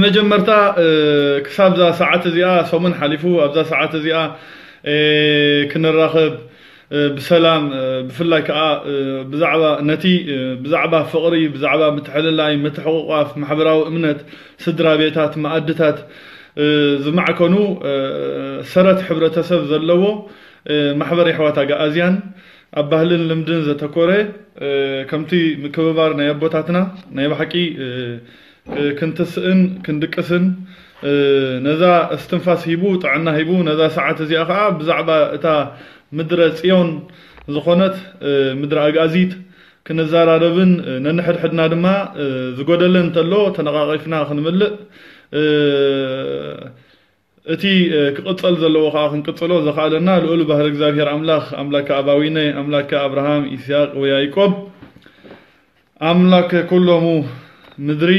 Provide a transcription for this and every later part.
መጀመርታ ክሳብ ዛ ሰዓት እዚኣ ሰሙን ሓሊፉ ኣብዛ ሰዓት እዚኣ ክንራኸብ ብሰላም ብፍላይ ከዓ ብዛዕባ ነቲ ብዛዕባ ፍቕሪ ብዛዕባ ምትሕልላይ ምትሕቑቋፍ ማሕበራዊ እምነት ስድራ ቤታት መኣድታት ዝማዕከኑ ሰረት ሕብረተሰብ ዘለዎ ማሕበር ኣሕዋት ኣጋኣዝያን ኣብ ባህልን ልምድን ዘተኮረ ከምቲ ምክብባር ናይ ኣቦታትና ናይ ባሓቂ ክንትስእን ክንድቅስን ነዛ እስትንፋስ ሂቡ ጥዕና ሂቡ ነዛ ሰዓት እዚኣ ከዓ ብዛዕባ እታ ምድረ ፅዮን ዝኾነት ምድረ ኣጋዚት ክንዘራረብን ነንሕድሕድና ድማ ዝጎደለ እንተሎ ተነቃቂፍና ክንምልእ እቲ ክቅፀል ዘለዎ ከዓ ክንቅፅሎ ዘኽኣለና ልኡል ባህሪ እግዚኣብሔር ኣምላኽ ኣምላከ ኣባዊነ ኣምላከ ኣብርሃም ይስያቅ ወያይቆብ ኣምላከ ኩሎሙ ምድሪ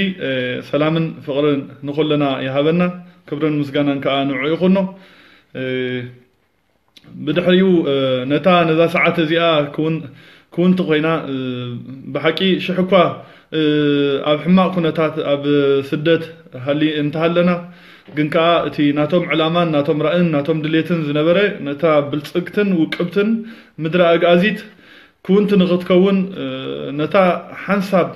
ሰላምን ፍቅርን ንኩልና ይሃበና ክብርን ምስጋናን ከዓ ንዑ ይኹኖ ብድሕሪኡ ነታ ነዛ ሰዓት እዚኣ ክውንቲ ኮይና ብሓቂ ሽሕ እኳ ኣብ ሕማቅ ኩነታት ኣብ ስደት እንተሃለና ግን ከዓ እቲ ናቶም ዕላማን ናቶም ራእን ናቶም ድሌትን ዝነበረ ነታ ብልፅግትን ውቅብትን ምድሪ ኣጋዚት ክውንቲ ንክትከውን ነታ ሓንሳብ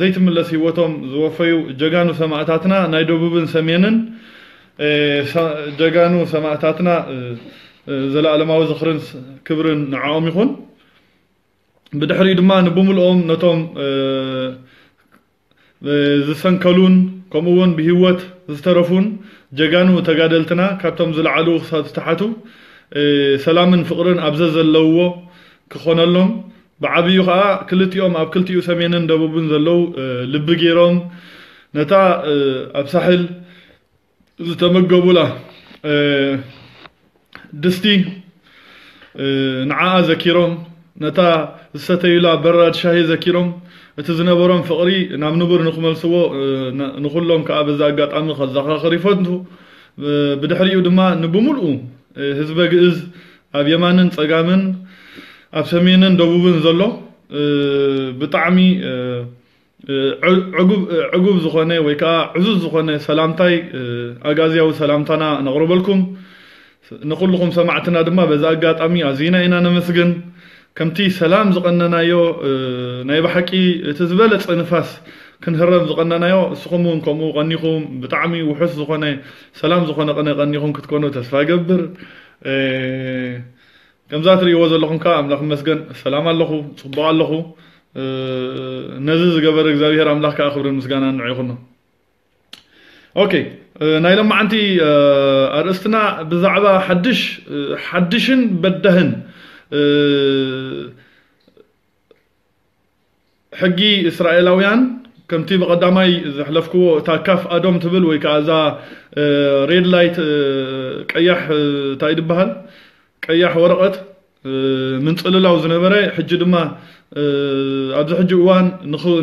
ዘይትምለስ ሂወቶም ዝወፈዩ ጀጋኑ ሰማእታትና ናይ ደቡብን ሰሜንን ጀጋኑ ሰማእታትና ዘለኣለማዊ ዝኽርን ክብርን ንዕኦም ይኹን ብድሕሪ ድማ ንብምልኦም ነቶም ዝሰንከሉን ከምኡ እውን ብሂወት ዝተረፉን ጀጋኑ ተጋደልትና ካብቶም ዝለዓሉ ክሳብ ዝተሓቱ ሰላምን ፍቅርን ኣብዘ ዘለውዎ ክኾነሎም ብዓብዩ ከዓ ክልቲኦም ኣብ ክልቲኡ ሰሜንን ደቡብን ዘለው ልቢ ገይሮም ነታ ኣብ ሳሕል ዝተመገቡላ ድስቲ ንዓኣ ዘኪሮም ነታ ዝሰተዩላ በራድ ሻሂ ዘኪሮም እቲ ዝነበሮም ፍቅሪ ናብ ንቡር ንክመልስዎ ንኩሎም ከዓ በዛ ኣጋጣሚ ከዘኻኽር ይፈቱ ብድሕሪኡ ድማ ንብሙልኡ ህዝበ ግእዝ ኣብ የማንን ፀጋምን ኣብ ሰሜንን ደቡብን ዘሎ ብጣዕሚ ዕጉብ ዝኾነ ወይ ከዓ ዕዙዝ ዝኾነ ሰላምታይ ኣጋዝያዊ ሰላምታና ነቕርበልኩም ንኩልኩም ሰማዕትና ድማ በዛ ኣጋጣሚ ኣዝና ኢና ነመስግን ከምቲ ሰላም ዝቐነናዮ ናይ ባሓቂ እቲ ዝበለፀ ንፋስ ክንህረም ዝቐነናዮ እስኹም እውን ከምኡ ቀኒኹም ብጣዕሚ ውሑስ ዝኾነ ሰላም ዝኾነ ቀነ ቀኒኹም ክትኮኑ ተስፋ ገብር ከምዛ ትርእይዎ ዘለኹም ከዓ ኣምላኽ መስገን ሰላም ኣለኹ ፅቡቅ ኣለኹ ነዚ ዝገበረ እግዚኣብሔር ኣምላኽ ከዓ ክብርን ምስጋና ንዑ ይኹኖ ኦኬ ናይ ሎማዓንቲ ኣርእስትና ብዛዕባ ሓድሽ ሓድሽን በዳህን ሕጊ እስራኤላውያን ከምቲ ብቀዳማይ ዘሕለፍክዎ እታ ካፍ ኣዶም ትብል ወይ ከዓ እዛ ሬድ ላይት ቀያሕ እንታይ ድበሃል ቀያሕ ወረቐት ምንፅልላው ዝነበረ ሕጂ ድማ ኣብዚ ሕጂ እዋን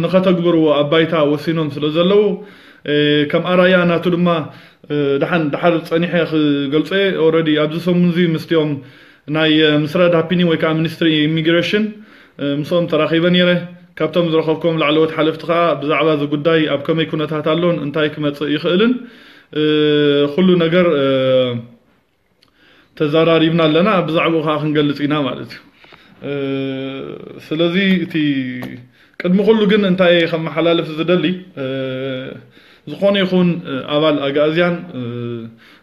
ንኸተግብርዎ ኣብ ባይታ ወሲኖም ስለ ዘለው ከም ኣራያ ናቱ ድማ ድሓን ድሓር ፀኒሐ ክገልፀ ኦረዲ ኣብዚ ሰሙን እዚ ምስቲኦም ናይ ምስረድ ሃፒኒ ወይ ከዓ ሚኒስትሪ ኢሚግሬሽን ምስኦም ተራኺበ ነይረ ካብቶም ዝረኸብኩም ላዕለዎት ሓለፍቲ ከዓ ብዛዕባ እዚ ጉዳይ ኣብ ከመይ ኩነታት ኣሎን እንታይ ክመፅእ ይኽእልን ኩሉ ነገር ተዘራሪብና ኣለና ብዛዕባኡ ከዓ ክንገልፅ ኢና ማለት እዩ ስለዚ እቲ ቅድሚ ኩሉ ግን እንታይ ከመሓላለፍ ዝደሊ ዝኾነ ይኹን ኣባል ኣጋእዝያን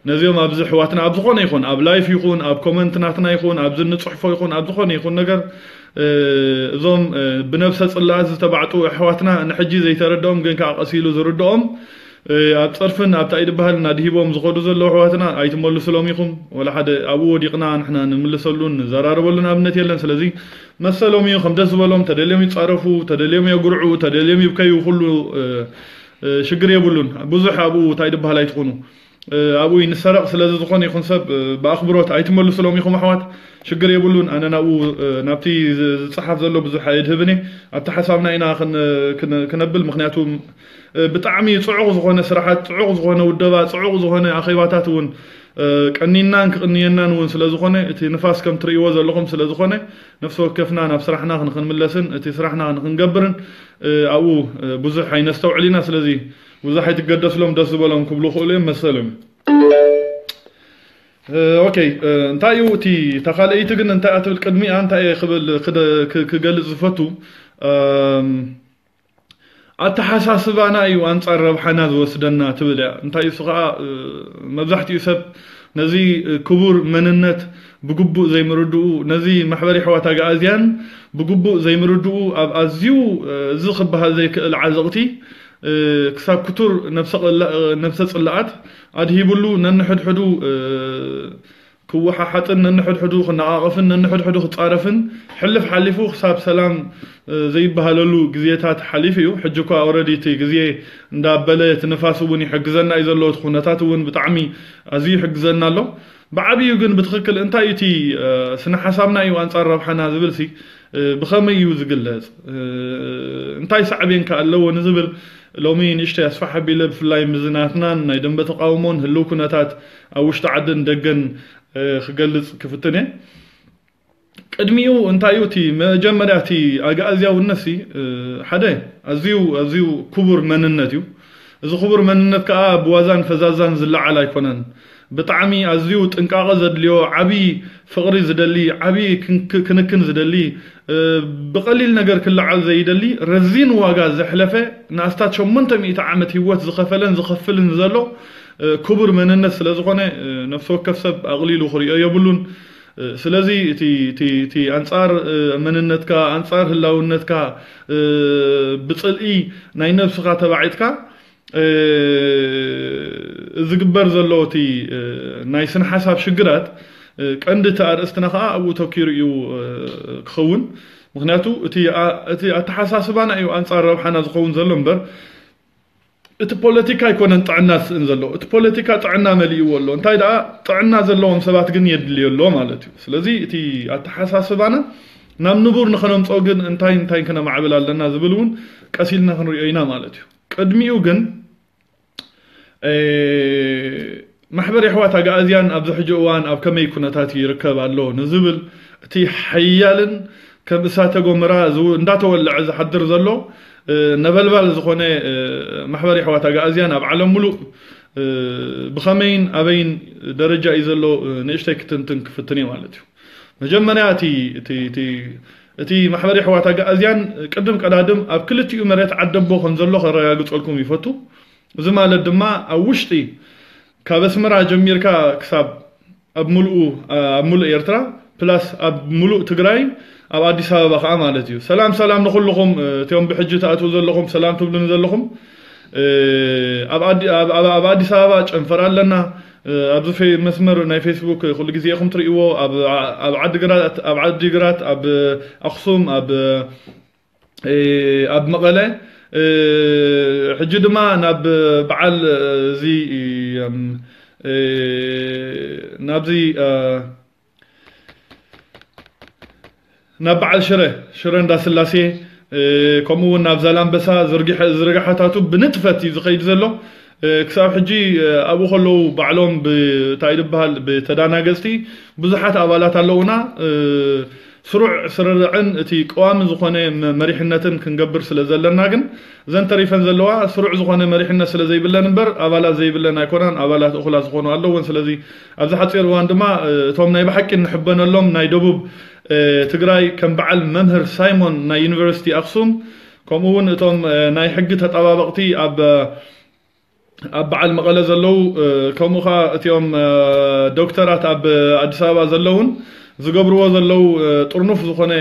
ነዚኦም ኣብዚ ኣሕዋትና ኣብ ዝኾነ ይኹን ኣብ ላይፍ ይኹን ኣብ ኮመንትናትና ይኹን ኣብ ዝንፅሕፎ ይኹን ኣብ ዝኾነ ይኹን ነገር እዞም ብነብሰ ፅላእት ዝተባዕጡ ኣሕዋትና ንሕጂ ዘይተረድኦም ግን ከዓ ቀሲሉ ዝርድኦም ኣብ ፀርፍን ኣብ እንታይ ድበሃል እናድሂቦም ዝኸዱ ዘለዉ ኣሕዋትና ኣይትመልስሎም ኢኹም ወላ ሓደ ኣብኡ ወዲቕና ንሕና ንምልሰሉን ንዘራርበሉን ኣብነት የለን ስለዚ መሰሎም እዩ ከም ደስ ዝበሎም ተደልዮም ይፃረፉ ተደልዮም የጉርዑ ተደልዮም ይብከዩ ኩሉ ሽግር የብሉን ብዙሕ ኣብኡ እንታይ ድበሃል ኣይትኾኑ ኣብኡ ንሰረቕ ስለዚ ዝኾነ ይኹን ሰብ ብኣኽብሮት ኣይትመልስሎም ኢኹም ኣሕዋት ሽግር የብሉን ኣነ ናብኡ ናብቲ ዝፅሓፍ ዘሎ ብዙሕ ኣይድህብኒ ኣብቲ ሓሳብና ኢና ክነብል ምክንያቱ ብጣዕሚ ፅዑቕ ዝኾነ ስራሓት ፅዑቕ ዝኾነ ውደባ ፅዑቕ ዝኾነ ኣኼባታት እውን ቀኒናን ክቅንየናን እውን ስለ ዝኾነ እቲ ንፋስ ከም ትርእይዎ ዘለኹም ስለ ዝኾነ ነፍሲ ወከፍና ናብ ስራሕና ክንምለስን እቲ ስራሕና ንክንገብርን ኣብኡ ብዙሕ ኣይነስተውዕል ኢና ስለዚ ብዙሕ ኣይትገደስሎም ደስ ዝበሎም ክብሉ ክእሉ እዮም መሰሎም ኦኬ እንታይ እዩ እቲ ተኻልአይቲ ግን እንታይ እያ ትብል ቅድሚኣ እንታይ እየ ክብል ክገልፅ ዝፈቱ ኣተሓሳስባና እዩ ኣንፃር ረብሓና ዝወስደና ትብል እያ እንታይ እሱ ከዓ መብዛሕትኡ ሰብ ነዚ ክቡር መንነት ብግቡእ ዘይምርድኡ ነዚ ማሕበሪ ሕዋት ኣጋእዝያን ብግቡእ ዘይምርድኡ ኣብ ኣዝዩ እዚ ክበሃል ዘይክእል ዓዘቕቲ ክሳብ ክቱር ነብሰ ፅላኣት ኣድሂብሉ ነንሕድሕዱ ክወሓሓጥን ነንሕድሕዱ ክነቃቐፍን ነንሕድሕዱ ክፃረፍን ሕልፍ ሓሊፉ ክሳብ ሰላም ዘይበሃለሉ ግዜታት ሓሊፍ እዩ ሕጂ እኳ ኦረዲ እቲ ግዜ እንዳበለ እቲ ንፋስ እውን ይሕግዘና እዩ ዘሎ እቲ ኩነታት እውን ብጣዕሚ ኣዝዩ ይሕግዘና ኣሎ ብዓብዩ ግን ብትክክል እንታይ እቲ ስነ ሓሳብና እዩ ኣንፃር ረብሓና ዝብል ሲ ብኸመይ እዩ ዝግለፅ እንታይ ሳዕብየንካ ኣለዎ ንዝብል ሎሚ ንእሽተይ ኣስፋሕ ኣቢለ ብፍላይ ምዝናትናን ናይ ደንበ ተቃውሞን ህልው ኩነታት ኣብ ውሽጢ ዓድን ደገን ክገልፅ ክፍትን እየ ቅድሚኡ እንታይ እዩ እቲ መጀመርያ እቲ ኣጋእዝያውነት ሲ ሓደ ኣዝዩ ኣዝዩ ክቡር መንነት እዩ እዚ ክቡር መንነት ከዓ ብዋዛን ፈዛዛን ዝለዓል ኣይኮነን ብጣዕሚ ኣዝዩ ጥንቃቐ ዘድልዮ ዓብይ ፍቕሪ ዝደሊ ዓብይ ክንክን ዝደሊ ብቐሊል ነገር ክለዓል ዘይደሊ ረዚን ዋጋ ዘሕለፈ ንኣስታት 800 ዓመት ሂወት ዝኸፈለን ዝኸፍልን ዘሎ ክቡር መንነት ስለ ዝኾነ ነፍሲ ወከፍ ሰብ ኣቕሊሉ ክሪኦ የብሉን ስለዚ እቲ ኣንፃር መንነትካ ኣንፃር ህላውነትካ ብፅልኢ ናይ ነብስኻ ተባዒትካ ዝግበር ዘሎ እቲ ናይ ስነ ሓሳብ ሽግራት ቀንዲ እቲ ኣርእስትና ከዓ ኣብኡ ተኪሩ እዩ ክኸውን ምክንያቱ እቲ ኣተሓሳስባና እዩ ኣንፃር ረብሓና ዝኸውን ዘሎ እምበር እቲ ፖለቲካ ኣይኮነን ጥዕና ስእን ዘሎ እቲ ፖለቲካ ጥዕና መሊእዎ ኣሎ እንታይ ደኣ ጥዕና ዘለዎም ሰባት ግን የድልዮ ኣሎ ማለት እዩ ስለዚ እቲ ኣተሓሳስባና ናብ ንቡር ንኸነምፆ ግን እንታይ እንታይ ክነማዕብል ኣለና ዝብል እውን ቀሲልና ክንሪኦ ኢና ማለት እዩ ቅድሚኡ ግን ማሕበር ኣሕዋት ኣጋእዝያን ኣብዚ ሕጂ እዋን ኣብ ከመይ ኩነታት ይርከብ ኣሎ ንዝብል እቲ ሓያልን ከም እሳተ ጎመራ እንዳተወልዐ ዝሓድር ዘሎ ነበልባል ዝኾነ ማሕበር ኣሕዋት ኣጋእዝያን ኣብ ዓለም ሙሉእ ብኸመይን ኣበይን ደረጃ እዩ ዘሎ ንእሽተይ ክትንትን ክፍትን እዩ ማለት እዩ መጀመርያ እቲ ማሕበሪ ኣሕዋት ኣጋእዝያን ቅድም ቀዳድም ኣብ ክልቲኡ መሬት ዓደቦ ከም ዘሎ ከረጋግፀልኩም ይፈቱ እዚ ማለት ድማ ኣብ ውሽጢ ካብ ኣስመራ ጀሚርካ ክሳብ ኣብ ሙሉእ ኣብ ሙሉእ ኤርትራ ፕላስ ኣብ ሙሉእ ትግራይ ኣብ ኣዲስ ኣበባ ከዓ ማለት እዩ ሰላም ሰላም ንኩልኩም እትዮም ብሕጂ ተኣትዉ ዘለኹም ሰላም ትብሉን ዘለኹም ኣብ ኣዲስ ኣበባ ጨንፈር ኣለና ኣብዚ መስመር ናይ ፌስቡክ ኩሉ ግዜ ኢኹም ትርእይዎ ኣብ ዓዲግራት ኣብ ዓዲግራት ኣብ ኣክሱም ኣብ ኣብ መቐለ ሕጂ ድማ ናብ በዓል እዚ ናብዚ ናብ በዓል ሽረ ሽረ እንዳስላሴ ከምኡ እውን ናብ ዛላንበሳ ዝርግሓታቱ ብንጥፈት እዩ ዝኸይድ ዘሎ ክሳብ ሕጂ ኣብኡ ከለዉ ባዕሎም እንታይ ዝበሃል ብተዳናገፅቲ ብዙሓት ኣባላት ኣለውና ስሩዕ ስርርዕን እቲ ቀዋሚ ዝኾነ መሪሕነትን ክንገብር ስለ ዘለና ግን እዘን ተሪፈን ዘለዋ ስሩዕ ዝኾነ መሪሕነት ስለ ዘይብለን እምበር ኣባላት ዘይብለን ኣይኮናን ኣባላት እኹላት ዝኾኑ ኣለውን ስለዚ ኣብዚ ሓፂር እዋን ድማ እቶም ናይ ብሓቂ ንሕበነሎም ናይ ደቡብ ትግራይ ከም በዓል መምህር ሳይሞን ናይ ዩኒቨርሲቲ ኣክሱም ከምኡ እውን እቶም ናይ ሕጊ ተጠባበቕቲ ኣብ ኣብ በዓል መቐለ ዘለው ከምኡ ከዓ እቲኦም ዶክተራት ኣብ ኣዲስ ኣበባ ዘለውን ዝገብርዎ ዘለው ጥርኑፍ ዝኾነ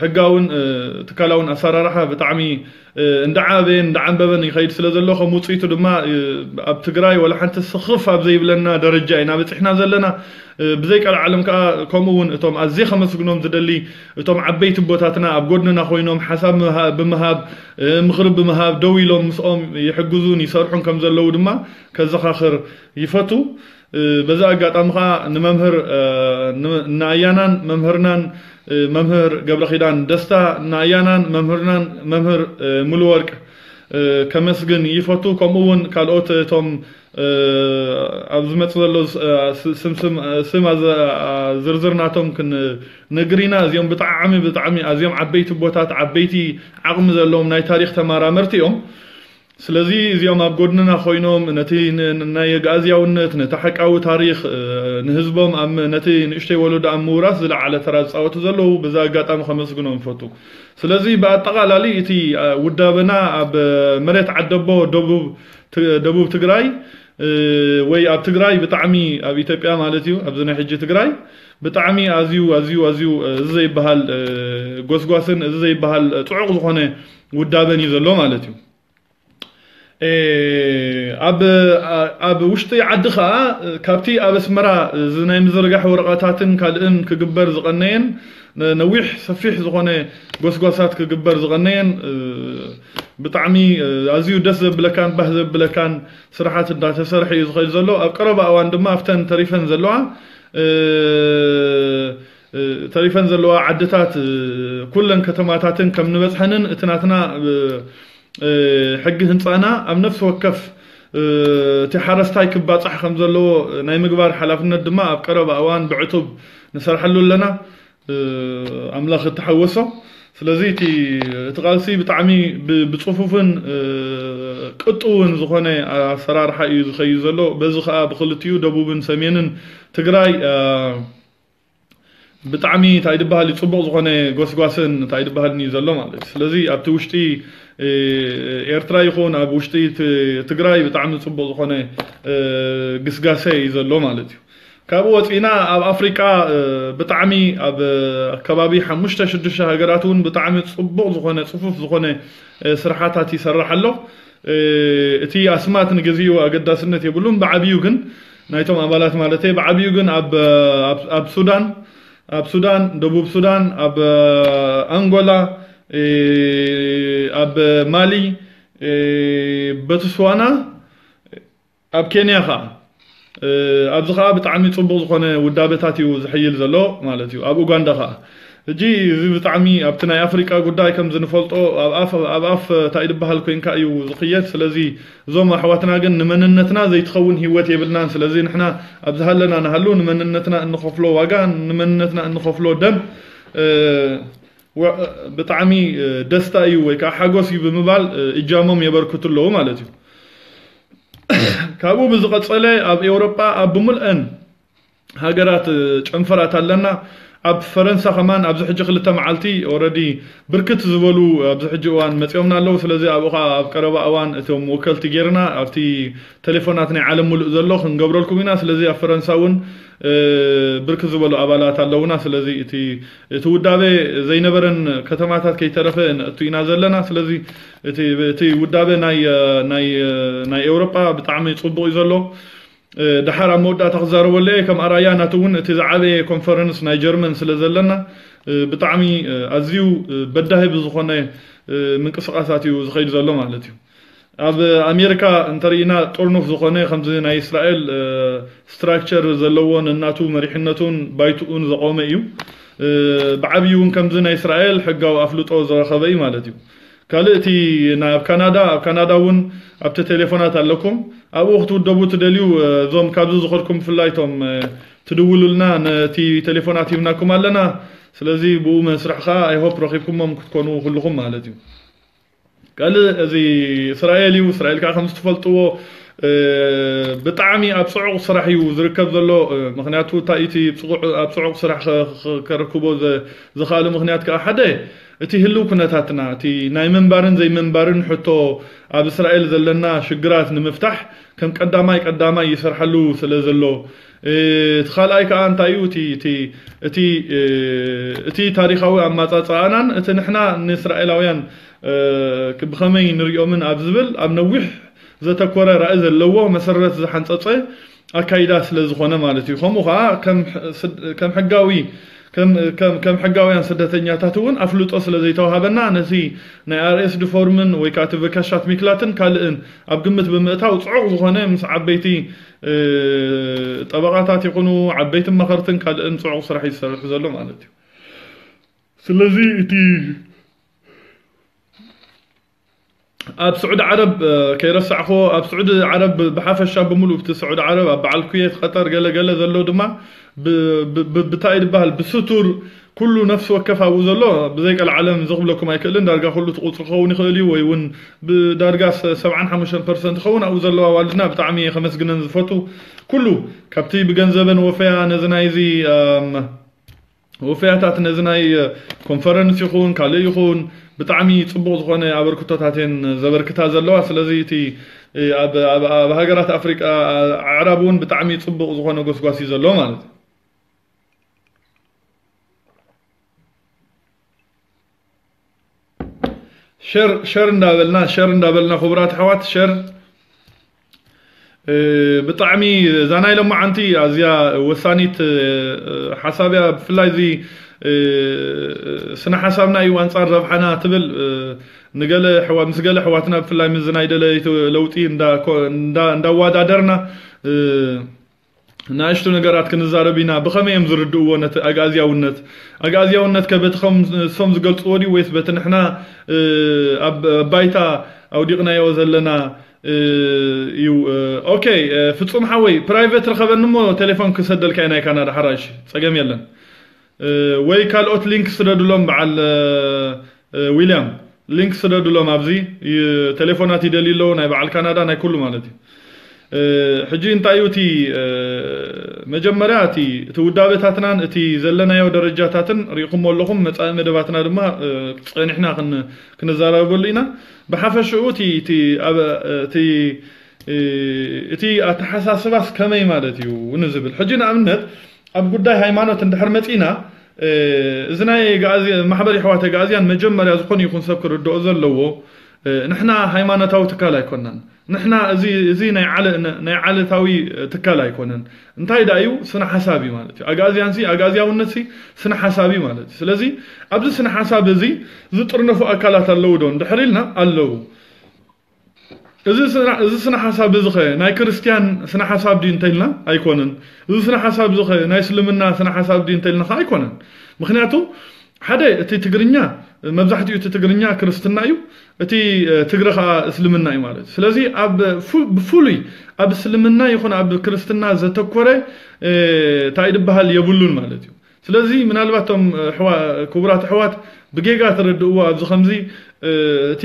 ሕጋውን ትካላውን ኣሰራርሓ ብጣዕሚ እንዳዓበየን እንዳዓንበበን ይኸይድ ስለ ዘሎ ከም ውፅኢቱ ድማ ኣብ ትግራይ ወላ ሓንቲ ስኽፍ ኣብ ዘይብለና ደረጃ ኢና በፂሕና ዘለና ብዘይቃል ዓለም ከዓ ከምኡ እውን እቶም ኣዝየ ከመስግኖም ዝደሊ እቶም ዓበይቲ ቦታትና ኣብ ጎድንና ኮይኖም ሓሳብ ብምሃብ ምክሪ ብምሃብ ደው ኢሎም ምስኦም ይሕግዙን ይሰርሑን ከም ዘለው ድማ ከዘኻኽር ይፈቱ በዛ ኣጋጣሚ ከዓ ንመምህር ንኣያናን መምህርናን መምህር ገብረ ኪዳን ደስታ ንኣያናን መምህርናን መምህር ሙሉ ወርቅ ከመስግን ይፈቱ ከምኡ እውን ካልኦት እቶም ኣብ ዝመፅእ ዘሎ ስም ዝርዝርናቶም ክንነግሪና እዚኦም ብጣዕሚ ብጣዕሚ ኣዝዮም ዓበይቲ ቦታት ዓበይቲ ዓቕሚ ዘለዎም ናይ ታሪክ ተመራመርቲ እዮም ስለዚ እዚኦም ኣብ ጎድንና ኮይኖም ነቲ ናይ ጋዝያውነት ነቲ ሓቃዊ ታሪክ ንህዝቦም ነቲ ንእሽተይ ወለዶ ኣብ ምውራስ ዝለዓለ ተራ ዝፃወቱ ዘለዉ በዛ ኣጋጣሚ ከመስግኖም ይፈቱ ስለዚ ብኣጠቃላሊ እቲ ውዳበና ኣብ መሬት ዓደቦ ደቡብ ትግራይ ወይ ኣብ ትግራይ ብጣዕሚ ኣብ ኢትዮጵያ ማለት እዩ ኣብዚ ናይ ሕጂ ትግራይ ብጣዕሚ ኣዝዩ ኣዝዩ ኣዝዩ እዚ ዘይበሃል ጎስጓስን እዚ ዘይበሃል ፅዑቕ ዝኾነ ውዳበን እዩ ዘሎ ማለት እዩ ኣብ ኣብ ውሽጢ ዓዲ ከዓ ካብቲ ኣብ ኣስመራ እዚ ናይ ምዝርጋሕ ወረቐታትን ካልእን ክግበር ዝቐነየን ነዊሕ ሰፊሕ ዝኾነ ጎስጓሳት ክግበር ዝቐነየን ብጣዕሚ ኣዝዩ ደስ ዘብለካን ባህ ዘብለካን ስራሓት እንዳተሰርሐ እዩ ዝኸይድ ዘሎ ኣብ ቀረባ እዋን ድማ ኣብተን ተሪፈን ዘለዋ ተሪፈን ዘለዋ ዓድታት ኩለን ከተማታትን ከም ንበፅሐንን እቲ ናትና ሕጊ ህንፃና ኣብ ነፍሲ ወከፍ እቲ ሓረስታይ ክባፃሕ ከም ዘለዎ ናይ ምግባር ሓላፍነት ድማ ኣብ ቀረባ እዋን ብዕቱብ ንሰርሐሉ ኣለና ኣምላኽ እተሓወሶ ስለዚ እቲ እቲ ቃልሲ ብጣዕሚ ብፅፉፍን ቅጡውን ዝኾነ ኣሰራርሓ እዩ ዝኸይድ ዘሎ በዚ ከዓ ብክልቲኡ ደቡብን ሰሜንን ትግራይ ብጣዕሚ እንታይ ድበሃል ፅቡቅ ዝኾነ ጎስጓስን እንታይ ድበሃልኒ እዩ ዘሎ ማለት እዩ ስለዚ ኣብቲ ውሽጢ ኤርትራ ይኹን ኣብ ውሽጢ ትግራይ ብጣዕሚ ፅቡቅ ዝኾነ ግስጋሴ እዩ ዘሎ ማለት እዩ ካብኡ ወፂና ኣብ ኣፍሪቃ ብጣዕሚ ኣብ ከባቢ ሓሙሽተ ሽዱሽተ ሃገራት እውን ብጣዕሚ ፅቡቅ ዝኾነ ፅፉፍ ዝኾነ ስራሓታት ይሰርሕ ኣሎ እቲ ኣስማት ንግዚኡ ኣገዳስነት የብሉን ብዓብዩ ግን ናይቶም ኣባላት ማለት ብዓብዩ ግን ኣብ ሱዳን ኣብ ሱዳን ደቡብ ሱዳን ኣብ ኣንጎላ ኣብ ማሊ በትስዋና ኣብ ኬንያ ከዓ ኣብዚ ከዓ ብጣዕሚ ፅቡቅ ዝኾነ ውዳበታት እዩ ዝሕይል ዘሎ ማለት እዩ ኣብ ኡጋንዳ ከዓ ሕጂ እዚ ብጣዕሚ ኣብቲ ናይ ኣፍሪቃ ጉዳይ ከም ዝንፈልጦ ኣብ ኣፍ እንታይ ድበሃል ኮንካ እዩ ዝኽየድ ስለዚ እዞም ኣሕዋትና ግን ንመንነትና ዘይትኸውን ሂወት የብልናን ስለዚ ንሕና ኣብዚ ሃለና ናሃሉ ንመንነትና እንኸፍሎ ዋጋ ንመንነትና እንኸፍሎ ደም ብጣዕሚ ደስታ እዩ ወይ ከዓ ሓጎስ እዩ ብምባል እጃሞም የበርክቱ ኣለዉ ማለት እዩ ካብኡ ብዝቐፀለ ኣብ ኤውሮጳ ኣብ ብምልአን ሃገራት ጨንፈራት ኣለና ኣብ ፈረንሳ ከማን ኣብዚ ሕጂ ክልተ መዓልቲ ኦረዲ ብርክት ዝበሉ ኣብዚ ሕጂ እዋን መፂኦምና ኣለዉ ስለዚ ኣብኡ ከዓ ኣብ ቀረባ እዋን እቶም ወከልቲ ጌርና ኣብቲ ቴሌፎናት ናይ ዓለም ሙሉእ ዘሎ ክንገብረልኩም ኢና ስለዚ ኣብ ፈረንሳ እውን ብርክት ዝበሉ ኣባላት ኣለውና ስለዚ እቲ እቲ ውዳቤ ዘይነበረን ከተማታት ከይተረፈ ነእቱ ኢና ዘለና። ስለዚ እቲ ውዳቤ ናይ ኤውሮጳ ብጣዕሚ ፅቡቅ እዩ ዘሎ። ድሓር ኣብ መወዳእታ ክዛረበሉ እየ። ከም ኣራያ ናቱ እውን እቲ ዝዓበየ ኮንፈረንስ ናይ ጀርመን ስለ ዘለና። ብጣዕሚ ኣዝዩ በዳሂ ብዝኾነ ምንቅስቃሳት እዩ ዝኸይድ ዘሎ ማለት እዩ ኣብ ኣሜሪካ እንተሪእና ጥርኑፍ ዝኾነ ከምዚ ናይ እስራኤል ስትራክቸር ዘለዎን እናቱ መሪሕነቱን ባይትኡን ዘቆመ እዩ ብዓብዪ እውን ከምዚ ናይ እስራኤል ሕጋዊ ኣፍልጦ ዝረኸበ እዩ ማለት እዩ ካልእ እቲ ናብ ካናዳ ኣብ ካናዳ እውን ኣብቲ ቴሌፎናት ኣለኩም ኣብኡ ክትውደቡ ትደልዩ እዞም ካብዚ ዝኸድኩም ብፍላይ እቶም ትድውሉልና ነቲ ቴሌፎናት ሂብናኩም ኣለና ስለዚ ብኡ መስርሕ ከዓ ኣይሆፕ ረኺብኩሞም ክትኮኑ ኩልኩም ማለት እዩ ካልእ እዚ እስራኤል እዩ እስራኤል ከዓ ከም ዝትፈልጥዎ ብጣዕሚ ኣብ ፅዑቕ ስራሕ እዩ ዝርከብ ዘሎ ምክንያቱ እንታይ እቲ ኣብ ፅዑቕ ስራሕ ከረክቦ ዝኽኣሉ ምክንያት ከዓ ሓደ እቲ ህልው ኩነታትና እቲ ናይ ምንባርን ዘይምንባርን ሕቶ ኣብ እስራኤል ዘለና ሽግራት ንምፍታሕ ከም ቀዳማይ ቀዳማይ ይሰርሐሉ ስለ ዘሎ እቲ ካልኣይ ከዓ እንታይ እዩ እቲ ታሪካዊ ኣማፃፅኣናን እቲ ንሕና ንእስራኤላውያን ብከመይ ንሪኦምን ኣብ ዝብል ኣብ ነዊሕ ዘተኮረ ራእይ ዘለዎ መሰረት ዝሓንፀፀ ኣካይዳ ስለ ዝኾነ ማለት እዩ ከምኡ ከዓ ከም ሕጋዊ ከም ሕጋውያን ስደተኛታት እውን ኣፍልጦ ስለ ዘይተዋሃበና ነቲ ናይ ኣርኤስ ዲፎርምን ወይ ከዓ እቲ ቨካሻት ሚክላትን ካልእን ኣብ ግምት ብምእታው ፅዑቕ ዝኾነ ምስ ዓበይቲ ጠበቃታት ይኹኑ ዓበይቲ መኸርትን ካልእን ፅዑቕ ስራሕ እዩ ዝሰርሑ ዘሎ ማለት እዩ ስለዚ እቲ أب سعود عرب آه، كيرفع خو أب سعود عرب بحافة الشاب مول ملو بتسعود عرب. أب على الكويت خطر قال قال زلو دما بتايد بال بسطور كل نفس وكفى وزلو. بزيك العالم زغب لكم زغبلكم أيكلن. دارغا كله تقول خلي وي ون بدارغا 75% خون أو زلو والدنا بتعمي خمس جنن زفتو كله كابتي بجنزبن وفيا نزنايزي وفيا تاع نزناي آه، كونفرنس يخون كالي يخون. ብጣዕሚ ፅቡቅ ዝኾነ ኣበርክቶታት እየን ዘበርክታ ዘለዋ ስለዚ እቲ ኣብ ሃገራት ኣፍሪቃ ኣዕራብ እውን ብጣዕሚ ፅቡቅ ዝኾነ ጎስጓስ እዩ ዘለዎ ማለት እዩ ሸር ሸር እንዳበልና ሸር እንዳበልና ክቡራት ኣሕዋት ሸር ብጣዕሚ እዛ ናይ ሎማዓንቲ ኣዝያ ወሳኒት ሓሳብ እያ ብፍላይ እዚ ስነ ሓሳብና እዩ ኣንፃር ረብሓና ትብል ንገለ ምስ ገለ ኣሕዋትና ብፍላይ ምስ ናይ ደለይቲ ለውጢ እንዳዋዳደርና ንኣሽቱ ነገራት ክንዛረብ ኢና ብኸመይ እዮም ዝርድእዎ ነቲ ኣጋዝያውነት ኣጋዝያውነት ከበቲ ሶም ዝገልፅዎ ድዩ ወይስ በቲ ንሕና ኣብ ባይታ ኣውዲቕናዮ ዘለና እዩ ኦኬ ፍፁም ሓወይ ፕራይቬት ረኸበኒ ሞ ቴሌፎን ክሰደልካ ናይ ካናዳ ሓራሽ ፀገም የለን ወይ ካልኦት ሊንክ ስደድሎም በዓል ዊልያም ሊንክ ስደድሎም ኣብዚ ቴሌፎናት ይደልዩ ኣለዎ ናይ በዓል ካናዳ ናይ ኩሉ ማለት እዩ ሕጂ እንታይ እዩ እቲ መጀመርያ እቲ እቲ ውዳበታትናን እቲ ዘለናዮ ደረጃታትን ሪኢኹም ኣለኹም መፃኢ መደባትና ድማ ፀኒሕና ክንዘራረበሉ ኢና ብሓፈሽኡ እቲ ኣተሓሳስባስ ከመይ ማለት እዩ ንዝብል ሕጂ ንኣብነት ኣብ ጉዳይ ሃይማኖት እንድሕር መፂና እዚ ናይ ማሕበር ኣሕዋት ጋእዝያን መጀመርያ ዝኾነ ይኹን ሰብ ክርድኦ ዘለዎ ንሕና ሃይማኖታዊ ትካል ኣይኮናን ንሕና እዚ ናይ ዓለታዊ ትካል ኣይኮነን እንታይ ዳ እዩ ስነ ሓሳብ እዩ ማለት እዩ ኣጋዝያን ኣጋዝያውነት ስነ ሓሳብ እዩ ማለት እዩ ስለዚ ኣብዚ ስነ ሓሳብ እዚ ዝጥርነፉ ኣካላት ኣለው ዶ እንድሕር ኢልና ኣለው እዚ ስነ ሓሳብ እዚ ኸ ናይ ክርስቲያን ስነ ሓሳብ ድዩ እንተኢልና ኣይኮነን እዚ ስነ ሓሳብ እዚ ኸ ናይ እስልምና ስነ ሓሳብ ድዩ እንተኢልና ኸ ኣይኮነን ምክንያቱ ሓደ እቲ ትግርኛ መብዛሕትኡ እቲ ትግርኛ ክርስትና እዩ እቲ ትግሪ ከዓ እስልምና እዩ ማለት እዩ ስለዚ ኣብ ብፍሉይ ኣብ እስልምና ይኹን ኣብ ክርስትና ዘተኮረ እንታይ ድበሃል የብሉን ማለት እዩ ስለዚ ምናልባቶም ክቡራት ኣሕዋት ብጌጋ ትረድእዎ ኣብዚ ከምዚ እቲ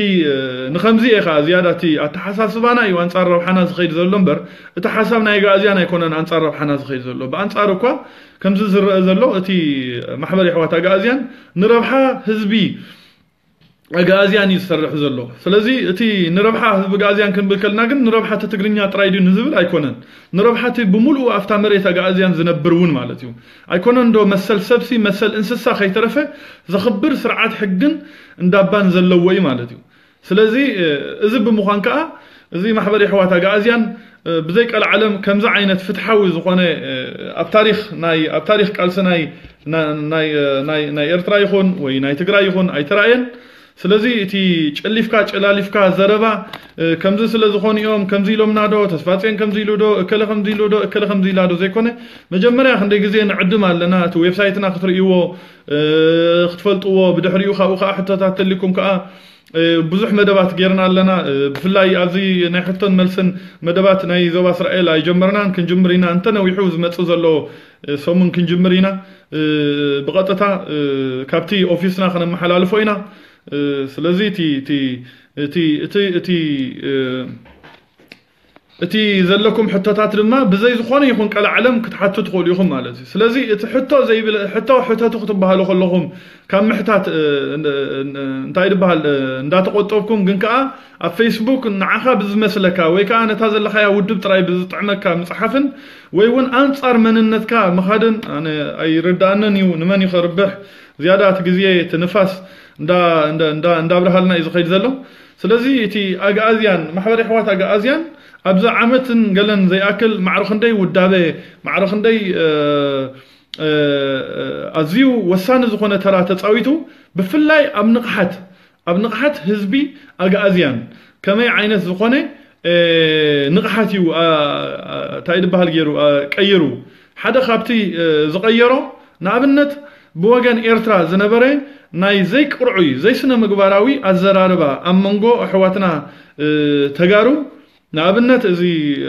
ንከምዚ እየ ከዓ ዝያዳ እቲ ኣተሓሳስባና እዩ ኣንፃር ረብሓና ዝኸይድ ዘሎ እምበር እቲ ሓሳብ ናይ ጋእዝያን ኣይኮነን ኣንፃር ረብሓና ዝኸይድ ዘሎ ብኣንፃር እኳ ከምዚ ዝረአ ዘሎ እቲ ማሕበር ኣሕዋት ኣጋእዝያን ንረብሓ ህዝቢ ኣጋእዝያን እዩ ዝሰርሕ ዘሎ ስለዚ እቲ ንረብሓ ህዝቢ ጋእዝያን ክንብል ከለና ግን ንረብሓ እቲ ትግርኛ ጥራይ ድዩ ንዝብል ኣይኮነን ንረብሓ እቲ ብምሉእ ኣፍታ መሬት ኣጋእዝያን ዝነብር እውን ማለት እዩ ኣይኮነን ዶ መሰል ሰብሲ መሰል እንስሳ ከይተረፈ ዘኽብር ስርዓት ሕግን እንዳባን ዘለዎ እዩ ማለት እዩ ስለዚ እዚ ብምዃን ከዓ እዚ ማሕበር ኣሕዋት ኣጋእዝያን ብዘይ ቀል ዓለም ከምዚ ዓይነት ፍትሓዊ ዝኾነ ኣብ ታሪክ ናይ ኣብ ታሪክ ቃልሲ ናይ ናይ ኤርትራ ይኹን ወይ ናይ ትግራይ ይኹን ኣይተረኣየን ስለዚ እቲ ጨሊፍካ ጨላሊፍካ ዘረባ ከምዚ ስለ ዝኾኑ እዮም ከምዚ ኢሎምና ዶ ተስፋፅን ከምዚ ኢሉ ዶ እከለ ከምዚ ኢሉ ዶ እከለ ከምዚ ኢላ ዶ ዘይኮነ መጀመርያ ክንደይ ግዜ ንዕድም ኣለና እቲ ዌብሳይትና ክትርእይዎ ክትፈልጥዎ ብድሕሪኡ ካብኡ ከዓ ሕቶታት ተሊኩም ከዓ ብዙሕ መደባት ጌርና ኣለና ብፍላይ ኣብዚ ናይ ሕቶን መልስን መደባት ናይ ዞባ እስራኤል ኣይጀመርናን ክንጅምር ኢና እንተነዊሑ ዝመፅእ ዘሎ ሰሙን ክንጅምር ኢና ብቐጥታ ካብቲ ኦፊስና ክነመሓላልፎ ኢና ስለዚ እቲ እቲ እቲ እቲ እቲ ዘለኩም ሕቶታት ድማ ብዘይ ዝኾነ ይኹን ቀል ዓለም ክትሓቱ ትኽእሉ ኢኹም ማለት እዩ ስለዚ እቲ ሕቶ ዘይብል ሕቶ ሕተቱ ክትበሃሉ ከለኹም ካብ ምሕታት እንታይ ድበሃል እንዳተቆጠብኩም ግን ከዓ ኣብ ፌስቡክ ንዓኻ ብዝመስለካ ወይ ከዓ ነታ ዘለካያ ውድብ ጥራይ ብዝጥዕመካ ምፅሓፍን ወይ እውን ኣንፃር መንነትካ ምኻድን ኣነ ኣይርዳእነን እዩ ንመን እዩ ከርብሕ ዝያዳ እቲ ግዜ እቲ ንፋስ እንዳብርሃልና እዩ ዝኸይድ ዘሎ ስለዚ እቲ ኣጋኣዝያን ማሕበረ ኣሕዋት ኣጋኣዝያን ኣብዚ ዓመትን ገለን ዘይኣክል ማዕሮ ክንደይ ውዳበ ማዕሮ ክንደይ ኣዝዩ ወሳኒ ዝኾነ ተራ ተፃዊቱ ብፍላይ ኣብ ንቕሓት ኣብ ንቕሓት ህዝቢ ኣጋኣዝያን ከመይ ዓይነት ዝኾነ ንቕሓት እዩ እንታይ ድበሃል ገይሩ ቀይሩ ሓደ ካብቲ ዝቐየሮ ንኣብነት بوغان إرترا زنبري ناي زي قرعي زي سنة مقباراوي الزراربا أمنغو أحواتنا آه تقارو نابنت آه، زي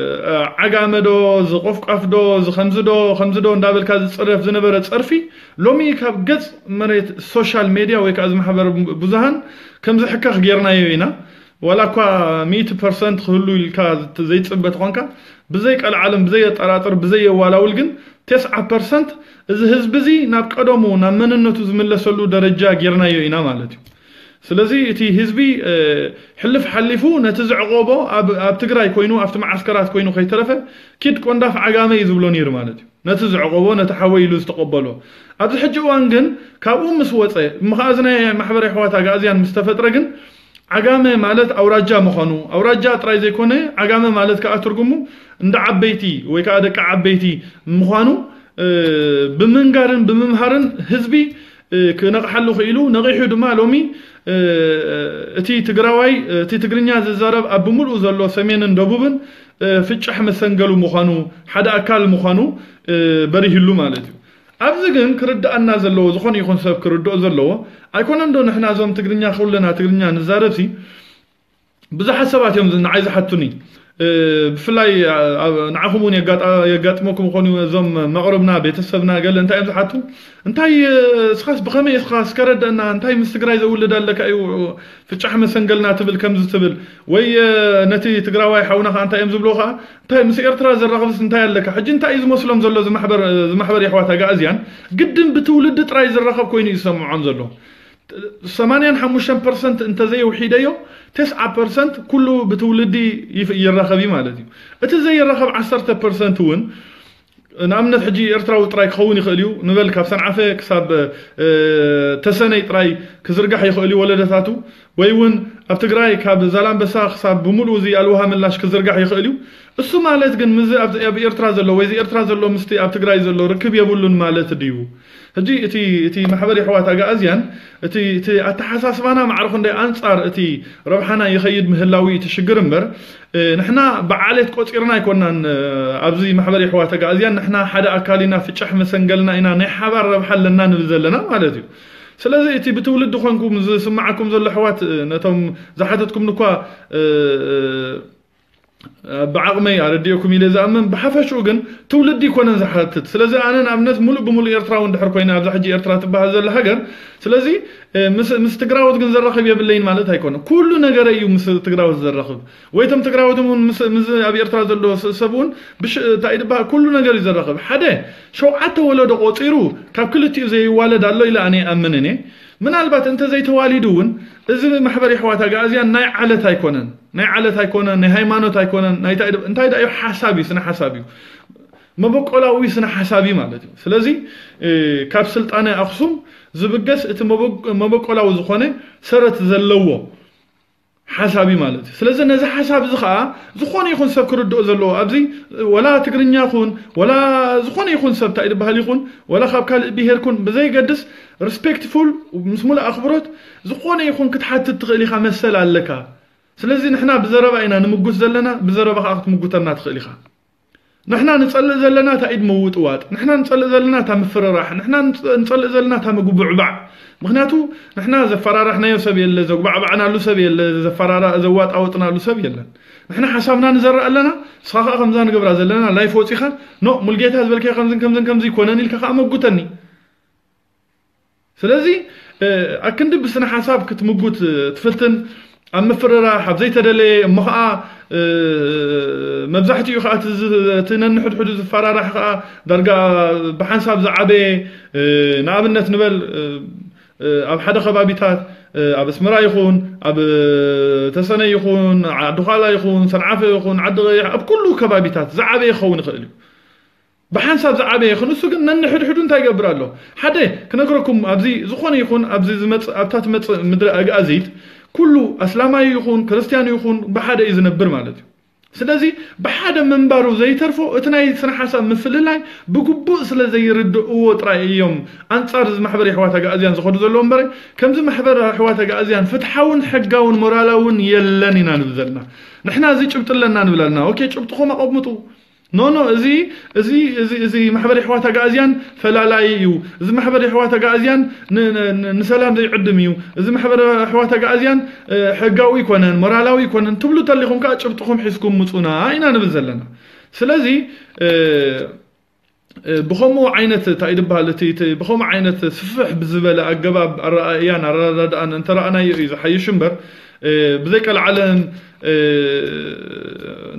عقامدو زقف قفدو زخمزدو خمزدو ندابل كاز تصرف زنبرة تصرفي. لومي كاب قص مريت سوشيال ميديا ويك أز محبر بزهن كم زحكاخ غيرنا يوينا. ولا كوا 100% خلو الكاز زي تثبت خونكا بزيك العالم بزي طراطر بزي والاول تسعة برسنت إذا هزبزي ناب قدمو ناب مننتو زملسلو درجة جيرنا يوينا مالتي سلازي تي هزبي حلف حلفو نتزع غوبو أب أب تقرأي كوينو أفتم عسكرات كوينو خي ترفه كيد كونداف عقامي يزبلو نير مالتي نتزع غوبو نتحويلو زتقبلو أبز حجي وانجن كابو مسوطي مخازنا محبري حواتا قازيان مستفترقن عقامة مالت أوراجا مخانو أوراجا تراي زيكونة عقامة مالت كأترجمو عند عبيتي ويكادك عبيتي مخانو أه، بمنقارن بممهارن هزبي أه، كنقحلو خيلو. نغيحو دما لومي. أه، تي تقراواي تي تقرنيا ززارب أبمول وزلو سمين دبوبن فجح مسنقلو مخانو حدا أكال مخانو بريه اللو مالتيو ኣብዚ ግን ክርዳእና ዘለዎ ዝኾነ ይኹን ሰብ ክርድኦ ዘለዎ ኣይኮነን ንሕና እዞም ትግርኛ ክብለና ትግርኛ ንዛረብሲ ብዙሓት ሰባት እዮም ንዓይ ዝሓቱኒ ብፍላይ ንዓኹም እውን የጋጥመኩም ኮኑ እዞም መቕረብና ቤተሰብና ገለ እንታይ እዮም ዝሓቱ እንታይ እስኻስ ብኸመይ እስኻ ስከረድአና እንታይ ምስ ትግራይ ዘውልድ ኣለካ እዩ ፍጫሕ መሰንገልና ትብል ከምዚ ትብል ወይ ነቲ ትግራዋይ ሓውና ከዓ እንታይ እዮም ዝብሎ ከዓ እንታይ ምስ ኤርትራ ዘራኽብስ እንታይ ኣለካ ሕጂ እንታይ እዩ ዝመስሎም ዘሎ ዝማሕበር ኣሕዋት ኣጋእዝያን ግድን ብትውልዲ ጥራይ ዝረኸብ ኮይኑ እዩ ዝሰምዖም ዘሎ 85 ፐርሰንት እንተዘይውሒደዮ 9 ፐርሰንት ኩሉ ብትውልዲ ይረኸብ ማለት እዩ እቲ ዘይረኸብ 10 ፐርሰንት እውን ንኣብነት ሕጂ ኤርትራዊ ጥራይ ክኸውን ይኽእል እዩ ንበል ካብ ሰንዓፈ ክሳብ ተሰነይ ጥራይ ክዝርጋሕ ይኽእል እዩ ወለደታቱ ወይ እውን ኣብ ትግራይ ካብ ዛላንበሳ ክሳብ ብምሉእ እዚ ኣልውሃ ምላሽ ክዝርጋሕ ይኽእል እዩ እሱ ማለት ግን ምዚ ኣብ ኤርትራ ዘሎ ወይ ኤርትራ ዘሎ ምስቲ ኣብ ትግራይ ዘሎ ርክብ የብሉን ማለት ድዩ ሕጂ እቲ እቲ ማሕበር ኣሕዋት ኣጋእዝያን እቲ እቲ ኣተሓሳስባና ማዕርኹ እንዳይ ኣንፃር እቲ ረብሓና ይኸይድ ምህላዊ ትሽግር እምበር ንሕና በዓሌት ቆፂርና ኣይኮናን ኣብዚ ማሕበር ኣሕዋት ኣጋእዝያን ንሕና ሓደ ኣካል ኢና ፍጫሕ መሰንገልና ኢና ናይ ሓባር ረብሓ ኣለና ንብል ዘለና ማለት እዩ ስለዚ እቲ ብትውልዲ ኮንኩም ዝስማዓኩም ዘሎ ኣሕዋት ነቶም ዝሓተትኩም ንኳ بعقمي أرديكم إلى زمن بحفشوا جن تولدي كنا زحتت سلزي أنا نعمنت ملء بملء إرترا وندحر كوينا أبز حجي إرترا تبع هذا الحجر سلزي مس مستقراوت جن زرخب يبلين مالت هيكون كل نجار أيو مس تقراوت زرخب ويتم تقراوت من مس مس أبي إرترا زلو سبون بش تعيد بها كل نجار زرخب حدا شو عتا ولد قطيرو كاب كل تي زي والد الله إلى أني أمنني ምናልባት እንተ ዘይተዋሊዱ እውን እዚ ማሕበር ኣሕዋት ኣጋእዝያን ናይ ዓለት ኣይኮነን ናይ ዓለት ኣይኮነን ናይ ሃይማኖት ኣይኮነን እንታይ ዳ እዩ ሓሳብ እዩ ስነ ሓሳብ እዩ መበቆላዊ ስነ ሓሳብ እዩ ማለት እዩ ስለዚ ካብ ስልጣነ ኣክሱም ዝብገስ እቲ መበቆላዊ ዝኾነ ሰረት ዘለዎ ሓሳብ እዩ ማለት እዩ ስለዚ ነዚ ሓሳብ እዚ ከዓ ዝኾነ ይኹን ሰብ ክርድኦ ዘለዎ ኣብዚ ወላ ትግርኛ ይኹን ወላ ዝኾነ ይኹን ሰብ እንታይ ዝበሃል ይኹን ወላ ካብ ካልእ ብሄር ኩን ብዘይገድስ ሪስፔክትፉል ምስ ሙሉእ ኣኽብሮት ዝኾነ ይኹን ክትሓትት ትኽእል ኢኻ መሰል ኣለካ ስለዚ ንሕና ብዘረባ ኢና ንምጉስ ዘለና ብዘረባ ከዓ ክትምጉተና ትኽእል ኢኻ ንሕና ንፀልእ ዘለና እታ ኢድ ምውጥዋጥ ንሕና ንፀልእ ዘለና እታ ምፍርራሕ ንሕና ንፀልእ ዘለና እታ ምግቡዕባዕ ምክንያቱ ንሕና ዘፈራራሕናዮ ሰብ የለ ዘጉባዕባዕናሉ ሰብ የለ ዘዋጣወጥናሉ ሰብ የለን ንሕና ሓሳብና ንዘርእ ኣለና ስኻ ከዓ ከምዛ ንገብራ ዘለና ላይፍ ወፂኻ ኖ ሙልጌታ ዝበልከ ከምዝን ከምዝን ከምዚ ይኮነን ኢልካ ከዓ መጉተኒ ስለዚ ኣክንዲ ብስነ ሓሳብ ክትምጉት ትፍትን ኣብ ምፍርራሕ ኣብ ዘይተደለየ እሞ ከዓ መብዛሕትኡ ከዓ እቲ ነንሕድሕዱ ዝፈራራሕ ከዓ ዳርጋ ብሓንሳብ ዝዓበየ ንኣብነት ንበል ኣብ ሓደ ከባቢታት ኣብ ኣስመራ ይኹን ኣብ ተሰነይ ይኹን ዓዲ ኋላ ይኹን ሰንዓፈ ይኹን ዓዲ ቀይሕ ኣብ ኩሉ ከባቢታት ዝዓበየ ክኸውን ይኽእል እዩ ብሓንሳብ ዝዓበየ ይኹን እሱ ግን ነንሕድሕዱ እንታይ ይገብር ኣሎ ሓደ ክነግረኩም ኣብዚ ዝኾነ ይኹን ኣብዚ ዝመፅእ ኣብታ ትመፅእ ምድሪ ኣግኣዚት ኩሉ ኣስላማይ ይኹን ክርስቲያን ይኹን ብሓደ እዩ ዝነብር ማለት እዩ ስለዚ ብሓደ ምንባሩ ዘይተርፎ እቲ ናይ ስነ ሓሳብ ምፍልላይ ብግቡእ ስለ ዘይርድእዎ ጥራይ እዮም ኣንፃር እዚ ማሕበር ኣሕዋት ኣጋእዝያን ዝኸዱ ዘለዎ እምበረ ከምዚ ማሕበር ኣሕዋት ኣጋእዝያን ፍትሓውን ሕጋውን ሞራላውን የለን ኢና ንብል ዘለና ንሕና እዚ ጭብጢ ኣለና ንብል ኣለና ኦኬ ጭብጥኹም ኣቐምጡ ኖ ኖ እዚ እዚ እዚ እዚ ማሕበር ኣሕዋት ኣጋእዝያን ፈላላይ እዩ እዚ ማሕበር ኣሕዋት ኣጋእዝያን ንሰላም ዘይዕድም እዩ እዚ ማሕበር ኣሕዋት ኣጋእዝያን ሕጋዊ ይኮነን ሞራላዊ ይኮነን ትብሉ ተሊኹም ከዓ ጭብጥኹም ሒዝኩም ምፁና ኢና ንብል ዘለና ስለዚ ብከምኡ ዓይነት እንታይ ድበሃል እቲ ብከምኡ ዓይነት ስፍሕ ብዝበለ ኣገባብ ኣረኣእያን ኣረዳድኣን እንተረኣናዮ እዩ ዝሓይሽ እምበር ብዘይቀልዓለም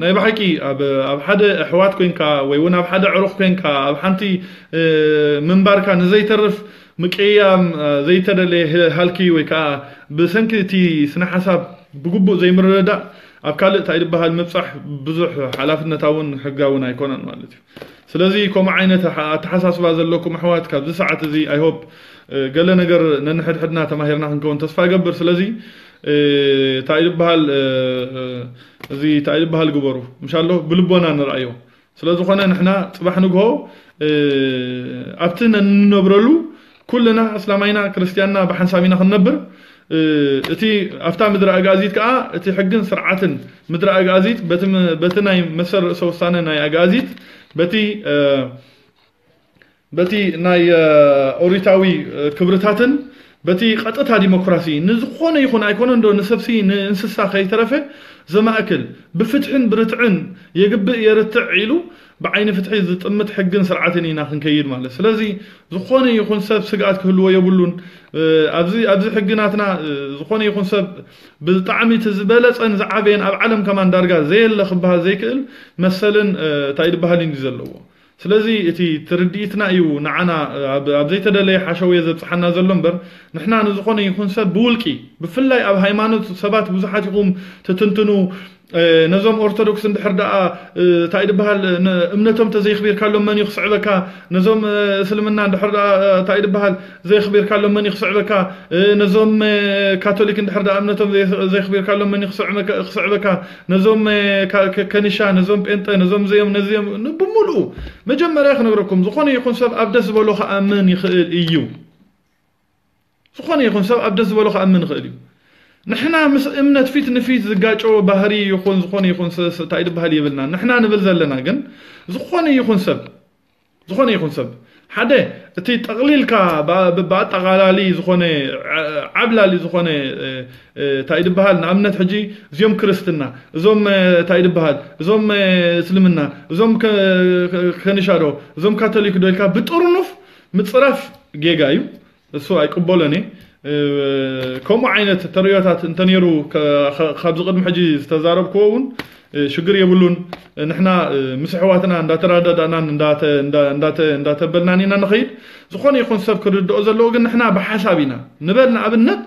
ናይ ባሓቂ ኣብ ሓደ ኣሕዋት ኮንካ ወይ እውን ኣብ ሓደ ዕሩኽ ኮንካ ኣብ ሓንቲ ምንባርካ ንዘይተርፍ ምቅያም ዘይተደለየ ሃልኪ ወይ ከዓ ብሰንኪ እቲ ስነ ሓሳብ ብግቡእ ዘይምርድዳእ ኣብ ካልእ እንታይ ድበሃል ምብፃሕ ብዙሕ ሓላፍነታውን ሕጋውን ኣይኮነን ማለት እዩ ስለዚ ከምኡ ዓይነት ኣተሓሳስባ ዘለኩም ኣሕዋት ካብዚ ሰዓት እዚ ኣይሆፕ ገለ ነገር ነንሕድሕድና ተማሂርና ክንከውን ተስፋ ይገብር ስለዚ እንታይ ዝበሃል እዚ እንታይ ዝበሃል ግበሩ ምሻሎ ብልቦና ንርአዮ ስለ ዝኾነ ንሕና ፅባሕ ንግሆ ኣብቲ ነንነብረሉ ኩልና እስላማይና ክርስትያንና ብሓንሳብ ኢና ክንነብር እቲ ኣብታ ምድሪ ኣጋዚት ከዓ እቲ ሕግን ስርዓትን ምድሪ ኣጋዚት በቲ ናይ መሰል ርእሰ ውሳነ ናይ ኣጋዚት በቲ በቲ ናይ ኦሪታዊ ክብርታትን በቲ ቀጥታ ዲሞክራሲ ንዝኾነ ይኹን ኣይኮነ ዶ ንሰብሲ ንእንስሳ ከይተረፈ ዘማእክል ብፍትሕን ብርትዕን የግብእ የርትዕ ኢሉ ብዓይኒ ፍትሒ ዝጥምት ሕግን ስርዓትን ኢና ክንከይድ ማለት ስለዚ ዝኾነ ይኹን ሰብ ስግኣት ክህልዎ የብሉን ኣብዚ ኣብዚ ሕግናትና ዝኾነ ይኹን ሰብ ብጣዕሚ እቲ ዝበለፀን ዝዓበየን ኣብ ዓለም ከማን ዳርጋ ዘየለ ክበሃል ዘይክእል መሰልን እንታይ ዝበሃል እዩ ዘለዎ ስለዚ እቲ ትርዲኢትና እዩ ንዓና ኣብ ዘይተደለየ ሓሸውየ ዘብፅሓና ዘሎ እምበር ንሕና ንዝኾነ ይኹን ሰብ ብውልቂ ብፍላይ ኣብ ሃይማኖት ሰባት ብዙሓት ይኹም ትትንትኑ ነዞም ኦርቶዶክስ እንድሕር ደኣ እንታይ ድበሃል እምነቶም ተዘይኽቢርካሎም መን ይክስዕበካ ነዞም እስልምና እንድሕር ደኣ እንታይ ድበሃል ዘይኽቢርካሎም መን ይክስዕበካ ነዞም ካቶሊክ እንድሕር ደኣ እምነቶም ዘይኽቢርካሎም መን ይክስዕበካ ነዞም ከኒሻ ነዞም ጴንጠ ነዞም ዘዮም ነዚኦም ብምሉኡ መጀመርያ ክነግረኩም ዝኾነ ይኹን ሰብ ኣብ ደስ ዝበሎ ክኣምን ይኽእል እዩ ዝኾነ ይኹን ሰብ ኣብ ደስ ዝበሎ ክኣምን ይኽእል እዩ ንሕና ምስ እምነት ፊት ንፊት ዝጋጮ ባህሪ ይኹን ዝኾነ ይኹን እንታይ ድበሃል የብልና ንሕና ንብል ዘለና ግን ዝኾነ ይኹን ሰብ ዝኾነ ይኹን ሰብ ሓደ እቲ ጠቕሊልካ ብኣጠቓላሊ ዝኾነ ዓብላሊ ዝኾነ እንታይ ድበሃል ንኣብነት ሕጂ እዚኦም ክርስትና እዞም እንታይ ድበሃል እዞም እስልምና እዞም ከኒሻዶ እዞም ካቶሊክ ዶ ኢልካ ብጥርኑፍ ምፅራፍ ጌጋ እዩ እሱ ኣይቅበሎን እየ ከምኡ ዓይነት ተርዮታት እንተነይሩ ካብዚ ቅድሚ ሕጂ ዝተዛረብክዎ እውን ሽግር የብሉን ንሕና ምስ ኣሕዋትና እንዳተራዳዳእናን እንዳተበልናን ኢና ንኸይድ ዝኾነ ይኹን ሰብ ክርድኦ ዘለዎ ግን ንሕና ብሓሳብ ኢና ንበል ንኣብነት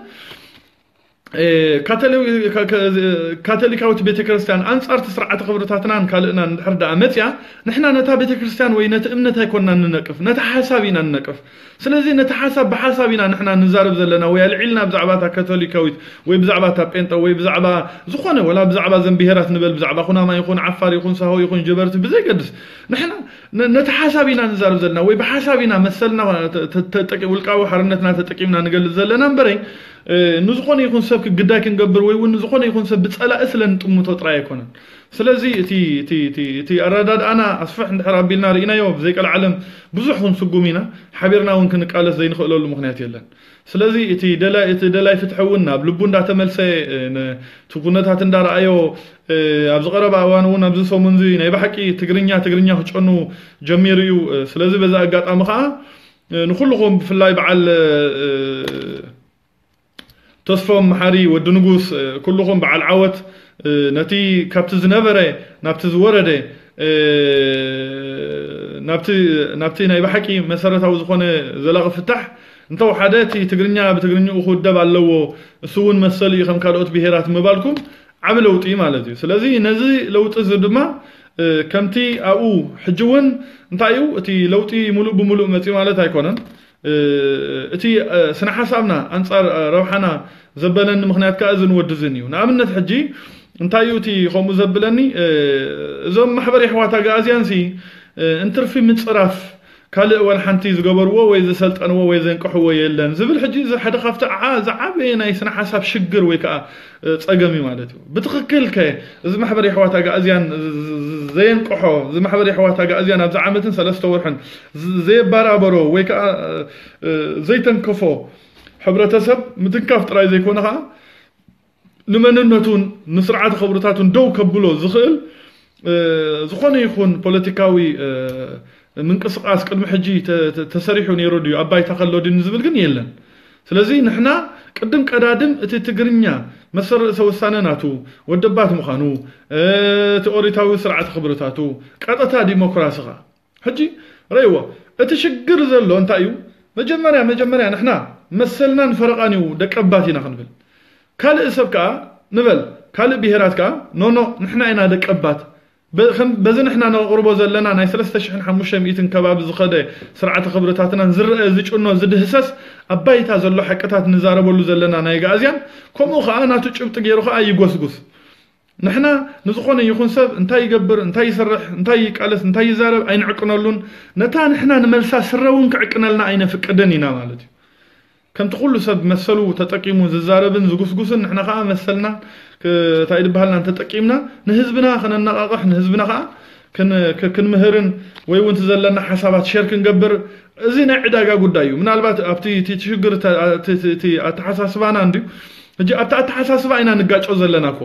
ካቶሊካዊት ቤተክርስትያን ኣንፃርቲ ስርዓተ ክብርታትናን ካልእና እንድሕር ደኣ መፅያ ንሕና ነታ ቤተክርስትያን ወይ ነቲ እምነት ኣይኮንና ንነቅፍ ነቲ ሓሳብ ኢና ንነቅፍ ስለዚ ነቲ ሓሳብ ብሓሳብ ኢና ንሕና ንዛረብ ዘለና ወይ ኣልዒልና ብዛዕባ እታ ካቶሊካዊት ወይ ብዛዕባ እታ ጴንጠ ወይ ብዛዕባ ዝኾነ ወላ ብዛዕባ ዘን ብሄራት ንበል ብዛዕባ ኩናማ ይኹን ዓፋር ይኹን ሳሆ ይኹን ጀበርቲ ብዘይገድስ ንሕና ነቲ ሓሳብ ኢና ንዛረብ ዘለና ወይ ብሓሳብ ኢና መሰልና ውልቃዊ ሓርነትና ተጠቂምና ንገልፅ ዘለና እምበረይ ንዝኾነ ይኹን ሰብ ግዳይ ክንገብር ወይ እውን ንዝኾነ ይኹን ሰብ ብፀላኢ ስለ ንጥምቶ ጥራይ ኣይኮነን ስለዚ እቲ ኣረዳድኣና ኣስፍሕ እንድሕር ኣቢልና ርኢናዮ ብዘይቀል ዓለም ብዙሕ ክንስጉም ኢና ሓቢርና እውን ክንቃለስ ዘይንኽእለሉ ምክንያት የለን ስለዚ እቲ ደላይ ፍትሒ እውን ናብ ልቡ እንዳተመልሰ እቲ ኩነታት እንዳረኣዮ ኣብ ዝቐረባ እዋን እውን ኣብዚ ሰሙን እዚ ናይ ባሓቂ ትግርኛ ትግርኛ ክጨኑ ጀሚሩ እዩ ስለዚ በዛ ኣጋጣሚ ከዓ ንኩልኩም ብፍላይ በዓል ተስፎም መሓሪ ወዲ ንጉስ ኩልኩም በዓል ዓወት ነቲ ካብቲ ዝነበረ ናብቲ ዝወረደ ናብቲ ናይ ባሓቂ መሰረታዊ ዝኾነ ዘላቒ ፍታሕ እንተወሓደ እቲ ትግርኛ ብትግርኝኡ ክውደብ ኣለዎ እሱ እውን መሰል እዩ ከም ካልኦት ብሄራት ምባልኩም ዓብ ለውጢ ማለት እዩ ስለዚ ነዚ ለውጢ እዚ ድማ ከምቲ ኣብኡ ሕጂ እውን እንታይ እዩ እቲ ለውጢ ሙሉእ ብምሉእ መፅኡ ማለት ኣይኮነን እቲ ስነ ሓሳብና ኣንፃር ረብሓና ዘበለኒ ምክንያት ከዓ እዚ ንወድዝን እዩ ንኣብነት ሕጂ እንታይ እዩ እቲ ከምኡ ዘብለኒ እዞም ማሕበር ኣሕዋት ኣጋእዝያንሲ እንትርፊ ምፅራፍ ካልእ ወል ሓንቲ ዝገበርዎ ወይ ዝሰልጠንዎ ወይ ዘንቅሕዎ የለን ዝብል ሕጂ ሓደ ካብቲ ዝዓበየ ናይ ስነ ሓሳብ ሽግር ወይ ከዓ ፀገም እዩ ማለት እዩ ብትክክል ከ እዚ ማሕበር ኣሕዋት ኣጋእዝያን ዘየንቅሖ ዝማሕበረ ኣሕዋት ኣጋእዝያ ናብዚ ዓመትን ሰለስተ ወርሕን ዘየባራበሮ ወይ ከዓ ዘይተንከፎ ሕብረተሰብ ምትንካፍ ጥራይ ዘይኮነ ከዓ ንመንነቱን ንስርዓት ክብርታቱን ደው ከብሎ ዝኽእል ዝኾነ ይኹን ፖለቲካዊ ምንቅስቃስ ቅድሚ ሕጂ ተሰሪሑ ነይሩ ድዩ ኣብ ባይታ ከሎ ድዩ ንዝብል ግን የለን ስለዚ ንሕና ቅድም ቀዳድም እቲ ትግርኛ መሰል ርእሰ ውሳነ ናቱ ወደባት ምዃኑ እቲ ኦሪታዊ ስርዓት ክብርታቱ ቀጥታ ዲሞክራሲ ኻ ሕጂ ረይዎ እቲ ሽግር ዘሎ እንታይ እዩ መጀመርያ መጀመርያ ንሕና መሰልናን ፈረቓን እዩ ደቀባት ኢና ክንብል ካልእ ሰብ ከዓ ንበል ካልእ ብሄራት ከዓ ኖኖ ንሕና ኢና ደቀባት በዚ ንሕና ነቕርቦ ዘለና ናይ 3500 ከባቢ ዝኸደ ስርዓተ ክብርታትናን ዝረአ ዝጭኖ ዝድህሰስ ኣብ ባይታ ዘሎ ሓቅታት ንዛረበሉ ዘለና ናይ ጋእዝያን ከምኡ ከዓ ናቱ ጭብጢ ገይሩ ከዓ ይጎስጉስ ንሕና ንዝኾነ ይኹን ሰብ እንታይ ይገብር እንታይ ይሰርሕ እንታይ ይቃለስ እንታይ ይዛረብ ኣይንዕቅነሉን ነታ ንሕና ንመልሳ ስረ እውን ክዕቅነልና ኣይነፍቅድን ኢና ማለት እዩ ከምቲ ኩሉ ሰብ መሰሉ ተጠቂሙ ዝዛረብን ዝጉስጉስን ንሕና ከዓ መሰልና እንታይ ድበሃልና ተጠቂምና ንህዝብና ክነነቃቅሕ ንህዝብና ከዓ ክንምህርን ወይ እውን ዘለና ሓሳባት ሸር ክንገብር እዚ ናይ ዕዳጋ ጉዳይ እዩ ምናልባት ኣብቲ ሽግር ኣተሓሳስባና እንድዩ ሕጂ ኣብቲ ኣተሓሳስባ ኢና ንጋጮ ዘለና ኮ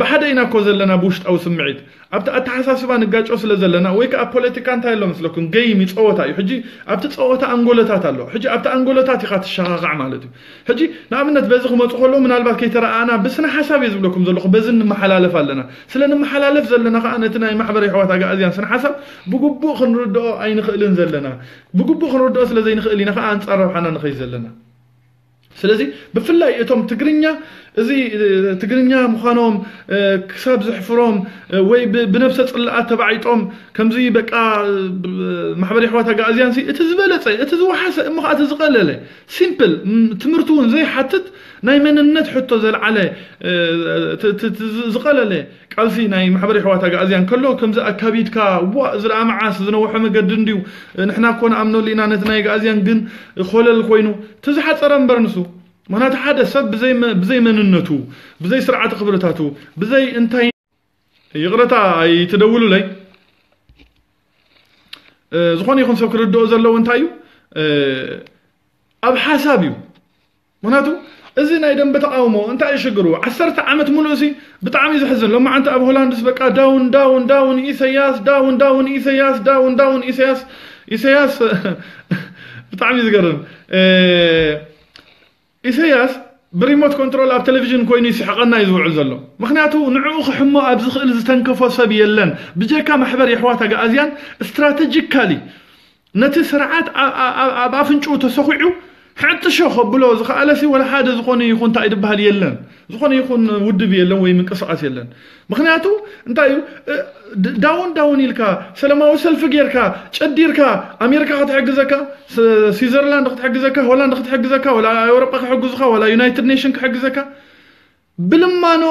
ብሓደ ኢና ኮ ዘለና ብውሽጣዊ ስምዒት ኣብቲ ኣተሓሳስባ ንጋጮ ስለ ዘለና ወይ ከዓ ፖለቲካ እንታይ ኣሎ መስለኩም ገይም ፀወታ እዩ ሕጂ ኣብቲ ፀወታ ኣንጎሎታት ኣሎ ሕጂ ኣብቲ ኣንጎሎታት ኢኻ ትሸኻኻዕ ማለት እዩ ሕጂ ንኣብነት በዚ ክመፁ ከለዉ ምናልባት ከይተረኣና ብስነ ሓሳብ እየ ዝብለኩም ዘለኹ በዚ ንመሓላለፍ ኣለና ስለ ንመሓላለፍ ዘለና ከዓ ነቲ ናይ ማሕበረ ሕዋት ኣጋእዝያን ስነ ሓሳብ ብግቡእ ክንርድኦ ኣይንኽእልን ዘለና ብግቡእ ክንርድኦ ስለ ዘይንኽእል ኢና ከዓ ኣንፃር ረብሓና ንኸይ ዘለና ስለዚ ብፍላይ እቶም ትግርኛ እዚ ትግርኛ ምዃኖም ክሳብ ዘሕፍሮም ወይ ብነብሰ ፅላኣት ተባዒጦም ከምዚ በቃ ማሕበረ ሕዋት ኣጋእዝያን እቲ ዝበለፀ እቲ ዝወሓሰ እሞ ከዓ እቲ ዝቐለለ ሲምፕል ትምህርቲ እውን ዘይሓትት ናይ መንነት ሕቶ ዘለዓለ ዝቐለለ ቃልሲ ናይ ማሕበረ ሕዋት ኣጋእዝያን ከሎ ከምዚ ኣካቢድካ ዋ እዚ ደኣ መዓስ ዝነውሖ መገዲ እንድዩ ንሕና ኮነ ኣምነሉ ኢና ነቲ ናይ ጋእዝያን ግን ኮለል ኮይኑ ተዝሓፀረ እምበር ንሱ ምክንያቱ ሓደ ሰብ ብዘይ መንነቱ ብዘይ ስርዓተ ክብርታቱ ብዘይ እንታይ ይቕረታ ኣይትደውሉለይ ዝኾነ ይኹን ሰብ ክርድኦ ዘለዎ እንታይ እዩ ኣብ ሓሳብ እዩ ምክንያቱ እዚ ናይ ደንበ ተቃውሞ እንታይ እዩ ሽግሩ ዓሰርተ ዓመት ሙሉእ ሲ ብጣዕሚ እዩ ዘሕዝን ሎማዓንቲ ኣብ ሆላንድስ በቃ ዳውን ዳውን ዳውን ኢሳያስ ዳውን ዳውን ኢሳያስ ዳውን ዳውን ኢሳያስ ኢሳያስ ብጣዕሚ እዩ ዝገርም ኢሳያስ ብሪሞት ኮንትሮል ኣብ ቴሌቭዥን ኮይኑ ይስሕቐና እዩ ዝውዕል ዘሎ ምክንያቱ ንዕኡ ክሕሞ ኣብ ዝኽእል ዝተንከፎ ሰብ የለን ብጀካ ማሕበር የሕዋት ኣጋእዝያን እስትራቴጂካሊ ነቲ ስርዓት ኣብ ኣፍንጭኡ حتى شو بلو زخ على سي ولا حدا زخوني يكون تايد بهال يلن زخوني يكون ود بيلن وي من قصعات يلن مخنياتو انتايو داون داون يلكا سلاماو سلف غيركا چديركا أمريكا كتحجزكا سويسرلاند كتحجزكا هولندا كتحجزكا ولا اوروبا كحجزكا ولا يونايتد نيشن كحجزكا ብልማኖ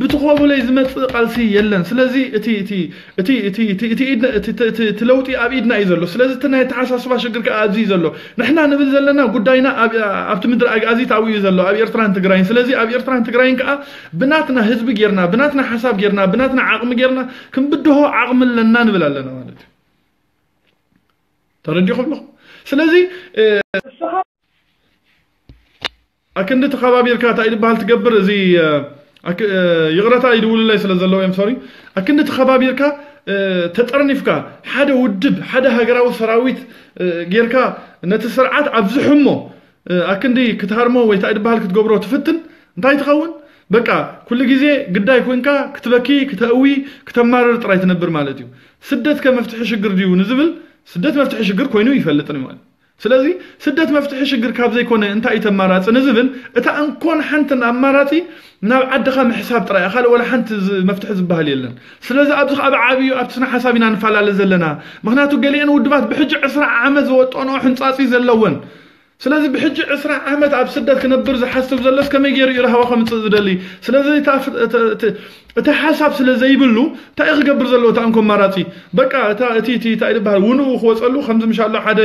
ብትኸቡለይ ዝመፅእ ቃልሲ የለን ስለዚ እቲ ለውጢ ኣብ ኢድና እዩ ዘሎ ስለዚ እቲ ናይ ተሓሳስባ ሽግር ከዓ ኣብዚ እዩ ዘሎ ንሕና ንብል ዘለና ጉዳይና ኣብቲ ምድሪ ኣጋዚት ኣብኡ እዩ ዘሎ ኣብ ኤርትራን ትግራይን ስለዚ ኣብ ኤርትራን ትግራይን ከዓ ብናትና ህዝቢ ጌርና ብናትና ሓሳብ ጌርና ብናትና ዓቕሚ ጌርና ክንብድሆ ዓቕሚ ኣለና ንብል ኣለና ማለት እዩ ተረዲኹም ኣለኹም ስለዚ ኣክንዲ ተኸባቢርካ እንታይ ድበሃል ትገብር እዚ ይቕረታ ይድውሉለይ ስለ ዘለዎ እዮም ሶሪ ኣክንዲ ተኸባቢርካ ተጠርኒፍካ ሓደ ውድብ ሓደ ሃገራዊ ሰራዊት ጌርካ ነቲ ስርዓት ኣብ ዝሕሞ ኣክንዲ ክትሃርሞ ወይ እንታይ ድበሃል ክትገብሮ ትፍትን እንታይ ትኸውን በቃ ኩሉ ግዜ ግዳይ ኮንካ ክትበኪ ክተእዊ ክተማርር ጥራይ ትነብር ማለት እዩ ስደት ከመፍትሒ ሽግር ድዩ ንዝብል ስደት መፍትሒ ሽግር ኮይኑ ይፈልጥን ማለት ስለዚ ስደት መፍትሒ ሽግር ካብ ዘይኮነ እንታይ እዩ ተማራፂ ንዝብል እታ እንኮን ሓንትን ኣማራፂ ናብ ዓድኻ ምሕሳብ ጥራይ ካልእ ወላ ሓንቲ መፍትሒ ዝበሃል የለን ስለዚ ኣብዚ ኣብ ዓብዩ ኣብቲ ስነ ሓሳብ ኢና ንፈላለ ዘለና ምክንያቱ ገሊአን ውድባት ብሕጂ ዕስራ ዓመት ዝወጠኖ ሕንፃፂ ዘለወን ስለዚ ብሕጂ ዕስራ ዓመት ኣብ ስደት ክነብር ዝሓስብ ዘሎስ ከመይ ገይሩ እዩ ረሃባ ከምፅእ ዝደሊ ስለዚ እቲ ሓሳብ ስለ ዘይብሉ እንታይ እዩ ክገብር ዘለዎ እታ እንኮ ማራፂ በቃ እቲ እንታይ ዝበሃል ውንኡ ክወፀሉ ከምዚ ምሻ ኣሎ ሓደ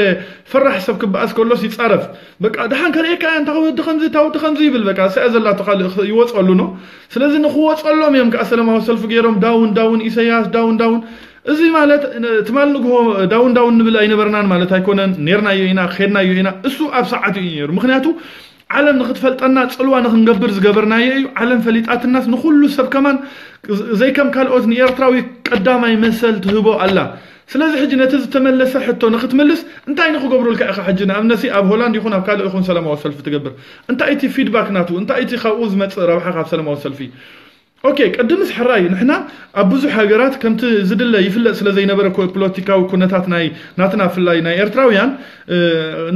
ፈራሕ ሰብ ክበኣስ ከሎስ ይፃረፍ በቃ ድሓን ከርእየካ እንታ ወዲ ከምዚ እታ ወዲ ከምዚ ይብል በቃ ስያ ዘላቶ ካልእ ይወፀሉ ኖ ስለዚ ንክወፀሎም እዮም ከዓ ሰለማዊ ሰልፊ ገይሮም ዳውን ዳውን ኢሳያስ ዳውን ዳውን እዚ ማለት ትማል ንግሆ ዳውን ዳውን ንብል ኣይነበርናን ማለት ኣይኮነን ነርናዮ ኢና ከድናዮ ኢና እሱ ኣብ ሰዓት እዩ ነይሩ ምክንያቱ ዓለም ንክትፈልጠና ፅልዋ ንክንገብር ዝገበርናዮ እዩ ዓለም ፈሊጣትናስ ንኩሉ ሰብ ከማን ዘይከም ካልኦት ንኤርትራዊ ቀዳማይ መሰል ትህቦ ኣላ ስለዚ ሕጂ ነቲ ዝተመለሰ ሕቶ ንክትምልስ እንታይ ንክገብሩልካ ኢኻ ሕጂ ንኣብነሲ ኣብ ሆላንድ ይኹን ኣብ ካልእ ይኹን ሰላማዊ ሰልፊ ትገብር እንታይ እቲ ፊድባክ ናቱ እንታይ እቲ ካብኡ ዝመፅእ ረብሓ ካብ ሰላማዊ ሰልፊ أوكي قدمس حراي نحنا ابوزو حاجرات كمت زدله يفلق سلا زي نبره بوليتيكاو كونتات ناي ناتنا في اللاي ناي ارتراويان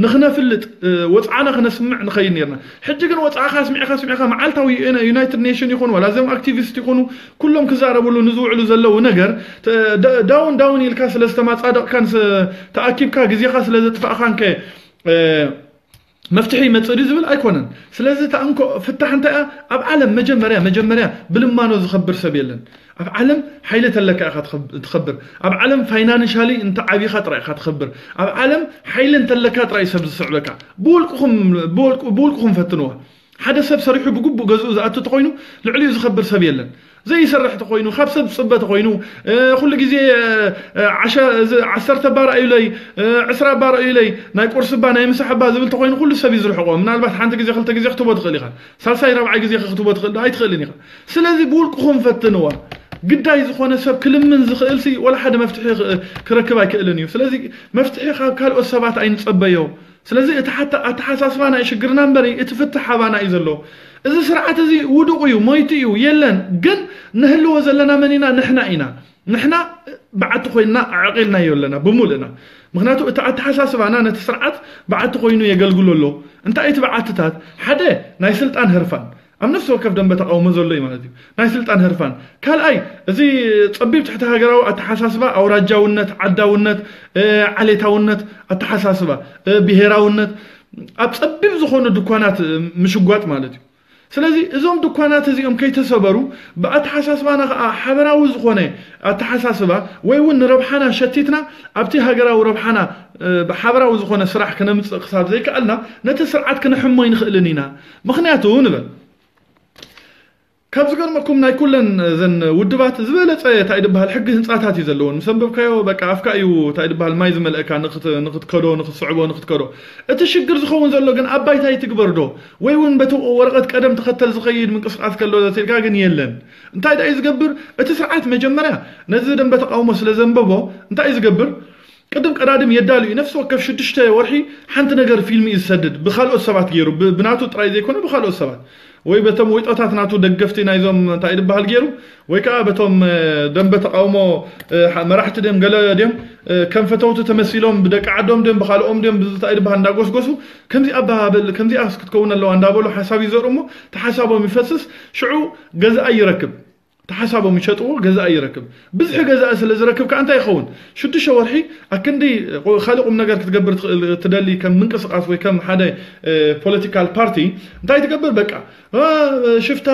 نخنا فلت آه وصعنا خنسمع نخيل نيرنا حجي كن وصعا خاسمع خاسمع خا معالتاوي أنا يونايتد نيشن يكون ولا زم اكتيفيست يكونوا كلهم كزاربوا له نزوعلو زلو نجر داون مفتحي متصري زبل ايكونن سلازي تانكو فتح انت اب عالم مجمريا مجمريا بلمانو زخبر سبيلن اب عالم حيلة لك اخا تخبر اب عالم فاينانشالي انت عبي خاطر حدا سب صريحو بقبو غزو زاتو تقوينو لعليو زخبر سبيلن زي سرح تقوينو خاب سب صبة تقوينو آه كل جزي عشا عسرت بار إلي عسرة بار إلي ناي قرص با ناي مسح با زبل كل سب يزرح قوم من البحث حنت جزي خلت جزي خطبة تخليها سالساي ربع جزي خطبة تخلي هاي تخليني سلازي بقول سلازي اتحت اتحساس فانا يشجرنا بري اتفتح فانا ايزلو اذا سرعت زي ودقيو ميتيو يلن جن نهلو وزلنا منينا نحنا اينا نحنا بعد خوينا عقلنا يولنا بمولنا مغناتو اتا اتحساس نتسرعت بعد خوينو يقلقلو له انت ايت بعد حدا نايسلت ان ኣብ ነፍሲ ወከፍ ደንበ ተቃውሞ ዘሎ እዩ ማለት እዩ ናይ ስልጣን ህርፋን ካልኣይ እዚ ፀቢብ ትሕቲ ሃገራዊ ኣተሓሳስባ ኣውራጃውነት ዓዳውነት ዓሌታውነት ኣተሓሳስባ ብሄራውነት ኣብ ፀቢብ ዝኾኑ ድኳናት ምሽጓጥ ማለት እዩ ስለዚ እዞም ድኳናት እዚኦም ከይተሰበሩ ብኣተሓሳስባና ከዓ ሓበራዊ ዝኾነ ኣተሓሳስባ ወይ እውን ንረብሓና ሸቲትና ኣብቲ ሃገራዊ ረብሓና ብሓበራዊ ዝኾነ ስራሕ ክነምፅእ ክሳብ ዘይከኣልና ነቲ ስርዓት ክንሕሞ ይንኽእልን ኢና ምክንያቱ ንበል ካብ ዝገርመኩም ናይ ኩለን ዘን ውድባት ዝበለፀ እንታይ ድበሃል ሕጊ ህንፃታት እዩ ዘለዎን ምስ ኣንበብካዮ በቃ ኣፍካ እዩ እንታይ ድበሃል ማይ ዝመልአካ ንክትከዶ ንክትስዕቦ ንክትከዶ እቲ ሽግር ዝኸውን ዘሎ ግን ኣብ ባይታ ይትግበር ዶ ወይ እውን በቲ ወረቐት ቀደም ተኸተል ዝኸይድ ምንቅስቃስ ከሎ ዘትልካ ግን የለን እንታይ ዳ እዩ ዝገብር እቲ ስርዓት መጀመርያ ነዚ ደንበ ተቃውሞ ስለ ዘንበቦ እንታይ እዩ ዝገብር ቅድም ቀዳድም የዳልዩ ነፍሲ ወከፍ ሽዱሽተ ወርሒ ሓንቲ ነገር ፊልሚ እዩ ዝሰድድ ብካልኦት ሰባት ገይሩ ብናቱ ጥራይ ዘይኮነ ብካልኦት ሰባት ወይ በቶም ወይጦታት ናቱ ደገፍቲ ናይዞም እንታይ ድበሃል ገይሩ ወይ ከዓ በቶም ደንበ ተቃውሞ መራሕቲ ድም ገለ ድም ከም ፈተውቲ ተመሲሎም ብደቂ ዓዶም ድም ብካልኦም ድም እንታይ ድበሃል እንዳጎስጎሱ ከምዚ ኣባብል ከምዚኣ ክትከውን ኣለዋ እንዳበሉ ሓሳብ ይዘርኡ እሞ ተሓሳቦም ይፈስስ ሽዑ ገዛእ ይረክብ ተሓሳቦም ይሸጥዎ ገዛእ ይረክብ ብዙሕ ገዛእ ስለ ዝረክብ ከዓ እንታይ ይኸውን ሽዱሽተ ወርሒ ኣብ ክንዲ ካልእ ቁም ነገር ክትገብር ትደሊ ከም ምንቅስቃስ ወይ ከም ሓደ ፖለቲካል ፓርቲ እንታይ ትገብር በቃ ሽፍታ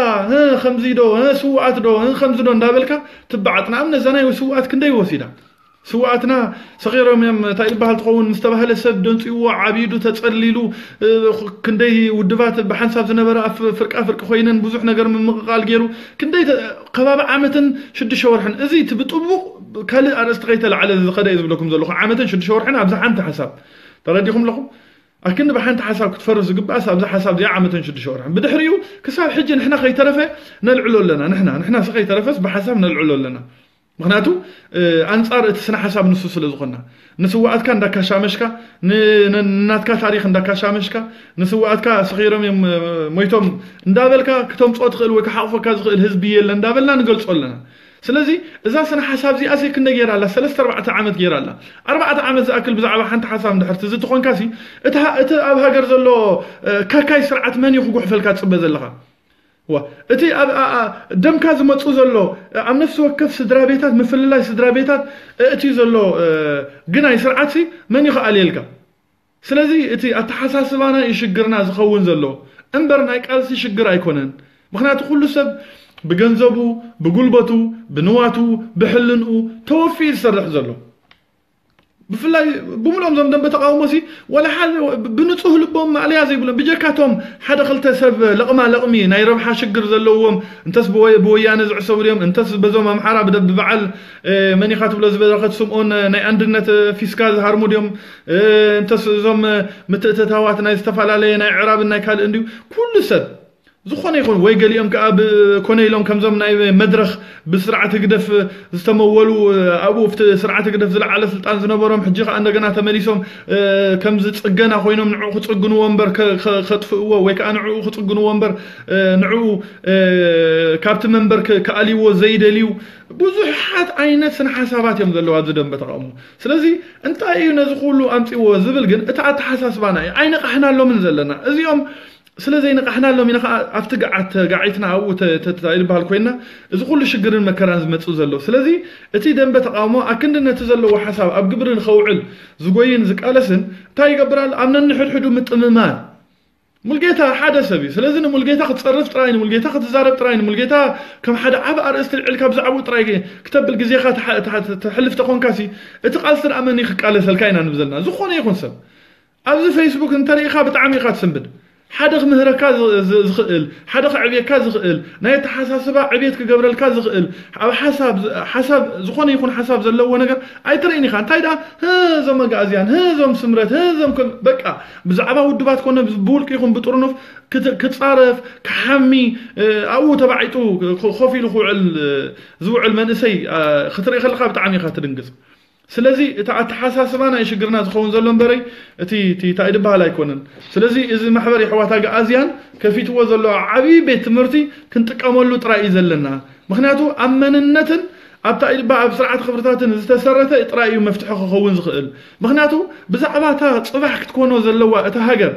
ከምዚ ዶ ስውዓት ዶ ከምዚ ዶ እንዳበልካ ትበዓጥ ንኣብነት እዛ ናይ ስውዓት ክንደይ ወሲዳ ስዋኣትና ሰኺሮም እዮም እንታይ ዝበሃል ትኸውን ምስ ተባህለ ሰብ ደንፂዎ ዓቢዱ ተፀሊሉ ክንደይ ውድባት ብሓንሳብ ዝነበረ ኣብ ፍርቃ ፍርቂ ኮይነን ብዙሕ ነገር ምምቕቃል ገይሩ ክንደይ ከባቢ ዓመትን ሽዱሽተ ወርሕን እዚ እቲ ብጥቡቕ ካልእ ኣርእስቲ ከይተላዓለ ዝኸደ እዩ ዝብለኩም ዘለኹ ዓመትን ሽዱሽተ ወርሕን ኣብዛ ሓንቲ ሓሳብ ተረዲኹም ኣለኹም ኣክንዲ ብሓንቲ ሓሳብ ክትፈርስ ዝግባእስ ኣብዛ ሓሳብ እዚኣ ዓመትን ሽዱሽተ ወርሕን ብድሕሪኡ ክሳብ ሕጂ ንሕና ከይተረፈ ነልዕሎ ኣለና ንሕና ንሕና ስ ከይተረፈስ ብሓሳብ ነልዕሎ ኣለና ምክንያቱ ኣንፃር እቲ ስነ ሓሳብ ንሱ ስለ ዝኾና ንስዋኣትካ እንዳካሻመሽካ ንናትካ ታሪክ እንዳካሻመሽካ ንስዋኣትካ ሰኺሮም እዮም ሞይቶም እንዳበልካ ክተምፅኦ ትኽእል ወይ ክሓቕፈካ ዝኽእል ህዝቢ የለ እንዳበልና ንገልፆ ኣለና ስለዚ እዛ ስነ ሓሳብ እዚኣ ሲ ክንደ ጌራ ኣላ ሰለስተ ኣርባዕተ ዓመት ጌራ ኣላ ኣርባዕተ ዓመት ዝኣክል ብዛዕባ ሓንቲ ሓሳብ እንድሕርቲ እዚ ትኾንካ ሲ እቲ ኣብ ሃገር ዘሎ ካካይ ስርዓት መን እዩ ክጉሕፈልካ ትፅበ ዘለካ እቲ ደምካ ዝመፁ ዘሎ ኣብ ነፍሲ ወከፍ ስድራ ቤታት ምፍልላይ ስድራ ቤታት እቲ ዘሎ ግናይ ስርዓት መን ይኽኣል የልካ ስለዚ እቲ ኣተሓሳስባና እዩ ሽግርና ዝኸውን ዘሎ እምበር ናይ ቃልሲ ሽግር ኣይኮነን ምክንያቱ ኩሉ ሰብ ብገንዘቡ ብጉልበቱ ብንዋቱ ብሕልንኡ ተወፊኡ ዝሰርሕ ዘሎ ብፍላይ ብምልኦም ዞም ደንበ ተቃውሞ ሲ ወላ ሓደ ብንፁህ ልቦም ማዕለያ ዘይብሎም ብጀካቶም ሓደ ክልተ ሰብ ለቕማ ለቕሚ ናይ ረብሓ ሽግር ዘለዎም እንተስ ብወያነ ዝዕሰቡ ድዮም እንተስ በዞም ኣምሓራ ብበዓል መኒኻ ትብሎ ዝበረኸ ስምዖን ናይ አንድነት ፊስካ ዝሃርሙ ድዮም እንተስ እዞም ምትእትታዋት ናይ ዝተፈላለየ ናይ ዕራብን ናይ ካልእ እንድዩ ኩሉ ሰብ ዝኾነ ይኹን ወይ ገሊኦም ከዓ ኮነ ኢሎም ከምዞም ናይ መድረኽ ብስርዓት ግደፍ ዝተመወሉ ኣብኡ ብቲ ስርዓት ግደፍ ዝለዓለ ስልጣን ዝነበሮም ሕጂ ከዓ እንደገና ተመሊሶም ከምዚ ፅገና ኮይኖም ንዕኡ ክፅግንዎ እምበር ከጥፍእዎ ወይ ከዓ ንዕኡ ክፅግንዎ እምበር ንዕኡ ካብቲ መንበር ከኣልይዎ ዘይደልዩ ብዙሓት ዓይነት ስነ ሓሳባት እዮም ዘለዋ ኣብዚ ደንበ ተቃውሞ ስለዚ እንታይ እዩ ነዚ ኩሉ ኣምፂዎ ዝብል ግን እቲ ኣተሓሳስባና እዩ ኣይነቃሕናሎምን ዘለና እዚኦም ስለዘይነቃሕናሎም ኢና ከዓ ኣብቲ ገዓት ጋዒትና ኣብኡ ይበሃል ኮይና እዚ ኩሉ ሽግርን መከራን ዝመፅእ ዘሎ ስለዚ እቲ ደንበ ተቃውሞ ኣብ ክንድነቲ ዘለዎ ሓሳብ ኣብ ግብሪ ንኸውዕል ዝጎይን ዝቃለስን እንታይ ይገብር ኣሎ ኣብ ነንሕድሕዱ ምጥምማን ሙልጌታ ሓደ ሰብ እዩ ስለዚ ንሙልጌታ ክትፀርፍ ጥራይ ንሙልጌታ ክትዛረብ ጥራይ ንሙልጌታ ከም ሓደ ዓብ ኣርእስቲ ልዕልካ ብዛዕባኡ ጥራይ ክተብል ግዜካ ተሕልፍ ተኾንካሲ እቲ ቃልሲ ደኣ መኒ ክቃለሰልካ ኢና ንብ ዘለና ዝኾነ ይኹን ሰብ ኣብዚ ፌስቡክ እንተሪኢኻ ብጣዕሚ ኢኻ ትስንብድ ሓደ ክምህረካ ዝኽእል ሓደ ክዕብየካ ዝኽእል ናይ ኣተሓሳስባ ዕብየት ክገብረልካ ዝኽእል ኣብ ሓሳብ ሓሳብ ዝኾነ ይኹን ሓሳብ ዘለዎ ነገር ኣይትርእን ኢኻ እንታይ ደኣ እዞም መጋእዝያን እዞም ስምረት እዞም በቃ ብዛዕባ ውድባት ኮነ ብውልቂ ይኹን ብጥርኑፍ ክፃረፍ ክሓሚ ኣብኡ ተባዒጡ ኮፍ ኢሉ ክውዕል ዝውዕል መንእሰይ ክትርኢ ከለካ ብጣዕሚ ኢኻ ትድንግፅ ስለዚ እቲ ኣተሓሳስባ ናይ ሽግርና ዝኸውን ዘሎ እምበረይ እቲ እንታይ ድበሃል ኣይኮነን ስለዚ እዚ ማሕበር ኣሕዋት ኣግኣዝያን ከፊትዎ ዘሎ ዓብዪ ቤት ትምህርቲ ክንጥቀመሉ ጥራይ እዩ ዘለና ምክንያቱ ኣብ መንነትን ኣብታ ኢድባ ኣብ ስርዓት ክብርታትን ዝተሰረተ ጥራይ እዩ መፍትሒ ክኸውን ዝኽእል ምክንያቱ ብዛዕባ እታ ፅባሕ ክትኮኖ ዘለዋ እታ ሃገር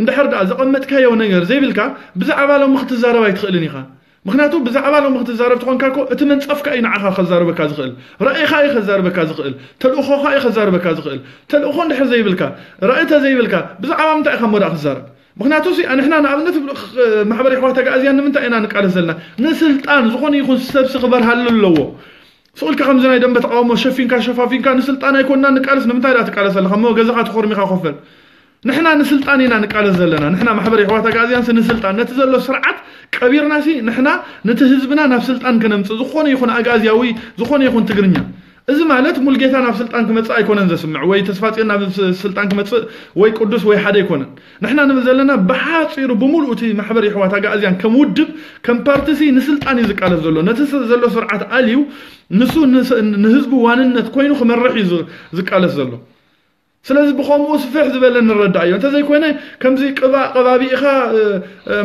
እንድሕር ደኣ ዘቐመጥካዮ ነገር ዘይብልካ ብዛዕባ ሎሚ ክትዛረብ ኣይትኽእልን ኢኻ ምክንያቱ ብዛዕባ ሎሚ ክትዛረብ ትኾንካ ኮ እቲ መንፀፍካ እዩ ንዓኻ ከዛርበካ ዝኽእል ራእይኻ እዩ ከዛርበካ ዝኽእል ተልእኾኻ እዩ ከዛርበካ ዝኽእል ተልእኾ እንድሕር ዘይብልካ ራእይ ተዘይብልካ ብዛዕባ ምንታይ ኢኻ መዳእ ክዛረብ ምክንያቱ ንሕና ንኣብነት ማሕበር ኣሕዋት ተጋእዝያ ንምንታይ ኢና ንቃለስ ዘለና ንስልጣን ዝኾነ ይኹን ሰብሲ ክበርሃሉ ኣለዎ ስቁልካ ከምዚ ናይ ደንበ ተቃውሞ ሸፊንካ ሸፋፊንካ ንስልጣን ኣይኮንና ንቃለስ ንምንታይ ዳ ትቃለስ ኣለካ ሞ ገዛኻ ተኮርሚኻ ኮፈል ንሕና ንስልጣን ኢና ንቃለስ ዘለና ንሕና ማሕበር ኣሕዋት ኣጋዝያንስ ንስልጣን ነቲ ዘሎ ስርዓት ቀቢርና ሲ ንሕና ነቲ ህዝብና ናብ ስልጣን ክነምፅእ ዝኾነ ይኹን ኣጋዝያዊ ዝኾነ ይኹን ትግርኛ እዚ ማለት ሙልጌታ ናብ ስልጣን ክመፅእ ኣይኮነን ዘስምዕ ወይ ተስፋፂን ናብ ስልጣን ክመፅእ ወይ ቅዱስ ወይ ሓደ ኣይኮነን ንሕና ንብል ዘለና ብሓፂሩ ብምሉእ እቲ ማሕበር ኣሕዋት ኣጋእዝያን ከም ውድብ ከም ፓርቲሲ ንስልጣን እዩ ዝቃለስ ዘሎ ነቲ ዘሎ ስርዓት ኣልዩ ንሱ ንህዝቡ ዋንነት ኮይኑ ክመርሕ እዩ ዝቃለስ ዘሎ ስለዚ ብከምኡ ስፍሕ ዝበለ ንረዳእ እዩ እንተዘይኮነ ከምዚ ቀባቢእኻ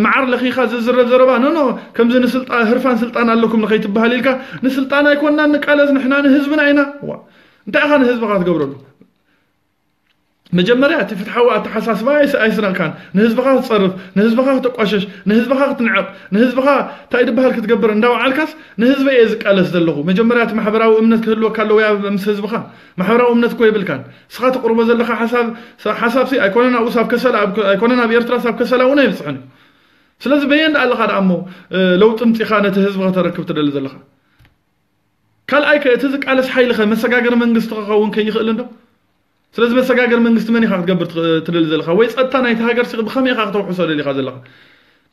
መዓር ለኺኻ ዝዝረብ ዘረባ ኖኖ ከምዚ ህርፋን ስልጣን ኣለኩም ንኸይትበሃል ኢልካ ንስልጣን ኣይኮንና ንቃለስ ንሕና ንህዝብና ኢና እንታይ ኢኻ ንህዝብካ ትገብረሉ መጀመርያ እቲ ፍትሓዊ ኣተሓሳስባ ኣይስነቕካን ንህዝብኻ ክትፀርፍ ንህዝብኻ ክተቋሸሽ ንህዝብኻ ክትንዕቕ ንህዝብኻ እንታይ ድበሃል ክትገብር እንዳባዓልካስ ንህዝበ እየ ዝቃለስ ዘለኹ መጀመርያ እቲ ማሕበራዊ እምነት ክህልወካ ኣለዎ ያ ምስ ህዝብኻ ማሕበራዊ እምነት እኮ የብልካን ንስኻ ተቕርቦ ዘለካ ሓሳብ ሲ ኣይኮነን ኣብኡ ሳብ ከሰላ ኣይኮነን ኣብ ኤርትራ ሳብ ከሰላ እውን ኣይብፅሕን እዩ ስለዚ በየንዳ ኣለካ ዳ እሞ ለውጢ ምፂኻ ነቲ ህዝቢ ከተረክብ ትደሊ ዘለካ ካልኣይ እቲ ዝቃለስ ሓይሊ ኸ መሰጋገሪ መንግስቲ ክኸውን ከይኽእል እንዶ ስለዚ መሰጋገር መንግስቲ መን ኢኻ ክትገብር ትደሊ ዘለካ ወይ ፀጥታ ናይቲ ሃገር ብከመይ ኢኻ ክተውሕሶ ደሊኻ ዘለካ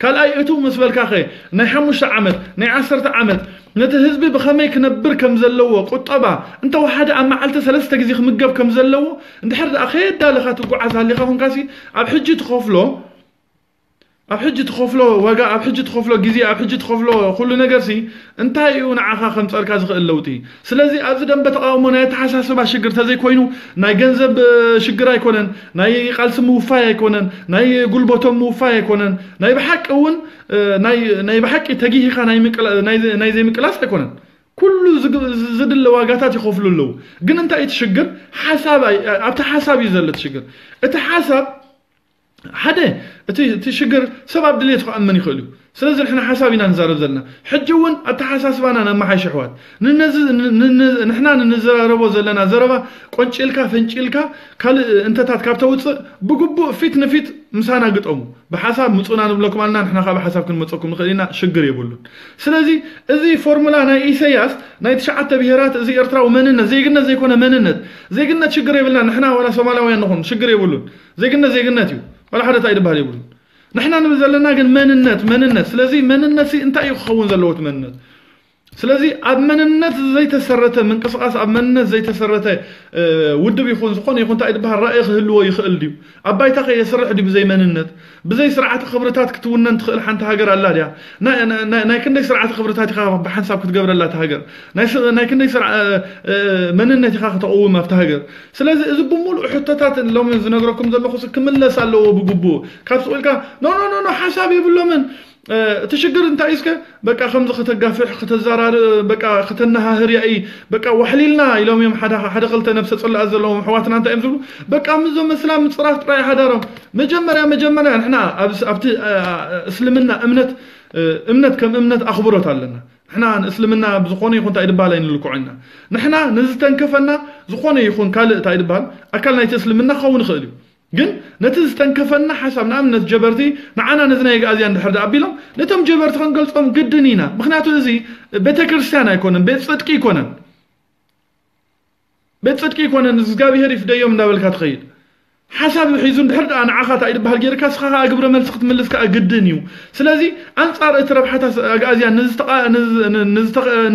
ካልኣይ እቱ ምስ በልካ ኸ ናይ ሓሙሽተ ዓመት ናይ ዓሰርተ ዓመት ነቲ ህዝቢ ብከመይ ክነብር ከም ዘለዎ ቁጠባ እንተወሓደ ኣብ መዓልቲ ሰለስተ ግዜ ክምገብ ከም ዘለዎ እንድሕር ደኣ ከየዳለኻ ትጓዓዝ ሃሊኻ ኮንካሲ ኣብ ሕጂ ትኸፍሎ ኣብ ሕጂ ትኸፍሎ ወጋ ኣብ ሕጂ ትኸፍሎ ግዜ ኣብ ሕጂ ትኸፍሎ ኩሉ ነገር ሲ እንታይ እዩ ንዓኻ ከምፀርካ ዝኽእል ለውጢ ስለዚ ኣብዚ ደንበ ተቃውሞ ናይ ኣተሓሳስባ ሽግር ተዘይኮይኑ ናይ ገንዘብ ሽግር ኣይኮነን ናይ ቃልሲ ምውፋይ ኣይኮነን ናይ ጉልበቶም ምውፋይ ኣይኮነን ናይ ብሓቂ እውን ናይ ብሓቂ ተጊሂኻ ናይ ዘይምቅላስ ኣይኮነን ኩሉ ዝድለ ዋጋታት ይኸፍሉ ኣለዉ ግን እንታይ እቲ ሽግር ሓሳብ ኣብቲ ሓሳብ እዩ ዘሎ እቲ ሽግር እቲ ሓሳብ ሓደ እቲ ሽግር ሰብ ኣብ ድሌቱ ክኣመን ይኽእል እዩ ስለዚ ንሕና ሓሳብ ኢና ንዛረብ ዘለና ሕጂ እውን ኣተሓሳስባና ነመሓይሽ ኣሕዋት ንሕና ንዘራረቦ ዘለና ዘረባ ቆንጭልካ ፈንጭልካ ካልእ እንተታት ካብ ተውፅእ ብግቡእ ፊት ንፊት ምሳና ግጠሙ ብሓሳብ ምፁና ንብለኩም ኣለና ንሕና ካብ ሓሳብ ክንመፀኩም ንኽእል ኢና ሽግር የብሉን ስለዚ እዚ ፎርሙላ ናይ ኢሳያስ ናይ ትሽዓተ ብሄራት እዚ ኤርትራዊ መንነት ዘይግነት ዘይኮነ መንነት ዘይግነት ሽግር የብልና ንሕና ወላ ሶማላውያን ንኹን ሽግር የብሉን ዘይግነት ዘይግነት እዩ ولا حدا تايد بهالي بولن نحنا نبذل لنا كان ماننات ماننات سلازي ماننات انت اي خون ذلوت ماننات سلازي أبمن الناس زي تسرت من قص قص أبمن النت زي تسرت وده بيكون زقون يكون تعيد بها الرأي خل هو أباي تقي يسرع دي بزي من الناس بزي سرعة خبرتات كتونا تخل حن تهاجر الله ديا نا نا نا نا يمكن سرعة خبرتات خاف بحن سب كت قبر الله تهاجر نا يس نا يمكن سرعة من الناس خاف تقوى ما تهاجر سلازي إذا بمول حطتات اللي هم ينزلوا لكم ده لخص كمل لسالو بجبو كابس قولك نو نو نو نو حسابي بلومن تشجر انت عايزك بقى خمزة خت ختزرار بقى ختنها يأي بقى وحليلنا إلهم يوم حدا حدا قلت نفس صلى زلهم حواتنا انت امزلو بقى مزو مسلام مصراف طراي حدارهم مجمريا إحنا أبس ابت اسلمنا امنت امنت كم امنت اخبرت علنا إحنا اسلمنا بزقون يكون تايدبال اين لكوعنا نحنا نزتنكفنا زقون يكون كالئ تايدبال اكلنا يتسلمنا خون خليو ናይቲ እስልምና ክኸውን ይኽእል እዩ ግን ነቲ ዝተንከፈና ሓሳብ ንኣብነት ጀበርቲ ንዓና ነዚ ናይ ጋእዝያ እንድሕር ኣቢሎም ነቶም ጀበርቲ ክንገልፆም ግድን ኢና ምክንያቱ እዚ ቤተ ክርስቲያን ኣይኮነን ቤት ፅድቂ ይኮነን ቤት ፅድቂ ይኮነን እግዚኣብሄር ይፍደዮም እንዳበልካ ትኸይድ ሓሳብ ሒዙ እንድሕር ደኣ ንዓኻ እንታይ ድበሃል ጌርካ ስኻ ከዓ ግብረ መልሲ ክትምልስ ከዓ ግድን እዩ ስለዚ ኣንፃር እቲ ረብሓታት ኣጋእዝያ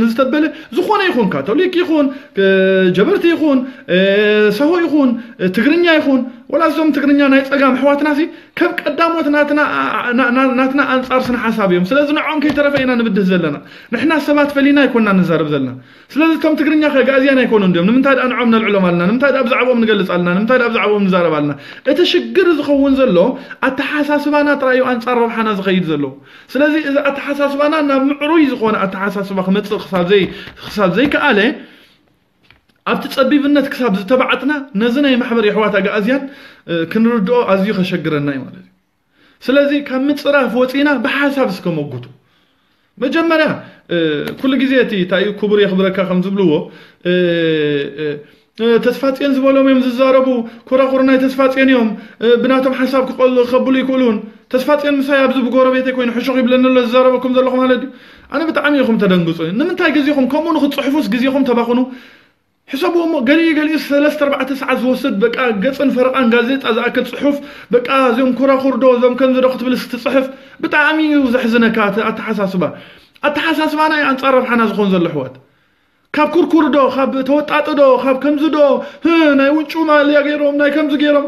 ንዝተበለ ዝኾነ ይኹን ካቶሊክ ይኹን ጀበርቲ ይኹን ሰሆ ይኹን ትግርኛ ይኹን ولا زوم تقرنيا نايت أجام حوات ناسي كم قدام وات ناتنا نا نا ناتنا انصار سن حسابيهم سلازي نعوم كي ترى فينا نبدا زلنا نحنا سبات فلينا يكوننا نزرب زلنا سلازي تم تقرنيا خا غازيانا يكونوا نديم نمنتاد انعوم نلعلوم علنا نمنتاد ابزعبهم نقلص علنا أبز عبوم نزرب علنا اتشغر زخون زلو اتحاساسبانا ترايو انصار ربحنا زخيد زلو سلازي اذا أتحساس بنا نمعروي زخون أتحساس خمص خساب زي خساب زي كاله ኣብቲ ፀቢብነት ክሳብ ዝተባዓጥና ነዚ ናይ ማሕበር ኣሕዋት ኣጋእዝያን ክንርድኦ ኣዝዩ ከሸግረና እዩ ማለት እዩ ስለዚ ካብ ምፅራፍ ወፂና ብሓሳብ እስከመጉቱ መጀመርያ ኩሉ ግዜ እቲ እንታይ ክቡር የኽብረካ ከም ዝብልዎ ተስፋፅን ዝበሎም እዮም ዝዛረቡ ኩራኩር ናይ ተስፋፅን እዮም ብናቶም ሓሳብ ክኸብሉ ይክእሉን ተስፋፅን ምሳይ ኣብዚ ብጎረቤተ ኮይኑ ሕሾክ ይብለኒ ኣሎ ዝዛረበኩም ዘለኹም ማለት እዩ ኣነ ብጣዕሚ ኢኹም ተደንግፁ ንምንታይ ግዜኹም ከምኡ ንክትፅሕፉስ ግዜኹም ተባኽኑ حسابه مو قلي قلي ثلاثة أربعة ساعات وسد بقى قصن فرقان جازيت أذا أكد صحف بقى زيم كرة خردو زيم كنز رخت بالست صحف بتعامي وزحزنا كات أتحساسبا أتحساسبا أنا أنصرف حنا زخون زل حوات ካብ ኩርኩር ዶ ካብ ተወጣጥ ዶ ካብ ከምዚ ዶ ናይ ውጭ ማልያ ገይሮም ናይ ከምዚ ገይሮም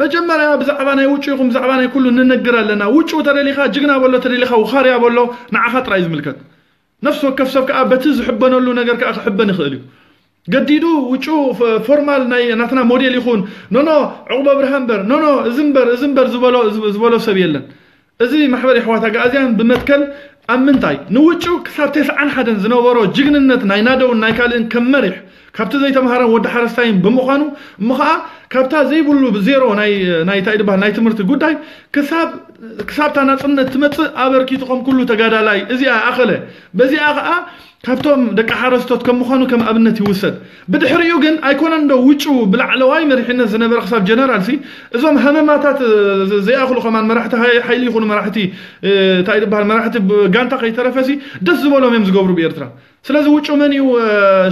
መጀመርያ ብዛዕባ ናይ ውጭ ይኹም ብዛዕባ ናይ ኩሉ ንነግር ኣለና ውጭ ተደሊኻ ጅግና በሎ ተደሊኻ ውኻርያ በሎ ንዓኻ ጥራይ ዝምልከት ነፍሲ ወከፍ ሰብ ከዓ በቲ ዝሕበነሉ ነገር ከዓ ክሕበን ይኽእል እዩ ገዲዱ ውጩ ፎርማል ናይ ናትና ሞዴል ይኹን። ኖኖ ዕቁበ ብርሃን በር። ኖኖ እዚ እምበር እዚ እምበር ዝበሎ ሰብ የለን። እዚ ማሕበር ኣሕዋት ኣጋእዝያን ብመትከል ኣብ ምንታይ? ንውጭው ክሳብ ተስዓን ሓደን ዝነበሮ ጅግንነት ናይ ናደውን ናይ ካልእን ከም መሪሕ ካብቲ ዘይተምሃረን ወዲ ሓረስታይን ብምዃኑ እሞ ከዓ ካብታ ዘይብሉ ዜሮ ናይ እንታይ ድበሃል ናይ ትምህርቲ ጉዳይ ክሳብታ ናፅነት ትመፅእ ኣበርኪትኩም ኩሉ ተጋዳላይ እዚኣ ኣኸለ በዚኣ ከዓ ካብቶም ደቂ ሓረስቶት ከም ምዃኑ ከም ኣብነት ይውሰድ ብድሕሪኡ ግን ኣይኮነን ዶ ውጩ ብላዕለዋይ መሪሕነት ዝነበረ ክሳብ ጀነራል ሲ እዞም ሃመማታት ዘይኣኽሉ ከማን መራሕቲ ሓይሊ ይኹኑ መራሕቲ እንታይ ድበሃል መራሕቲ ጋንታ ከይተረፈሲ ደስ ዝበሎም እዮም ዝገብሩ ብኤርትራ ስለዚ ውጩ መን እዩ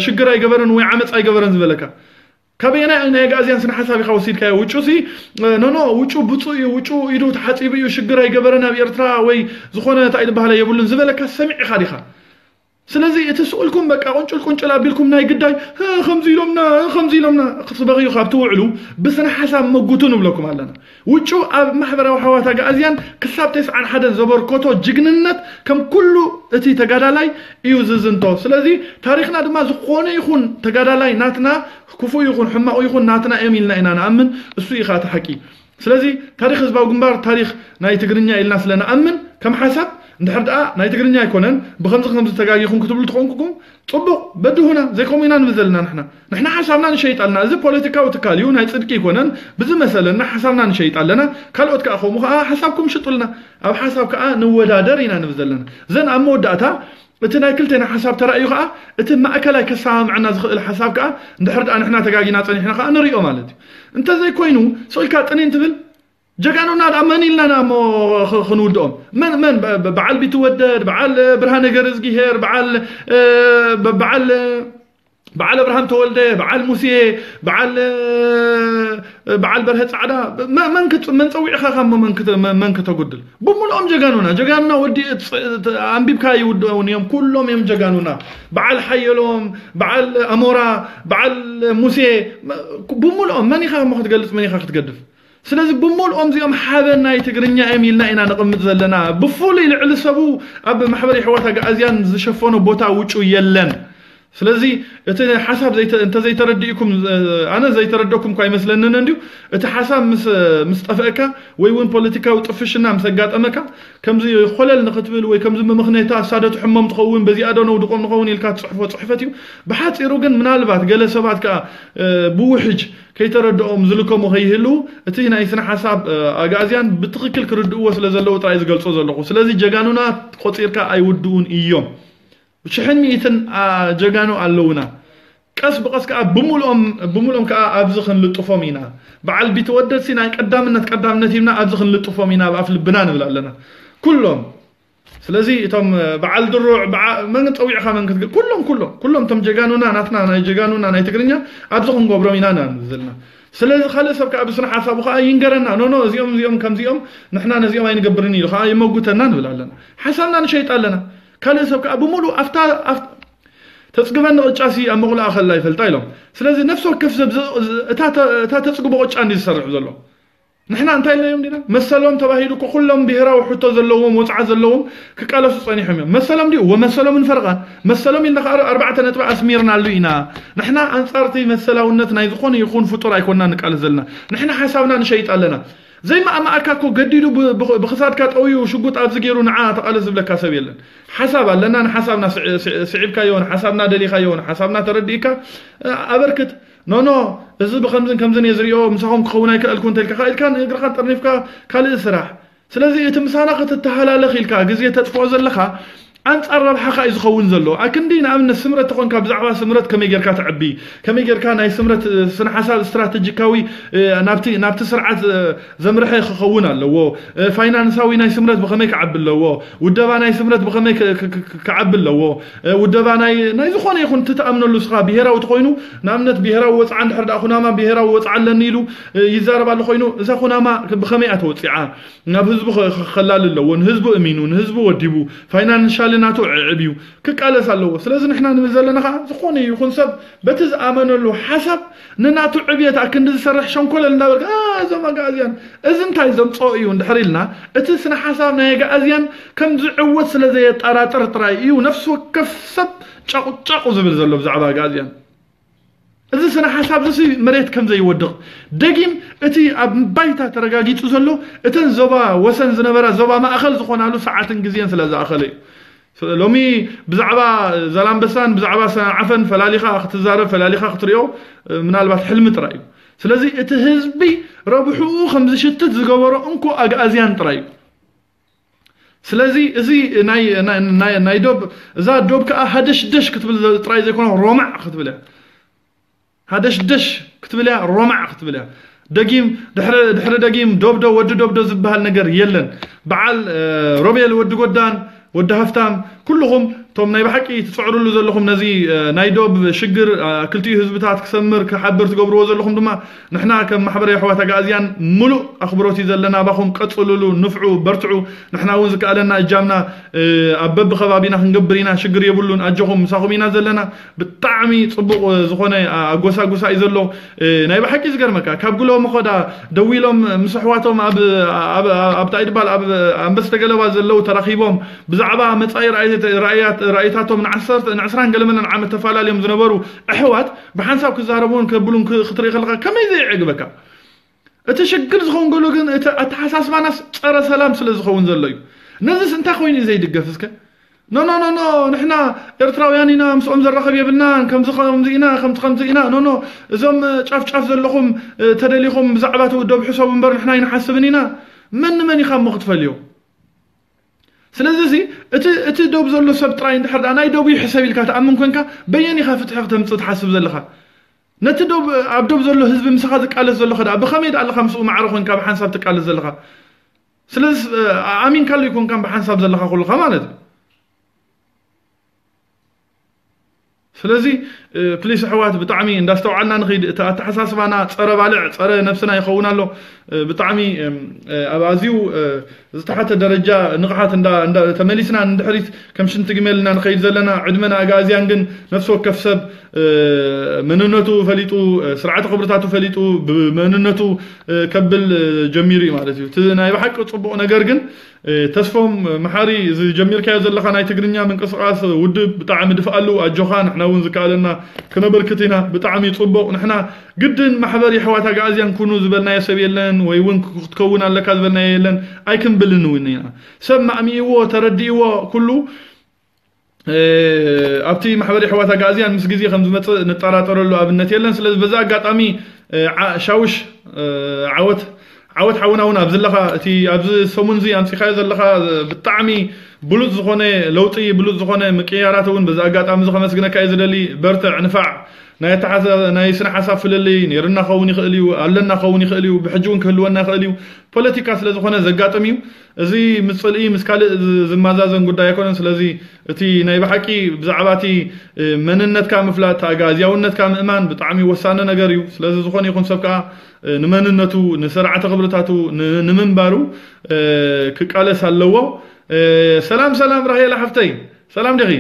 ሽግር ኣይገበረን ወይ ዓመፅ ኣይገበረን ዝበለካ ካበየና ናይ ጋእዝያን ስነ ሓሳብ ኢኻ ወሲድካዮ ውጩ ሲ ኖኖ ውጩ ብፁእ እዩ ውጩ ኢዱ ተሓፂቡ እዩ ሽግር ኣይገበረን ኣብ ኤርትራ ወይ ዝኾነ እንታይ ድበሃል የብሉን ዝበለካ ሰሚዕ ኢኻ ዲኻ سلازي يتسؤلكم بقى قنچل قنچل ابيلكم ناي قداي. خمزي لهمنا خمزي لهمنا خصبغي خاب توعلو بس أنا حساب مغوتون بلكم علينا وشو اب آه، محبره وحواتا غازيان كساب تسعن حدا زبركوتو جغننت كم كلو أتي تغادالاي إيو ززنتو. سلازي تاريخنا دما زخونة يخون تغادالاي ناتنا كفو يخون حماق يخون ناتنا يميلنا أنا. نامن اسو يخات حقي سلازي تاريخ حزب غنبار تاريخ ناي تغرنيا يلنا سلنا. أمن كم حساب؟ እንድሕር ደኣ ናይ ትግርኛ ኣይኮነን ብከምዚ ከምዚ ተጋጊኹም ክትብሉ ትኾንኩኩም ፅቡቅ በድሁና ዘይከምኡ ኢና ንብል ዘለና ንሕና ንሕና ሓሳብና ንሸይጥ ኣለና እዚ ፖለቲካዊ ትካል እዩ ናይ ፅድቂ ይኮነን ብዝመሰለና ሓሳብና ንሸይጥ ኣለና ካልኦት ከዓ ከምኡ ከዓ ሓሳብኩም ሽጡልና ኣብ ሓሳብ ከዓ ንወዳደር ኢና ንብል ዘለና እዘን ኣብ መወዳእታ እቲ ናይ ክልተና ሓሳብ ተራእዩ ከዓ እቲ ማእከላይ ከሰማምዐና ዝኽእል ሓሳብ ከዓ እንድሕር ደኣ ንሕና ተጋጊና ፀኒሕና ከዓ ንሪኦ ማለት እዩ እንተዘይኮይኑ ስኢልካ ጥኒን ትብል ጀጋኑና ዳ መን ኢልና ሞ ክንውድኦም መን መን በዓል ቢትወደድ በዓል ብርሃነ ገርዝጊሄር በዓል በዓል በዓል ኣብርሃም ተወልደ በዓል ሙሴ በዓል በዓል በርሀ ፃዕዳ መን ፀዊዕኻ ካ መን ከተጉድል ብምልኦም ጀጋኑና ጀጋኑና ወዲ ኣንቢብካ ይውድውን እዮም ኩሎም እዮም ጀጋኑና በዓል ሓየሎም በዓል ኣሞራ በዓል ሙሴ ብምልኦም መን ኢኻ ሞ ክትገልፅ መን ኢኻ ክትገድፍ ስለዚ ብምልኦም እዚኦም ሓበን ናይ ትግርኛ እዮም ኢልና ኢና ነቕምጥ ዘለና ብፍሉይ ልዕሊ ሰቡ ኣብ ማሕበረ ሕዋት ኣጋእዝያን ዝሸፈኖ ቦታ ውጩ የለን ስለዚ እቲ ሓሳብ እንተዘይተረዲእኩም ኣነ ዘይተረደኩም እኳ ይመስለንን እንዲሁ እቲ ሓሳብ ምስ ጠፍአካ ወይ እውን ፖለቲካዊ ጥፍሽና ምስ ኣጋጠመካ ከምዚ ኮለል ንክትብል ወይ ከምዚ ብምክንያታ ሳደቱ ሕሞም ትኸውን በዚኣ ዶ ነውድቆም ንኸውን ኢልካ ትፅሕፎ ፅሕፈት እዩ ብሓፂሩ ግን ምናልባት ገለ ሰባት ከዓ ብውሕጅ ከይተረድኦም ዝልከሙ ከይህልው እቲ ናይ ስነ ሓሳብ ኣጋእዝያን ብትክክል ክርድእዎ ስለ ዘለዎ ጥራይ ዝገልፆ ዘለኹ ስለዚ ጀጋኑና ቆፂርካ ኣይውድኡን እዮም ብሽሕን ሚእትን ጀጋኑ ኣለውና ቀስ ብቀስ ከዓ ብምልኦም ብምልኦም ከዓ ኣብዚ ክንልጥፎም ኢና በዓል ቢትወደድ ሲ ናይ ቀዳምነት ቀዳምነት ይብና ኣብዚ ክንልጥፎም ኢና ብኣፍ ልብና ንብል ኣለና ኩሎም ስለዚ እቶም በዓል ድሩዕ መን ፀዊዕካ መን ክትብል ኩሎም ኩሎም ኩሎም እቶም ጀጋኑና ናትና ናይ ጀጋኑና ናይ ትግርኛ ኣብዚ ክንገብሮም ኢና ዘለና ስለዚ ካልእ ሰብ ከዓ ብስነ ሓሳቡ ከዓ ይንገረና ኖኖ እዚኦም እዚኦም ከምዚኦም ንሕና ነዚኦም ኣይንገብርን ኢሉ ከዓ ይመጉተና ንብል ኣለና ሓሳብና ንሸይጥ ኣለና ካልእ ሰብ ከዓ ብምሉእ ኣፍታ ተፅግበኒ ቅጫሲ ኣብ መቑላኣ ከላ ይፈልጣ ኢሎም ስለዚ ነፍሲ ወከፍ ሰብ እታ ተፅግቦ ቅጫ እንዲ ዝሰርሑ ዘሎ ንሕና እንታይ ኢለዮም ዲና መሰሎም ተባሂሉ ኩሎም ብሄራዊ ሕቶ ዘለዎም ወፅዓ ዘለዎም ክቃለሱ ፀኒሖም እዮም መሰሎም ዲ ወመሰሎም ንፈርቃን መሰሎም ኢልና ከዓ ኣርባዕተ ነጥቢ ኣስሚርናሉ ኢና ንሕና ኣንፃርቲ መሰላውነት ናይ ዝኾነ ይኹን ፍጡር ኣይኮንና ንቃልስ ዘለና ንሕና ሓሳብና ንሸይጥ ኣለና ዘይማእማእካ እኮ ገዲዱ ብክሳድካ ጠውዩ ሽጉጥ ኣብዚ ገይሩ ንዓ ተቃለስ ዝብለካ ሰብ የለን ሓሳብ ኣለና ንሓሳብና ስዒብካዮ ንሓሳብና ደሊኻዮ ንሓሳብና ተረዲእካ ኣበርክት ኖኖ እዚ ብከምዝን ከምዝን እየ ዝሪኦ ምሳኹም ክኸውን ኣይክእልኩ እንተኢልካ ኢልካ ንእግርካ ጠርኒፍካ ካልእ ስራሕ ስለዚ እቲ ምሳና ክትተሃላለኽ ኢልካ ግዜ ተጥፍኦ أنصار ربحك إذا خون زلوا أكن دين أمن السمرة تكون كبزعوا سمرة كم يجرك تعبي. كم يجرك أنا سمرة سن حساب استراتيجي كوي نبتي نبتي سرعة زمرة هي خون اللو فاينا نسوي ناي سمرة آه، آه، آه، بخميك كعب اللو ودبا ناي سمرة بخمي ك ك كعب اللو ودبا ناي ناي زخون يخون تتأمن اللصقة بهرا وتقينو نامنت بهرا ووضع عند حرد أخونا ما بهرا ووضع على النيلو يزارب على خوينو. زخونا خونا ما بخمية توتسعة ناب هزب خلال اللو نهزب أمينو نهزب وديبو. فاينا نشال ናቱ ዕዕብ እዩ ክቃለስ ኣለዎ ስለዚ ንሕና ንብል ዘለና ከዓ ዝኾነ ይኹን ሰብ በቲ ዝኣመነሉ ሓሳብ ንናቱ ዕብየት ኣክንዲ ዝሰርሕ ሸንኮለል እናበልካ እዞም ኣጋእዝያን እዚ እንታይ ዘምፅኦ እዩ እንድሕር ኢልና እቲ ስነ ሓሳብ ናይ ኣጋእዝያን ከም ዝዕወት ስለ ዘየጠራጥር ጥራይ እዩ ነፍሲ ወከፍ ሰብ ጫቁጫቁ ዝብል ዘሎ ብዛዕባ ኣጋእዝያን እዚ ስነ ሓሳብ እዚ መሬት ከም ዘይወድቕ ደጊም እቲ ኣብ ባይታ ተረጋጊፁ ዘሎ እተን ዞባ ወሰን ዝነበራ ዞባ ማእኸል ዝኾናሉ ሰዓትን ግዜን ስለ ዝኣኸለ እዩ ሎሚ ብዛዕባ ዘላንበሳን ብዛዕባ ሰንዓፈን ፈላሊኻ ክትዛረብ ፈላሊኻ ክትሪኦ ምናልባት ሕልሚ ጥራይ እዩ ስለዚ እቲ ህዝቢ ረብሕኡ ከም ዝሽትት ዝገበሮ እንኮ ኣጋእዝያን ጥራይ እዩ ስለዚ እዚ ናይ ዶብ እዛ ዶብ ከዓ ሃደሽደሽ ክትብል ጥራይ ዘይኮነ ሮማዕ ክትብል እያ ሃደሽደሽ ክትብል እያ ሮማዕ ክትብል እያ ደጊም ድሕሪ ደጊም ዶብዶ ወዲ ዶብዶ ዝበሃል ነገር የለን በዓል ሮቤል ወዲ ጎዳን ودهفتان كلهم እቶም ናይ ብሓቂ ትፅዕርሉ ዘለኹም ነዚ ናይ ዶብ ሽግር ክልቲኡ ህዝብታት ክሰምር ክሓብር ትገብርዎ ዘለኹም ድማ ንሕና ከም ማሕበረ ኣሕዋት ኣጋእዝያን ሙሉእ ኣኽብሮት እዩ ዘለና ባኹም ቀፅልሉ ንፍዑ በርትዑ ንሕና እውን ዝከኣለና እጃምና ኣብ በቢ ከባቢና ክንገብር ኢና ሽግር የብሉን ኣጀኹም ምሳኹም ኢና ዘለና ብጣዕሚ ፅቡቕ ዝኾነ ኣጎሳጉሳ እዩ ዘሎ ናይ ብሓቂ ዝገርመካ ካብ ጉሎ መኸዳ ደው ኢሎም ምስ ኣሕዋቶም ኣብታይ ድባል ኣብ ኣንበስተ ገለባ ዘለው ተራኺቦም ብዛዕባ መፃኢ ራእያት رأيتاتهم من نعسرت عصران قال من عام تفعل اليوم ذنبرو أحوات بحنساب كزاربون كبلون خطري خلقة كم يزي عقبك أتشكل زخون قولو قن أتحساس ما ناس أرى سلام سلا زخون زلو نزس انتا خويني زي دقفسك نو نو نو نو نحنا إرتراويان إنا زر زرخب يبلنا كم زخم زينا خم زخم زينا نو نو زم شاف شاف زلخم تدليخم زعبات ودوب حساب منبر نحنا ينحسبنينا من من يخام مختفى اليوم ስለዚ እዚ እቲ ደብ ዘሎ ሰብ ጥራይ እንድሕር ናይ ደቡ ይሕሰብ ኢልካ ተኣምን ኮንካ በየን ኢኻ ፍትሒ ክተምፅእ ትሓስብ ዘለኻ ነቲ ደብ ኣብ ደብ ዘሎ ህዝቢ ምስኻ ዝቃለስ ዘለኹ ዳ ብኸመይ ዳ ኣለካ ምስኡ ማዕረ ኮንካ ብሓንሳብ ትቃለስ ዘለኻ ስለዚ ኣሚንካሉ ይኮንካ ብሓንሳብ ዘለካ ኩሉካ ማለት እዩ ስለዚ ፕሊስ ኣሕዋት ብጣዕሚ እንዳስተውዓልና ንኸይድ እቲ ኣተሓሳስባና ፀረ ባልዕ ፀረ ነብስና ይኸውን ኣሎ ብጣዕሚ ኣብ ኣዝዩ ዝተሓተ ደረጃ ንቕሓት ተመሊስና ንድሕሪት ከም ሽንቲ ግመልና ንኸይድ ዘለና ዕድመና ኣጋዝያን ግን ነፍሲ ወከፍ ሰብ መንነቱ ፈሊጡ ስርዓተ ክብርታቱ ፈሊጡ ብመንነቱ ከብል ጀሚሩ እዩ ማለት እዩ እቲ ናይ ብሓቂ ፅቡቕ ነገር ግን ተስፎም መሓሪ ጀሚርካዮ ዘለካ ናይ ትግርኛ ምንቅስቃስ ውድብ ብጣዕሚ ድፍኣሉ ኣጆኻ ንሕና እውን ዝከኣለና ክነበርክት ኢና ብጣዕሚ ፅቡቕ ንሕና ግድን ማሕበሪ ኣሕዋት ኣጋእዝያን ኩኑ ዝበልናዮ ሰብ የለን ወይ እውን ክትከውን ኣለካ ዝበልናዮ የለን ኣይክንብልን እውን ኢና ሰብ ማእሚእዎ ተረዲእዎ ኩሉ ኣብቲ ማሕበሪ ኣሕዋት ኣጋእዝያን ምስ ግዜ ከም ዝመፅእ ንጠራጠረሉ ኣብነት የለን ስለዚ በዛ ኣጋጣሚ ሻውሽ ዓወት ዓወት ሓውና እውን ኣብዝለኻ እቲ ኣብዚ ሰሙን እዚ ኣምፂኻዮ ዘለኻ ብጣዕሚ ብሉፅ ዝኾነ ለውጢ ብሉፅ ዝኾነ ምቅያራት እውን በዚ ኣጋጣሚ እዚ ከመስግነካ እየ ዝደሊ በርትዕ ንፋዕ ናይ ስነ ሓሳብ ፍልሊ ነይርና ክኸውን ይኽእል እዩ ኣለና ክኸውን ይኽእል እዩ ብሕጂ እውን ክህልወና ይኽእል እዩ ፖለቲካ ስለ ዝኾነ ዘጋጥም እዩ እዚ ምስ ፅልኢ ምስ ካልእ ዝመዛዘን ጉዳይ ኣይኮነን ስለዚ እቲ ናይ ብሓቂ ብዛዕባ እቲ መንነትካ ምፍላጥ ኣጋዝያውነትካ ምእማን ብጣዕሚ ወሳነ ነገር እዩ ስለዚ ዝኾነ ይኹን ሰብ ከዓ ንመንነቱ ንስርዓተ ክብርታቱ ንምንባሩ ክቃለስ ኣለዎ ሰላም ሰላም ራሄላ ሓፍተይ ሰላም ዲኺ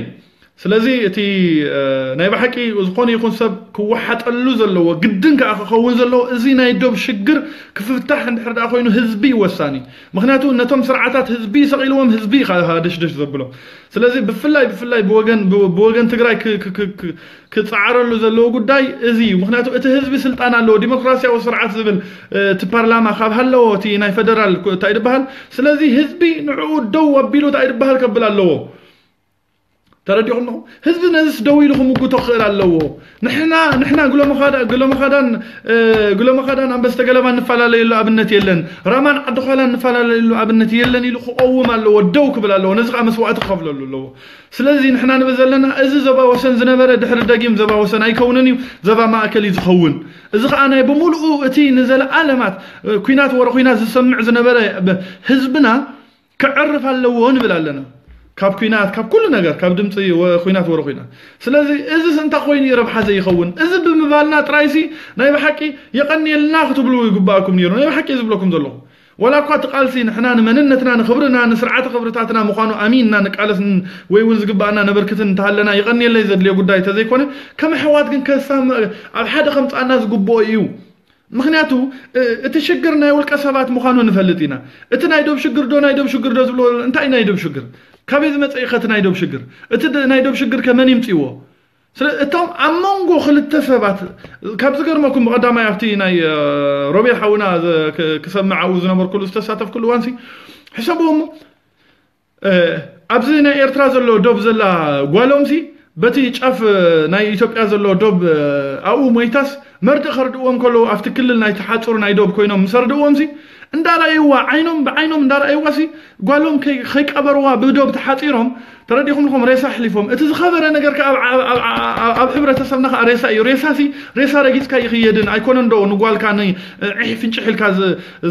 ስለዚ እቲ ናይ ብሓቂ ዝኾነ ይኹን ሰብ ክወሓጠሉ ዘለዎ ግድን ከዓ ክኸውን ዘለዎ እዚ ናይ ዶብ ሽግር ክፍታሕ እንድሕር ደኣ ኮይኑ ህዝቢ ይወሳኒ ምክንያቱ ነቶም ስርዓታት ህዝቢ ሰቂልዎም ህዝቢ ደሽደሽ ዘብሎም ስለዚ ብፍላይ ብፍላይ ብወገን ትግራይ ክፀዓረሉ ዘለዎ ጉዳይ እዚ እዩ ምክንያቱ እቲ ህዝቢ ስልጣን ኣለዎ ዲሞክራሲያዊ ስርዓት ዝብል እቲ ፓርላማ ካብ ሃለዎ እቲ ናይ ፈደራል እንታይ ድበሃል ስለዚ ህዝቢ ንዕኡ ደው ኣቢሉ እንታይ ድበሃል ከብል ኣለዎ ተረዲኹም ኹም ህዝቢ ነዚስ ደው ኢሉ ክምግቶ ክኽእል ኣለዎ ንሕና ንሕና ግሎመኻዳን ግሎመኻዳን ኣንበስተ ገለባ እንፈላለየሉ ኣብነት የለን ራማን ዓዲ ኋላ እንፈላለየሉ ኣብነት የለን ኢሉ ክቀውም ኣለዎ ደው ክብል ኣለዎ ነዚ ከዓ መስዋዕቲ ክኸፍለሉ ኣለዎ ስለዚ ንሕና ንብል ዘለና እዚ ዞባ ወሰን ዝነበረ ድሕሪ ደጊም ዞባ ወሰን ኣይከውንን እዩ ዞባ ማእከል እዩ ዝኸውን እዚ ከዓ ናይ ብምሉኡ እቲ ንዘለዓለማት ኩናት ወረ ኩናት ዝሰምዕ ዝነበረ ህዝብና ክዕርፍ ኣለዎ ንብል ኣለና ካብ ኩናት ካብ ኩሉ ነገር ካብ ድምፂ ኩናት ወረ ኩናት ስለዚ እዚ እንታይ ኮይኑ ረብሓ ዘይኸውን እዚ ብምባልና ጥራይሲ ናይ ብሓቂ የቀኒየልና ክትብሉ ይግባኣኩም ነይሩ ናይ ብሓቂ ዝብለኩም ዘለኹ ወላ እኳ እቲ ቃልሲ ንሕና ንመንነትና ንክብርና ንስርዓተ ክብርታትና ምኳኑ ኣሚንና ንቃለስ ወይ እውን ዝግባአና ነበርክትን እንተሃለና ይቀኒየለይ ዘድልዮ ጉዳይ እንተዘይኮነ ከም ኣሕዋት ግን ኣብ ሓደ ከምፃና ዝግብኦ እዩ ምክንያቱ እቲ ሽግር ናይ ውልቀ ሰባት ምዃኑ ንፈልጥ ኢና እቲ ናይ ዶብ ሽግር ዶ ናይ ዶብ ሽግር ዶ ዝብሎ እንታይ ናይ ዶብ ሽግር ካበይ ዝመፀ ኢኸ እቲ ናይ ዶብ ሽግር እቲ ናይ ዶብ ሽግር ከመን ይምፅዎ እቶም ኣብ መንጎ ክልተ ሰባት ካብ ዝገርመኩም ብቀዳማይ ኣብቲ ናይ ሮቤል ሓውና ክሰምዕ ኣብኡ ዝነበርኩሉ ዝተሳተፍኩሉ እዋንሲ ሕሰብዎም ኣብዚ ናይ ኤርትራ ዘሎ ዶብ ዘላ ጓሎምሲ በቲ ጫፍ ናይ ኢትዮጵያ ዘሎ ዶብ ኣብኡ ሞይታስ መርድእ ከርድእዎም ከለዉ ኣብቲ ክልል ናይ ተሓፁር ናይ ዶብ ኮይኖም ምስ ረድእዎም ሲ እንዳረኣይዋ ዓይኖም ብዓይኖም እንዳረኣይዋ ሲ ጓሎም ከይቀበርዋ ብዶብ ተሓፂሮም ተረዲኹም ልኩም ሬሳ ሕሊፎም እቲ ዝኸበረ ነገር ከዓ ኣብ ሕብረተሰብና ከዓ ሬሳ እዩ ሬሳ ሲ ሬሳ ረጊፅካ ይክየድን ኣይኮነን ዶ ንጓልካ ዒሕ ፍንጭሕ ኢልካ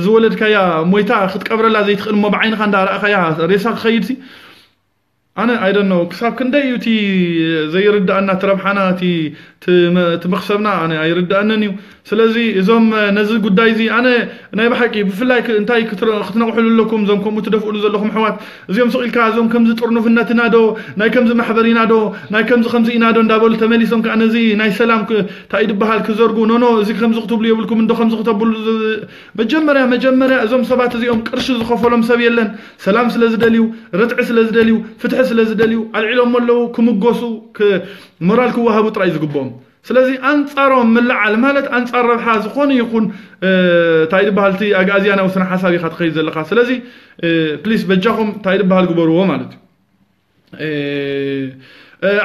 ዝወለድካያ ሞይታ ክትቀብረላ ዘይትኽእል እሞ ብዓይንካ እንዳረኣኻያ ሬሳ ክኸይድ ሲ أيوة أنا اي دون نو كساب كندي تي زي ردأنا تربحنا تي تمخسرنا أنا أي ردأنا نيو. سلازي إزوم نزل قداي زي أنا أنا بحكي بفلاي انتاي كتر أختنا وحل لكم زوم كم تدفعوا لكم حوات. زي يوم سؤال كازوم كم زي تورنوا في فناتنا نادو. ناي كم زي محبرينا نادو. ناي كم خمس أنا دو دابل تمليسوم كأنا زي ناي سلام تايد بحال كزرغو نو نو زي خمس خطب لي يبلكم اندو خمس خطب مجمرة مجمرة. ازوم سبات زي يوم كرش سب سبيلا سلام سلازداليو رتع سلازداليو فتح ፍትሒ ስለ ዝደልዩ ኣልዒሎም ኣለዉ ክምጎሱ ሞራል ክወሃቡ ጥራይ ዝግብኦም ስለዚ ኣንፃሮም ምልዓል ማለት ኣንፃር ረብሓ ዝኾነ ይኹን እንታይ ድበሃል እቲ ኣጋእዝያናዊ ስነ ሓሳብ ኢኻ ትኸይድ ዘለካ ስለዚ ፕሊስ በጃኹም እንታይ ድበሃል ግበርዎ ማለት እዩ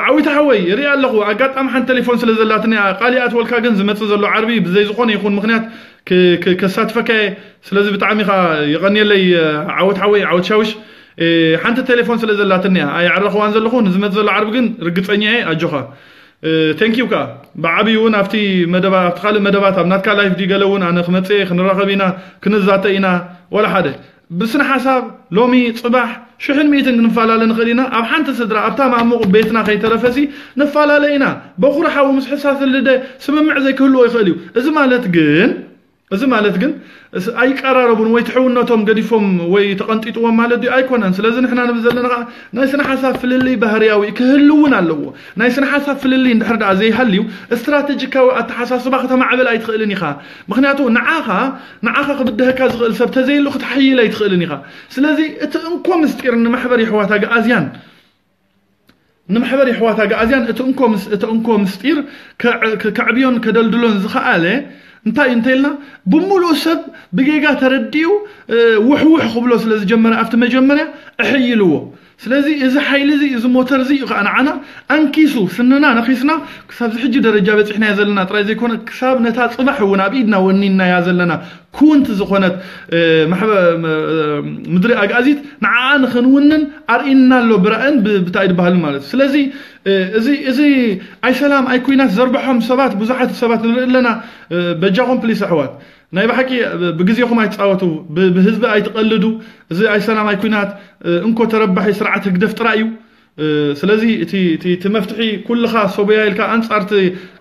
ዓዊት ሓወይ ርኢ ኣለኹ ኣጋጣሚ ሓንቲ ቴሌፎን ስለ ዘላትኒ ቃሊኣት ወልካ ግን ዝመፅእ ዘሎ ዓርቢ ብዘይ ዝኾነ ይኹን ምክንያት ከሳትፈከ ስለዚ ብጣዕሚ ኻ ይቐኒየለይ ዓወት ሓወይ ዓወት ሻውሽ ሓንቲ ቴሌፎን ስለ ዘላትኒ እያ ኣይዕረኽዋን ዘለኹ ንዝመፅእ ዘሎ ዓርቢ ግን ርግፀኛ እየ ኣጆኻ ቴንኪዩ ከዓ ብዓብዪ እውን ኣብቲ መደባ ኣብቲ ካልእ መደባት ኣብ ናትካ ላይፍ ዲ ገለ እውን ኣነ ክመፅእ ክንራኸብ ኢና ክንዛተ ኢና ወላ ሓደ ብስነ ሓሳብ ሎሚ ፅባሕ ሽሕን ሚእትን ክንፈላለ ንኽእል ኢና ኣብ ሓንቲ ስድራ ኣብታ ማእሙቕ ቤትና ከይተረፈሲ ንፈላለ ኢና በኩሪ ሓዊ ምስ ሕሳስ ልደ ስምምዕ ዘይክህልዎ ይኽእል እዩ እዚ ማለት ግን እዚ ማለት ግን ኣይቀራረቡን ወይ ትሕውነቶም ገዲፎም ወይ ተቐንጢጥዎም ማለት ድዩ ኣይኮነን ስለዚ ንሕና ንብል ዘለና ከዓ ናይ ስነ ሓሳብ ፍልልይ ባህርያዊ ክህሉ እውን ኣለዎ ናይ ስነ ሓሳብ ፍልልይ እንድሕር ደኣ ዘይሃልዩ እስትራቴጂካዊ ኣተሓሳስባ ከተማዕበል ኣይትኽእልን ኢኻ ምክንያቱ ንዓኻ ንዓኻ ክብድህካ ዝኽእል ሰብ ተዘይሉ ክትሓይል ኣይትኽእልን ኢኻ ስለዚ እቲ እንኮ ምስጢር ንማሕበር ይሕዋታ ገኣዝያን ንማሕበር ይሕዋታ ገኣዝያን እቲ እንኮ ምስጢር ከዕብዮን ከደልድሎን ዝኸኣለ እንታይ እንተኢልና ብምሉእ ሰብ ብጌጋ ተረዲኡ ውሕውሕ ክብሎ ስለ ዝጀመረ ኣብቲ መጀመርያ እሕይልዎ ስለዚ እዚ ሓይሊ እዚ እዚ ሞተር እዚ ከዓ ንዓና ኣንኪሱ ስንና ነኪስና ክሳብ ዝሕጂ ደረጃ በፂሕናያ ዘለና ጥራይ ዘይኮነ ክሳብ ነታ ፅባሕ እውን ኣብ ኢድና ወኒናያ ዘለና ኩንቲ ዝኾነት ምድሪ ኣጋዚት ንዓኣ ንክንውንን ኣርኢና ኣሎ ብራእን ብታይ ድበሃል ማለት እዩ ስለዚ እዚ እዚ ኣይ ሰላም ኣይ ኩናት ዘርብሖም ሰባት ብዙሓት ሰባት ንርኢ ኣለና በጃኹም ፕሊስ ኣሕዋት ናይ ባሓቂ ብግዜኹም ኣይትፃወቱ ብህዝቢ ኣይትቐልዱ እዚ ኣይ ሰላም ኣይ ኩናት እንኮ ተረባሒ ስርዓት ህግደፍ ጥራይ እዩ ስለዚ እቲ መፍትሒ ኩልኻ ሶብያ ኢልካ ኣንፃርቲ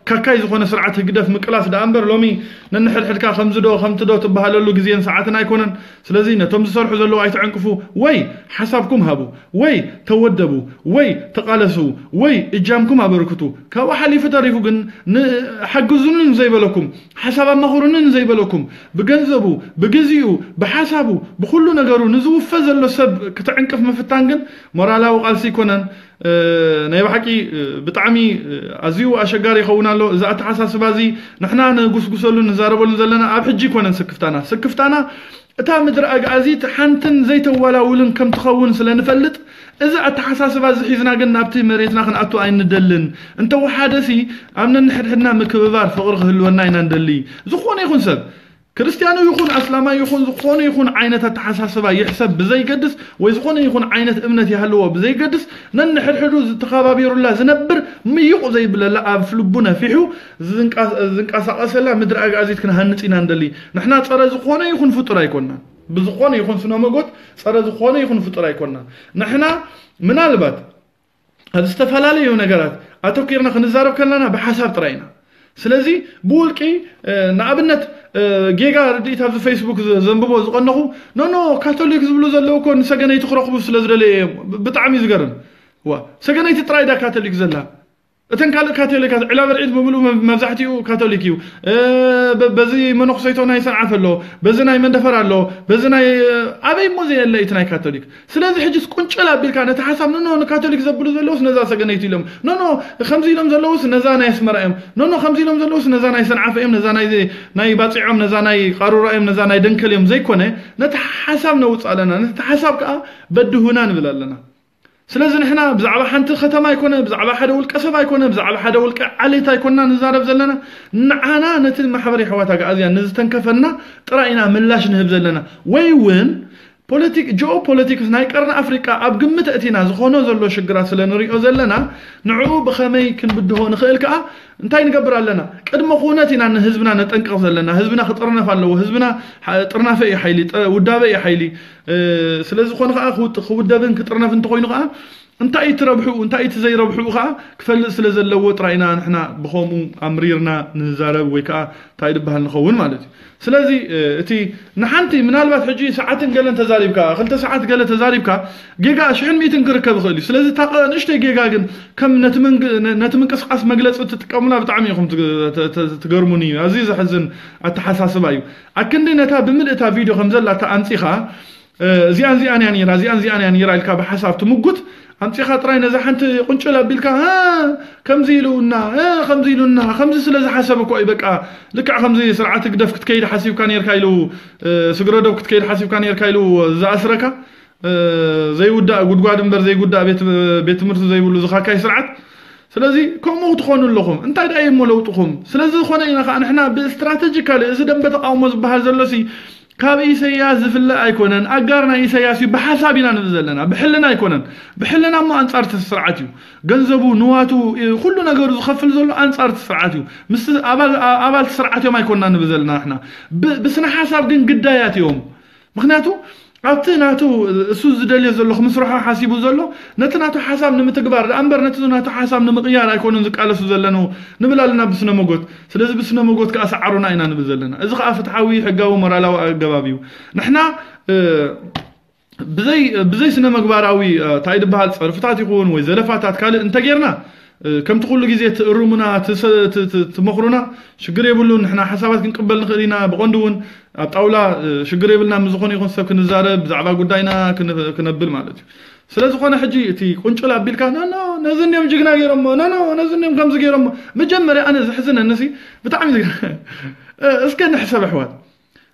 ካካይ ዝኾነ ስርዓት ህግደፍ ምቅላስ ዳ እምበር ሎሚ ነንሕድሕድካ ከምዚ ዶ ከምቲ ዶ ትበሃለሉ ግዜን ሰዓትን ኣይኮነን ስለዚ ነቶም ዝሰርሑ ዘለዉ ኣይትዕንቅፉ ወይ ሓሳብኩም ሃቡ ወይ ተወደቡ ወይ ተቃለሱ ወይ እጃምኩም ኣበርክቱ ካብኡ ሓሊፉ ተሪፉ ግን ሓግዙንን ዘይበለኩም ሓሳብ ኣማኽሩንን ዘይበለኩም ብገንዘቡ ብግዚኡ ብሓሳቡ ብኩሉ ነገሩ ንዝውፈ ዘሎ ሰብ ክትዕንቅፍ ምፍታን ግን ሞራላዊ ቃልሲ ይኮነን ናይ ባሓቂ ብጣዕሚ ኣዝዩ ኣሸጋሪ ይኸውን ኣሎ እዚ ኣተሓሳስባ እዚ ንሕና ንጉስጉሰሉን ንዛረበሉን ዘለና ኣብ ሕጂ ይኮነን ስክፍታና ስክፍታና እታ ምድሪ ኣግኣዚት ሓንትን ዘይተወላውልን ከም ትኸውን ስለ ንፈልጥ እዚ ኣተሓሳስባ እዚ ሒዝና ግን ናብቲ መሬትና ክንኣቱ ኣይንደልን እንተወሓደሲ ኣብ ነንሕድሕድና ምክብባር ፍቕሪ ክህልወና ኢና ንደሊ ዝኾነ ይኹን ሰብ ክርስቲያኑ ይኹን ኣስላማይ ይኹን ዝኾነ ይኹን ዓይነት ኣተሓሳስባ ይሕሰብ ብዘይገድስ ወይ ዝኾነ ይኹን ዓይነት እምነት ይሃልዎ ብዘይገድስ ነንሕድሕዱ ዝተኸባቢሩላ ዝነብር ምይቑ ዘይብለላ ኣብ ፍልቡ ነፊሑ ዝንቀሳቐሰላ ምድሪ ኣጋዚት ክንሃንፅ ኢና ንደሊ ንሕና ፀረ ዝኾነ ይኹን ፍጡር ኣይኮንና ብዝኾነ ይኹን ስነ መጎት ፀረ ዝኾነ ይኹን ፍጡር ኣይኮንና ንሕና ምናልባት ኣብ ዝተፈላለዩ ነገራት ኣተኪርና ክንዛረብ ከለና ብሓሳብ ጥራይ ኢና ስለዚ ብውልቂ ንኣብነት ጌጋ ርድኢት ኣብዚ ፌስቡክ ዘንብቦ ዝቐነኹ ኖኖ ካቶሊክ ዝብሉ ዘለዉ ኮ ንሰገነይቲ ክረኽቡ ስለ ዝደለየ እዮም ብጣዕሚ ዝገርም ዋ ሰገነይቲ ጥራይ ዳ ካቶሊክ ዘላ እተን ካልእ ካቶሊካት ዕላብ ርዒት ብምሉእ መብዛሕትኡ ካቶሊክ እዩ በዚ መነኩሰይቶ ናይ ሰንዓት ኣሎ በዚ ናይ መንደፈር ኣሎ በዚ ናይ ኣበይ ሞ ዘየለ እቲ ናይ ካቶሊክ ስለዚ ሕጂስ ቁንጭል ኣቢልካ ነቲ ሓሳብ ኖኖ ንካቶሊክ ዘብሉ ዘለውስ ነዛ ሰገነይቲ ኢሎም ኖኖ ከምዚ ኢሎም ዘለውስ ነዛ ናይ ኣስመራ እዮም ኖኖ ከምዚ ኢሎም ዘለውስ ነዛ ናይ ሰንዓፈ እዮም ነዛ ናይ ባፂዖም ነዛ ናይ ቃሩራ እዮም ነዛ ናይ ደንከል እዮም ዘይኮነ ነቲ ሓሳብ ነውፅ ኣለና ነቲ ሓሳብ ከዓ በድሁና ንብል ኣለና ስለዚ ንሕና ብዛዕባ ሓንቲ ከተማ ኣይኮነ ብዛዕባ ሓደ ውልቀ ሰብ ኣይኮነ ብዛዕባ ሓደ ውልቀ ዓሌት ኣይኮንና ንዛረብ ዘለና ንዓና ነቲ ማሕበረ ሕዋት ኣጋእዝያ ንዝተንከፈና ጥራይ ኢና ምላሽ ንህብ ዘለና ወይ እውን ፖለቲክ ጂኦ ፖለቲክስ ናይ ቀርኒ ኣፍሪቃ ኣብ ግምት እቲና ዝኾነ ዘሎ ሽግራት ስለ ንሪኦ ዘለና ንዕኡ ብኸመይ ክንብድሆ ንኽእል ከዓ እንታይ ንገብር ኣለና ቅድሚ ኩነት ኢና ንህዝብና ነጠንቅቕ ዘለና ህዝብና ክጥርነፍ ኣለዎ ህዝብና ጥርናፈ እዩ ሓይሊ ውዳበ እዩ ሓይሊ ስለ ዝኾነ ከዓ ክውደብን ክጥርነፍ እንተኮይኑ ከዓ እንታይ ትረብሑ እንታይ እቲ ዘይረብሑ ከዓ ክፈልጥ ስለ ዘለዎ ጥራይና ንሕና ብከምኡ ኣምሪርና ንዛረብ ወይ ከዓ እንታይ ድበሃል ንኸውን ማለት እዩ ስለዚ እቲ ንሓንቲ ምናልባት ሕጂ ሰዓትን ገለን ተዛሪብካ ክልተ ሰዓት ገለ ተዛሪብካ ጌጋ ሽሕን ሚእትን ክርከብ ይኽእል እዩ ስለዚ እታ ንእሽተይ ጌጋ ግን ከም ነቲ ምንቅስቃስ መግለፂ ትጥቀሙላ ብጣዕሚ ኢኹም ትገርሙኒ እዩ ኣዝዩ ዘሕዝን ኣተሓሳስባ እዩ ኣክንዲ ነታ ብምልእታ ቪድዮ ከም ዘላ ኣንፂኻ እዚኣን እዚኣን እያ ነራ እዚኣን እዚኣን እያ ነራ ኢልካ ብሓሳብ ትምጉት ኣምፂኻ ጥራይ ነዛ ሓንቲ ቁንጭል ኣቢልካ ከምዚ ኢሉና ከምዚ ኢሉና ከምዚ ስለ ዝሓሰብ እኮ እዩ በቃ ልክዕ ከምዚ ስርዓት ግደፍ ክትከይድ ሓሲብካ ነርካ ኢሉ ስግረዶብ ክትከይድ ሓሲብካ ነርካ ኢሉ ዝኣስረካ ዘይውዳእ ጉድጓድ እምበር ዘይጉዳእ ቤት ትምህርቲ ዘይብሉ ዝኻካይ ስርዓት ስለዚ ከምኡ ክትኾኑ ኣለኹም እንታይ ዳ እሞ ለውጥኹም ስለዚ ዝኾነ ኢና ከዓ ንሕና ብእስትራቴጂካሊ እዚ ደንበ ተቃውሞ ዝበሃል ዘሎሲ كاب إيسياس زفلا أيكونن أجرنا إيسياس بحسابنا نزلنا بحلنا أيكونن بحلنا ما أنصار سرعتيو جنزبو نواتو كلنا جرز زخفل زلو أنصار سرعتيو مس أبل أبل سرعتيو ما يكوننا نزلنا إحنا بس نحاسب جن قدايات مخناتو ብስነ ሓሳብ ግን ግዳያት እዮም ምክንያቱ ኣብቲ ናቱ እሱ ዝደልዮ ዘሎ ክምስርሖ ሓሲቡ ዘሎ ነቲ ናቱ ሓሳብ ንምትግባር ዳ እምበር ነቲ ናቱ ሓሳብ ንምቕያር ኣይኮኑን ዝቃለሱ ዘለኑ ንብል ኣለና ብስነ መጎት ስለዚ ብስነ መጎት ከዓ ሰዓሩና ኢና ንብል ዘለና እዚ ከዓ ፍትሓዊ ሕጋዊ ሞራላዊ ኣገባብ እዩ ንሕና ብዘይ ስነ መግባራዊ እንታይ ድበሃል ፀርፍታት ይኹን ወይ ዘለፋታት ካልእ እንተጌርና كم تقول لك زيت تقرمنا تمخرونا؟ شجر يبلون نحنا حسابات كنقبل نخلينا بقندون أبطأولا شجر يبلنا مزخون يكون سب كنزارب زعبا قداينا كنبل مالتي. سلازم خوانا حجي تي كنت لا بيلك أنا أنا نزلني غير ام أنا أنا نزلني مخمس جيرم مجمر أنا زحزن النسي. بتعمل اسكن حساب أحوال.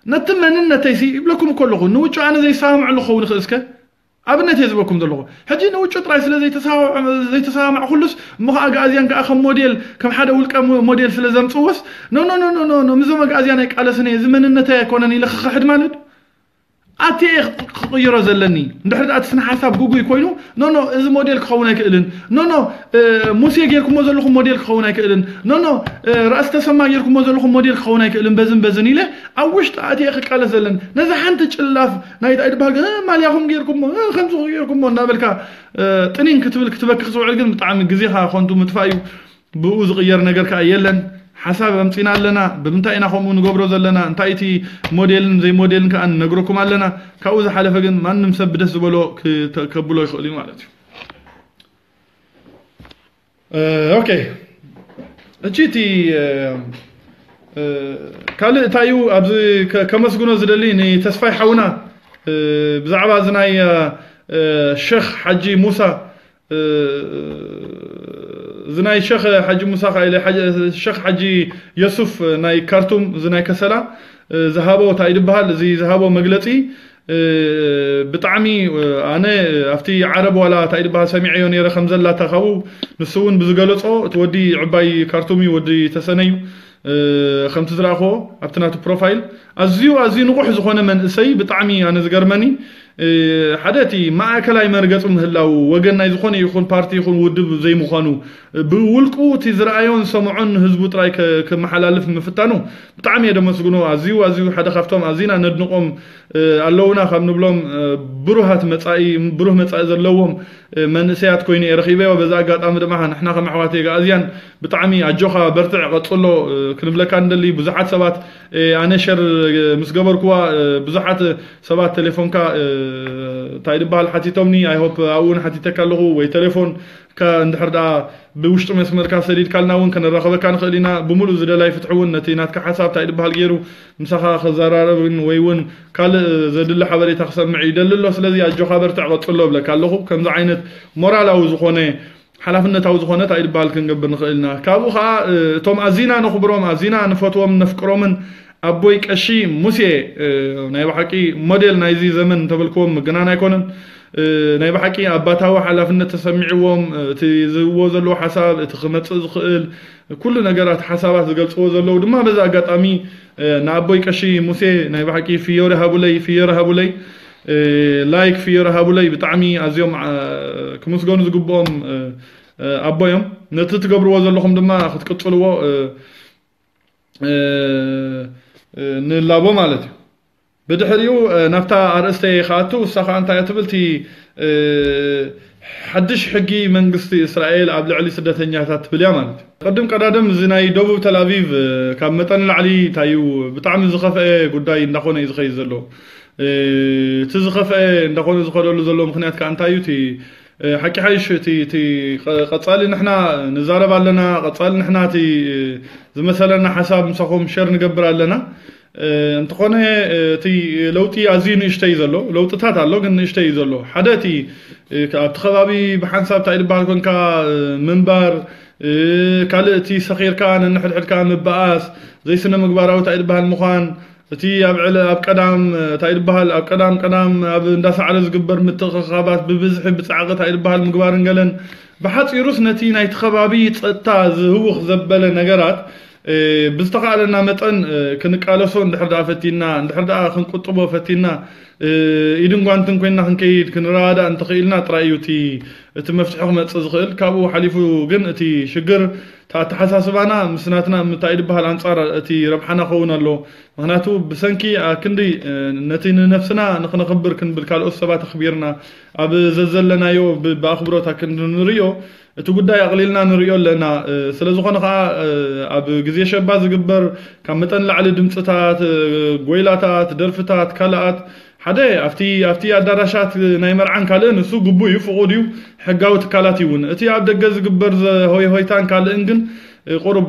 نتمنى إن تيسي بلكم كلكم. نوجو أنا زي سامع الخو نخ ኣብነት እየ ዝበኩም ዘለኹ ሕጂ ንውጭ ጥራይ ስለ ዘይተሰማማዕ ኩሉስ እሞ ከዓ ጋእዝያን ከዓ ከም ሞዴል ከም ሓደ ውልቀ ሞዴል ስለ ዘምፅወስ ኖ ኖ ኖ ኖ ኖ ምዞም ጋእዝያ ናይ ቃለስነ እዚ መንነተይ ኣይኮነን ኢለ ክኽሕድ ማለት ኣትየ ክቕይሮ ዘለኒ እንድሕር ዳኣ ስነ ሓሳብ ጉጉይ ኮይኑ ኖ ኖ እዚ ሞዴል ክኸውን ኣይክእልን ኖ ኖ ሙሴ ጌርኩሞ ዘለኹም ሞዴል ክኸውን ኣይክእልን ኖ ኖ ራእሲ ተሰማ ጌርኩሞ ዘለኹም ሞዴል ክኸውን ኣይክእልን በዝን በዝን ኢለ ኣብ ውሽጢ ኣትየ ክቃለስ ዘለኒ ነዚ ሓንቲ ጭላፍ ናይ ጣይ ድበሃል ማልያኹም ጌርኩሞ ከምዚ ጌርኩሞ እናበልካ ጥኒን ክትብል ክትበክኽ ዝውዕል ግን ብጣዕሚ ግዜኻ ኮንቱ ምጥፋእ እዩ ብኡ ዝቕየር ነገር ከዓ የለን ሓሳብ ኣምፂና ኣለና ብምንታይ ኢና ከምኡ ንገብሮ ዘለና እንታይ እቲ ሞዴልን ዘይ ሞዴልን ከዓ ንነግረኩም ኣለና ካብኡ ዝሓለፈ ግን ማንም ሰብ ብደስ ዝበሎ ከብሎ ይኽእል እዩ ማለት እዩ ኦኬ እቺ እቲ ካልእ እንታይ እዩ ኣብዚ ከመስግኖ ዝደሊ ንተስፋይ ሓውና ብዛዕባ እዚ ናይ ሸክ ሓጂ ሙሳ እዚ ናይ ሸክ ሓጂ ሙሳ ሸክ ሓጂ የሱፍ ናይ ካርቱም እዚ ናይ ከሰላ ዝሃቦ እንታይ ድበሃል እዚ ዝሃቦ መግለፂ ብጣዕሚ ኣነ ኣብቲ ዓረብ ዋላ እንታይ ድበሃል ሰሚዐዮ ነይረ ከም ዘላ ተኻቡ ንሱ እውን ብዝገለፆ እቲ ወዲ ዕባይ ካርቱም እዩ ወዲ ተሰነ እዩ ከምቲ ዝረእኽዎ ኣብቲ ናቱ ፕሮፋይል ኣዝዩ ኣዝዩ ንቑሕ ዝኾነ መንእሰይ ብጣዕሚ ኣነ ዝገርመኒ ሓደ እቲ ማእከላይ መርገፂ ምህላው ወገን ናይ ዝኾነ ይኹን ፓርቲ ይኹን ውድብ ዘይምዃኑ بولقو تزرعيون سمعون هزبو تراي كمحلالف مفتانو بطعم يدم مسغنو ازيو ازيو حدا خفتم ازينا ندنقوم اللونا خم نبلوم بروهات مصاي بروه مصاي زلوهم منسيات كويني رخيبه وبذا غاطام دما نحنا كم غازيان بطعمي اجوخا برتع قصلو كنبلك اندلي بزحات سبات أنا مسغبركوا بزحات سبات تليفونكا تايد بال حتيتمني اي هوب اون حتيتك لهو وي تليفون ወይ ቴሌፎን እንድሕር ደኣ ብውሽጢ መስመርካ ሰዲድካልና እውን ከነራኸበካ ንኽእል ኢና ብምሉእ ዝደላይ ፍትሒ እውን ነቲ ናትካ ሓሳብ እንታይ ድበሃል ገይሩ ምሳኻ ክዘራረብን ወይ እውን ካልእ ዘድሊ ሓበሬታ ክሰምዕ ይደሊ ኣሎ ስለዚ ኣጆኻ በርትዕ ቀፅሎ ብለካ ኣለኹ ከምዚ ዓይነት ሞራላዊ ዝኾነ ሓላፍነታዊ ዝኾነ እንታይ ድበሃል ክንገብር ንኽእል ኢና ካብኡ ከዓ እቶም ኣዝና ነኽብሮም ኣዝና ንፈትዎም ነፍቅሮምን ኣቦይ ቀሺ ሙሴ ናይ ባሓቂ ሞዴል ናይዚ ዘመን እንተበልክዎም ምግናን ኣይኮነን ናይ ባሓቂ ኣባታዊ ሓላፍነት ተሰሚዕዎም እቲ ዝህብዎ ዘለዎ ሓሳብ እቲ ክመፅእ ዝኽእል ኩሉ ነገራት ሓሳባት ዝገልፅዎ ዘለዉ ድማ በዚ ኣጋጣሚ ንኣቦይ ቀሺ ሙሴ ናይ ባሓቂ ፍዮረ ሃቡለይ ፍዮረ ሃቡለይ ላይክ ፍዮረ ሃቡለይ ብጣዕሚ ኣዝዮም ክምስገኑ ዝግብኦም ኣቦ እዮም ነቲ ትገብርዎ ዘለኹም ድማ ክትቅፅልዎ ንላቦ ማለት እዩ ብድሕሪኡ ናብታ ኣርእስተይ ከኣቱ ውሳ ከዓ እንታይ እትብል እቲ ሓድሽ ሕጊ መንግስቲ እስራኤል ኣብ ልዕሊ ስደተኛታት ትብል እያ ማለት እዩ ቅድም ቀዳድም እዚ ናይ ደቡብ ተልኣቪቭ ካብ መጠን ላዕሊ እንታይ እዩ ብጣዕሚ ዝኸፍአ ጉዳይ እንዳኾነ እዩ ዝኸይድ ዘሎ እቲ ዝኸፍአ እንዳኾነ ዝኸደሉ ዘሎ ምክንያት ከዓ እንታይ እዩ እቲ ሓቂ ሓይሽ እቲ ቀፃሊ ንሕና ንዛረብ ኣለና ቀፃሊ ንሕና እቲ ዝመሰለና ሓሳብ ምሳኹም ሸር ንገብር ኣለና እንተኾነ እቲ ለውጢ ኣዝዩ ንእሽተይ ዘሎ ለውጥታት ኣሎ ግን ንእሽተይ እዩ ዘሎ ሓደ እቲ ኣብቲ ከባቢ ብሓንሳብ እንታይ ዝበሃል ኮንካ ምንባር ካልእ እቲ ሰኺርካ ነንሕድሕድካ ምበኣስ ዘይስነ ምግባራዊ እንታይ ዝበሃል ምዃን እቲ ኣብ ዕለ ኣብ ቀዳም እንታይ ዝበሃል ኣብ ቀዳም ቀዳም ኣብ እንዳሳዕረ ዝግበር ምትኽኻባት ብብዝሒ ብፃዕቂ እንታይ ዝበሃል ምግባርን ገለን ብሓፂሩስ ነቲ ናይቲ ከባቢ ፀጥታ ዝህውኽ ዘበለ ነገራት ብዝተኻእለና መጠን ክንቃለሶ እንድሕር ደኣ ፈቲና እንድሕር ደኣ ክንቁጥቦ ፈቲና ኢድን ጓንትን ኮይንና ክንከይድ ክንረዳእ እንተኽኢልና ጥራይ እዩ እቲ እቲ መፍትሒ ክመፅእ ዝኽእል ካብኡ ሓሊፉ ግን እቲ ሽግር ኣተሓሳስባና ምስናትና እንታይ ዝበሃል ኣንፃር እቲ ረብሓና ክኸውን ኣሎ ምክንያቱ ብሰንኪ ክንዲ ነቲ ንነፍስና ንክነኽብር ክንብል ካልኦት ሰባት ኣኽቢርና ኣብ ዘዘለናዮ ብኣኽብሮት ክንዲ ንሪኦ እቲ ጉዳይ ኣቕሊልና ንሪኦ ኣለና ስለ ዝኾነ ከዓ ኣብ ግዜ ሸባ ዝግበር ካብ መጠን ላዕሊ ድምፅታት ጎይላታት ደርፍታት ካልኣት ሓደ ኣብቲ ኣብቲ ኣዳራሻት ናይ መርዓን ካልእን ንሱ ግቡእ እዩ ፍቑድ እዩ ሕጋዊ ትካላት እውን እቲ ኣብ ደገ ዝግበር ሆይ ሆይታን ካልእን ግን ቁሩብ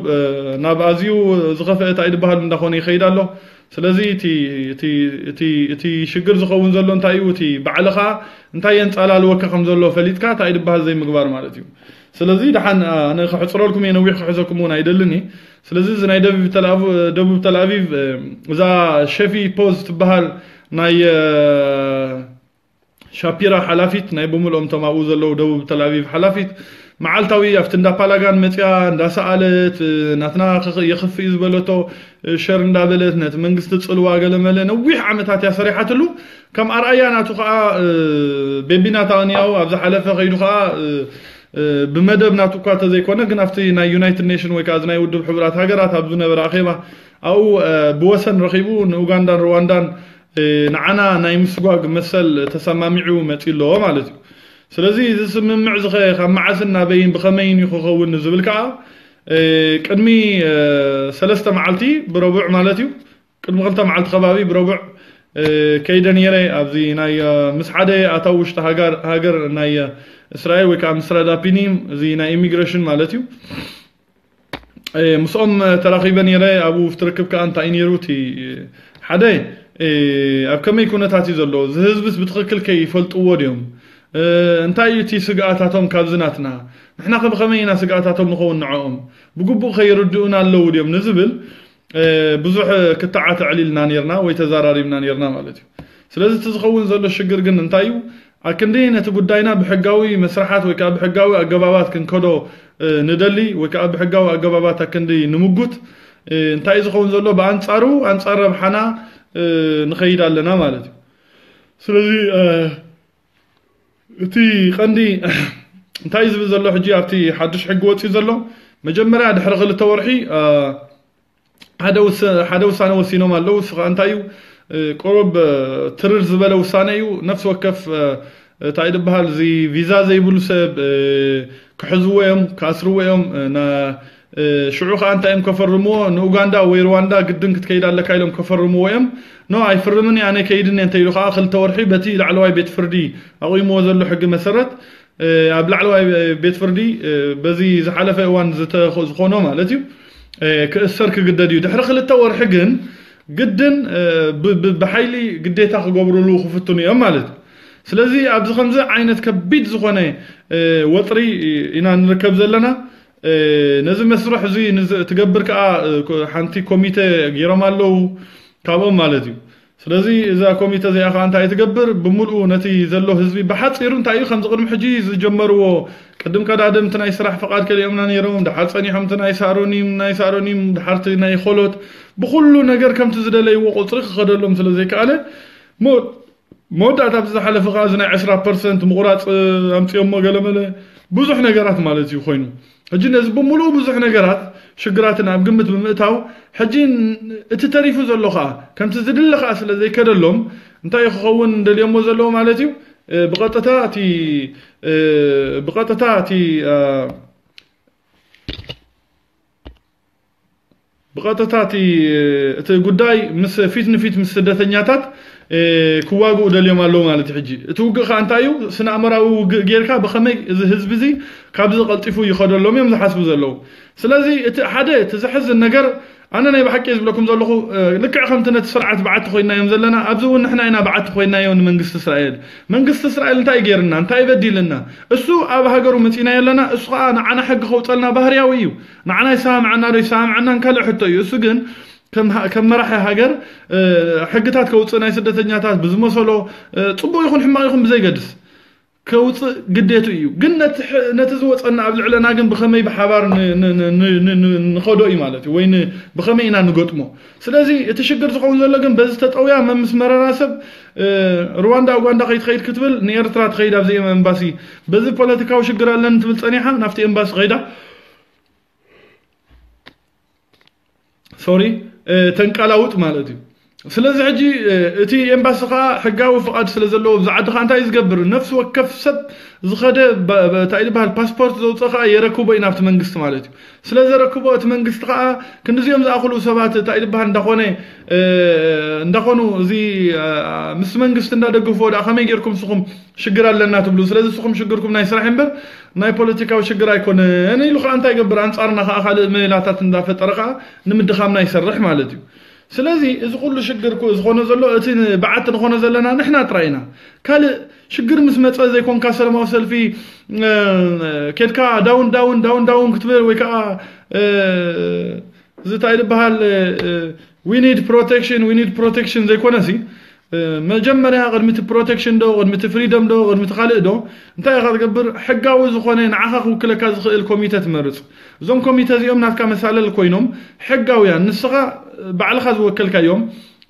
ናብ ኣዝዩ ዝኸፍአ እንታይ ዝበሃል እንዳኾነ ይኸይድ ኣሎ ስለዚ እቲ ሽግር ዝኸውን ዘሎ እንታይ እዩ እቲ ባዕልኻ እንታይ የንፃላልወካ ከም ዘሎ ፈሊጥካ እንታይ ዝበሃል ዘይምግባር ማለት እዩ ስለዚ ድሓን ኣነ ክሕፅረልኩም እየ ነዊሕ ክሕዘኩም እውን ኣይደልን ስለዚ እዚ ናይ ደቡብ ተልኣቪቭ እዛ ሸፊ ፖዝ ትበሃል ናይ ሻፒራ ሓላፊት ናይ ብምልኦም እቶም ኣብኡ ዘለው ደቡብ ተልኣቪቭ ሓላፊት መዓልታዊ ኣብቲ እንዳፓላጋን መፅያ እንዳሰኣለት ናትና የኽፍእ ዝበለቶ ሸር እንዳበለት ነቲ መንግስቲ ፅልዋ ገለመለ ነዊሕ ዓመታት እያ ሰሪሓትሉ ከም ኣርኣያ ናቱ ከዓ ቤቢና ታቅንያው ኣብ ዝሓለፈ ከይዱ ከዓ ብመደብ ናቱ እኳ ተዘይኮነ ግን ኣብቲ ናይ ዩናይትድ ኔሽን ወይ ከዓ ናይ ውድብ ሕቡራት ሃገራት ኣብ ዝነበረ ኣኼባ ኣብኡ ብወሰን ረኺቡ ንኡጋንዳን ሩዋንዳን ንዓና ናይ ምስጓግ መሰል ተሰማሚዑ መፂ ኣለዎ ማለት እዩ ስለዚ እዚ ስምምዕ ዝኸ ካብ መዓስን ናበይን ብኸመይን እዩ ክኸውን ዝብል ከዓ ቅድሚ ሰለስተ መዓልቲ ብረቡዕ ማለት እዩ ቅድሚ ክልተ መዓልቲ ከባቢ ብረቡዕ ከይደ ነይረ ኣብዚ ናይ ምስ ሓደ ኣታው ውሽጢ ሃገር ናይ እስራኤል ወይ ከዓ ምስ ረዳፒኒም እዚ ናይ ኢሚግሬሽን ማለት እዩ ምስኦም ተራኺበ ነይረ ኣብኡ ትርክብ ከዓ እንታይ ነይሩ እቲ ሓደ ኣብ ከመይ ኩነታት እዩ ዘሎ እዚ ህዝብስ ብትክክል ከይፈልጥዎ ድዮም እንታይ እዩ እቲ ስግኣታቶም ካብ ዝናትና ንሕና ከም ከመይ ኢና ስግኣታቶም ንኸውን ንዕኦም ብግቡእ ከይርድኡና ኣለዉ ድዮም ንዝብል ብዙሕ ክተዓተ ዕሊልና ነርና ወይ ተዘራሪብና ነርና ማለት እዩ ስለዚ እቲ ዝኸውን ዘሎ ሽግር ግን እንታይ እዩ ኣብ ክንዲ ነቲ ጉዳይና ብሕጋዊ መስራሓት ወይ ከዓ ብሕጋዊ ኣገባባት ክንከዶ ንደሊ ወይ ከዓ ብሕጋዊ ኣገባባት ኣብ ክንዲ ንምጉት እንታይ እዩ ዝኸውን ዘሎ ብኣንፃሩ ኣንፃር ረብሓና ንኸይድ ኣለና ማለት እዩ ስለዚ እቲ ቀንዲ እንታይ ዝብል ዘሎ ሕጂ ኣብቲ ሓዱሽ ሕጊ ወፂኡ ዘሎ መጀመርያ ድሕሪ ክልተ ወርሒ ሓደ ውሳነ ወሲኖም ኣለዉ ንሱ ከዓ እንታይ እዩ ቁሩብ ትርር ዝበለ ውሳነ እዩ ነፍሲ ወከፍ እንታይ ዝበሃል እዚ ቪዛ ዘይብሉ ሰብ ክሕዝዎ እዮም ክኣስርዎ እዮም ሽዑ ከዓ እንታይ እዮም ከፈርምዎ ንኡጋንዳ ወይ ሩዋንዳ ግድን ክትከይድ ኣለካ ኢሎም ከፈርምዎ እዮም ኖ ኣይፍርምን ኣነ ከይድን እየ እንተኢሉ ከዓ ክልተ ወርሒ በቲ ላዕለዋይ ቤት ፍርዲ ኣቑይምዎ ዘሎ ሕጊ መሰረት ኣብ ላዕለዋይ ቤት ፍርዲ በዚ ዝሓለፈ እዋን ዝኾኖ ማለት እዩ ክእሰር ክግደድ እዩ ድሕሪ ክልተ ወርሒ ግን ግድን ብሓይሊ ግዴታ ክገብርሉ ክፍትኑ እዮም ማለት እዩ ስለዚ ኣብዚ ከምዚ ዓይነት ከቢድ ዝኾነ ወጥሪ ኢና ንርከብ ዘለና ነዚ መስርሕ እዚ ትገብር ከዓ ሓንቲ ኮሚቴ ገይሮም ኣለው ካብኦም ማለት እዩ ስለዚ እዛ ኮሚተ እዚኣ ከዓ እንታይ ትገብር ብምልኡ ነቲ ዘሎ ህዝቢ ብሓፂሩ እንታይ እዩ ከምዚ ቅድሚ ሕጂ ዝጀመርዎ ቅድም ቀዳድም እቲ ናይ ስራሕ ፈቃድ ከሊኦምና ነይሮም ድሓር ፀኒሖም እቲ ናይ ሳሮኒም ናይ ሳሮኒም ድሓርቲ ናይ ኮሎት ብኩሉ ነገር ከምቲ ዝደለይዎ ቁፅሪ ክኸደሎም ስለ ዘይከኣለ መወዳእታ ብዝሓለፈ ከዓ እዚ ናይ 20 ፐርሰንት ምቁራፅ ኣምፅኦሞ ገለመለ ብዙሕ ነገራት ማለት እዩ ኮይኑ ሕጂ ነዚ ብምሉእ ብዙሕ ነገራት ሽግራትን ኣብ ግምት ብምእታው ሕጂ እቲ ተሪፉ ዘሎ ከዓ ከምቲ ዝድለ ከዓ ስለ ዘይከደሎም እንታይ ክኸውን እንደልዮሞ ዘለዎ ማለት እዩ ብቐጥታ እቲ ብቐጥታ እቲ ብቐጥታ እቲ ጉዳይ ምስ ፊት ንፊት ምስ ስደተኛታት ክዋግኡ ደልዮም ኣለዉ ማለት እዩ ሕጂ እቲ ውግእ ከዓ እንታይ እዩ ስነ ኣእምራዊ ውግእ ጌርካ ብኸመይ እዚ ህዝቢ እዚ ካብዚ ቀልጢፉ ይኸደሎም እዮም ዝሓስቡ ዘለዉ ስለዚ እቲ ሓደ እቲ ዘሕዝን ነገር ኣነ ናይ ብሓቂ ዝብለኩም ዘለኹ ልክዕ ከምቲ ነቲ ስርዓት በዓቲ ኮይናዮም ዘለና ኣብዚ እውን ንሕና ኢና በዓቲ ኮይናዮ ንመንግስቲ እስራኤል መንግስቲ እስራኤል እንታይ ገይርና እንታይ ይበዲልና እሱ ኣብ ሃገሩ መፂናዮ ኣለና እሱ ከዓ ንዓና ሕጊ ከውፀልና ባህርያዊ እዩ ንዓና ይሰማምዐና ዶ ይሰማምዐናን ካልእ ሕቶ እዩ እሱ ግን ከም መራሒ ሃገር ሕግታት ከውፅእ ናይ ስደተኛታት ብዝመሰሎ ፅቡቅ ይኹን ሕማቅ ይኹን ብዘይገድስ ከውፅእ ግዴቱ እዩ ግን ነቲ ዝወፀና ኣብ ልዕለና ግን ብኸመይ ብሓባር ንኸዶ እዩ ማለት እዩ ወይ ብኸመይ ኢና ንገጥሞ ስለዚ እቲ ሽግር ዝኸውን ዘሎ ግን በዚ ተጠውያ መምስ መረራ ሰብ ሩዋንዳ ኡጋንዳ ከይትኸይድ ክትብል ንኤርትራ ትኸይድ ኣብዚኦም ኤምባሲ በዚ ፖለቲካዊ ሽግር ኣለኒ ትብል ፀኒሓ ናብቲ ኤምባሲ ከይዳ ሶሪ ተንቀላውጥ ማለት እዩ ስለዚ ሕጂ እቲ ኤምባሲ ከዓ ሕጋዊ ፍቃድ ስለ ዘለዎ ብዚ ዓዲ ከዓ እንታይ እዩ ዝገብር ነፍሲ ወከፍ ሰብ ዝኸደ እንታይ ዝበሃል ፓስፖርት ዘውፅእ ከዓ የረክቦ እዩ ናብቲ መንግስቲ ማለት እዩ ስለ ዘረክቦ እቲ መንግስቲ ከዓ ክንዲዚኦም ዝኣኽሉ ሰባት እንታይ ዝበሃል እንዳኾነ እንዳኾኑ እዚ ምስ መንግስቲ እንዳደግፎ ዳ ከመይ ጌርኩም ንስኹም ሽግር ኣለና ትብሉ ስለዚ ንስኹም ሽግርኩም ናይ ስራሕ እምበር ናይ ፖለቲካዊ ሽግር ኣይኮነን ኢሉ ከዓ እንታይ ይገብር አንፃርና ከዓ ካልእ ሜላታት እንዳፈጠረ ከዓ ንምድኻምና ይሰርሕ ማለት እዩ ስለዚ እዚ ኩሉ ሽግር ዝኾነ ዘሎ እቲ በዓቲ ንኾነ ዘለና ንሕና ጥራይ ኢና ካልእ ሽግር ምስ መፀ ዘይኮንካ ሰለማዊ ሰልፊ ኬድካ ዳውን ዳውን ዳውን ዳውን ክትብል ወይ ከዓ እዚ እንታይ ዝበሃል ዊኒድ ፕሮቴክሽን ዊኒድ ፕሮቴክሽን ዘይኮነ ሲ መጀመርያ ቅድሚ እቲ ፕሮቴክሽን ዶ ቅድሚ እቲ ፍሪደም ዶ ቅድሚ እቲ ካልእ ዶ እንታይ ኢኻ ትገብር ሕጋዊ ዝኾነ ንዓኻ ክውክለካ ዝኽእል ኮሚተ ትመርፅ እዞም ኮሚተ እዚኦም ናትካ መሳለል ኮይኖም ሕጋውያን ንስኻ ባዕልኻ ዝወከልካዮም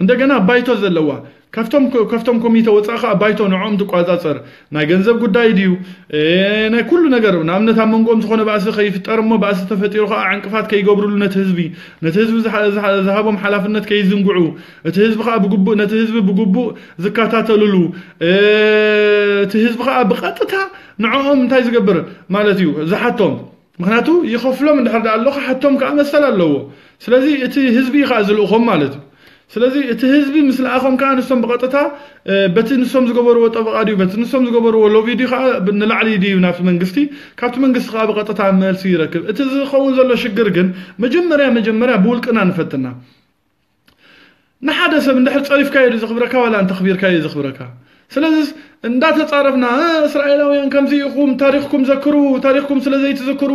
እንደገና ባይቶ ዘለዋ ካብቶም ካብቶም ኮሚተ ወፃእኻ ባይቶ ንዖም ትቋፃፀር ናይ ገንዘብ ጉዳይ ድዩ ናይ ኩሉ ነገር ንኣብነት ኣብ መንጎኦም ዝኾነ ባእሲ ከይፍጠር እሞ ባእሲ ተፈጢሩ ከዓ ዕንቅፋት ከይገብርሉ ነቲ ህዝቢ ነቲ ህዝቢ ዝሃቦም ሓላፍነት ከይዝንጉዑ እቲ ህዝቢ ከዓ ብግቡእ ነቲ ህዝቢ ብግቡእ ዝከታተልሉ እቲ ህዝቢ ከዓ ብቐጥታ ንዕኦም እንታይ ዝገብር ማለት እዩ ዝሓቶም ምክንያቱ ይኸፍሎም እንድሕር ኣሎ ክሓቶም ከዓ መሰል ኣለዎ ስለዚ እቲ ህዝቢ ከዓ ዝልእኾም ማለት እዩ ስለዚ እቲ ህዝቢ ምስ ለኣኾም ከዓ ንሶም ብቐጥታ በቲ ንሶም ዝገበርዎ ጠበቃ ድዩ በቲ ንሶም ዝገበርዎ ሎቢ ድዩ ከዓ ንላዕሊ ድዩ ናብቲ መንግስቲ ካብቲ መንግስቲ ከዓ ብቐጥታ መልሲ ይረክብ እቲ ዝኸውን ዘሎ ሽግር ግን መጀመርያ መጀመርያ ብውልቅና ንፈትና ንሓደ ሰብ እንድሕር ፀሪፍካዮ ዘኽብረካ ዋላ እንተኽቢርካዮ ዘኽብረካ ስለዚ እንዳተፃረፍና እስራኤላውያን ከምዚ ኢኹም ታሪክኩም ዘክሩ ታሪክኩም ስለ ዘይትዝክሩ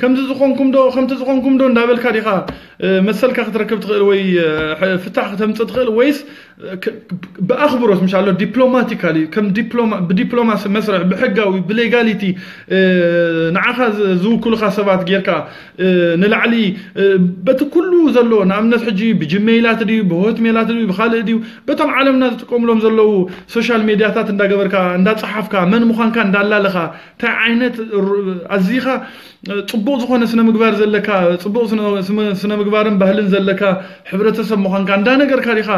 ከምዚ ዝኾንኩም ዶ ከምቲ ዝኾንኩም ዶ እንዳበልካ ዲኻ መሰልካ ክትረክብ ትኽእል ወይ ፍታሕ ከተምፅእ ትኽእል ወይስ ብኣኽብሮት ምሻ ኣሎ ዲፕሎማቲካሊ ከም ብዲፕሎማሲ መስርሕ ብሕጋዊ ብሌጋሊቲ ንዓኻ ዝውክሉካ ሰባት ጌርካ ንላዕሊ በቲ ኩሉ ዘሎ ንኣብነት ሕጂ ብጅሜይላት ድዩ ብሆት ሜላት ድዩ ብካልእ ድዩ በቶም ዓለምና ዝጥቀምሎም ዘለው ሶሻል ሚድያታት እንዳገበርካ እንዳፀሓፍካ መን ምዃንካ እንዳላለኻ እንታይ ዓይነት ኣዝኻ ፅቡቅ ዝኾነ ስነ ምግባር ዘለካ ፅቡቅ ስነ ምግባርን ባህልን ዘለካ ሕብረተሰብ ምዃንካ እንዳነገርካ ዲኻ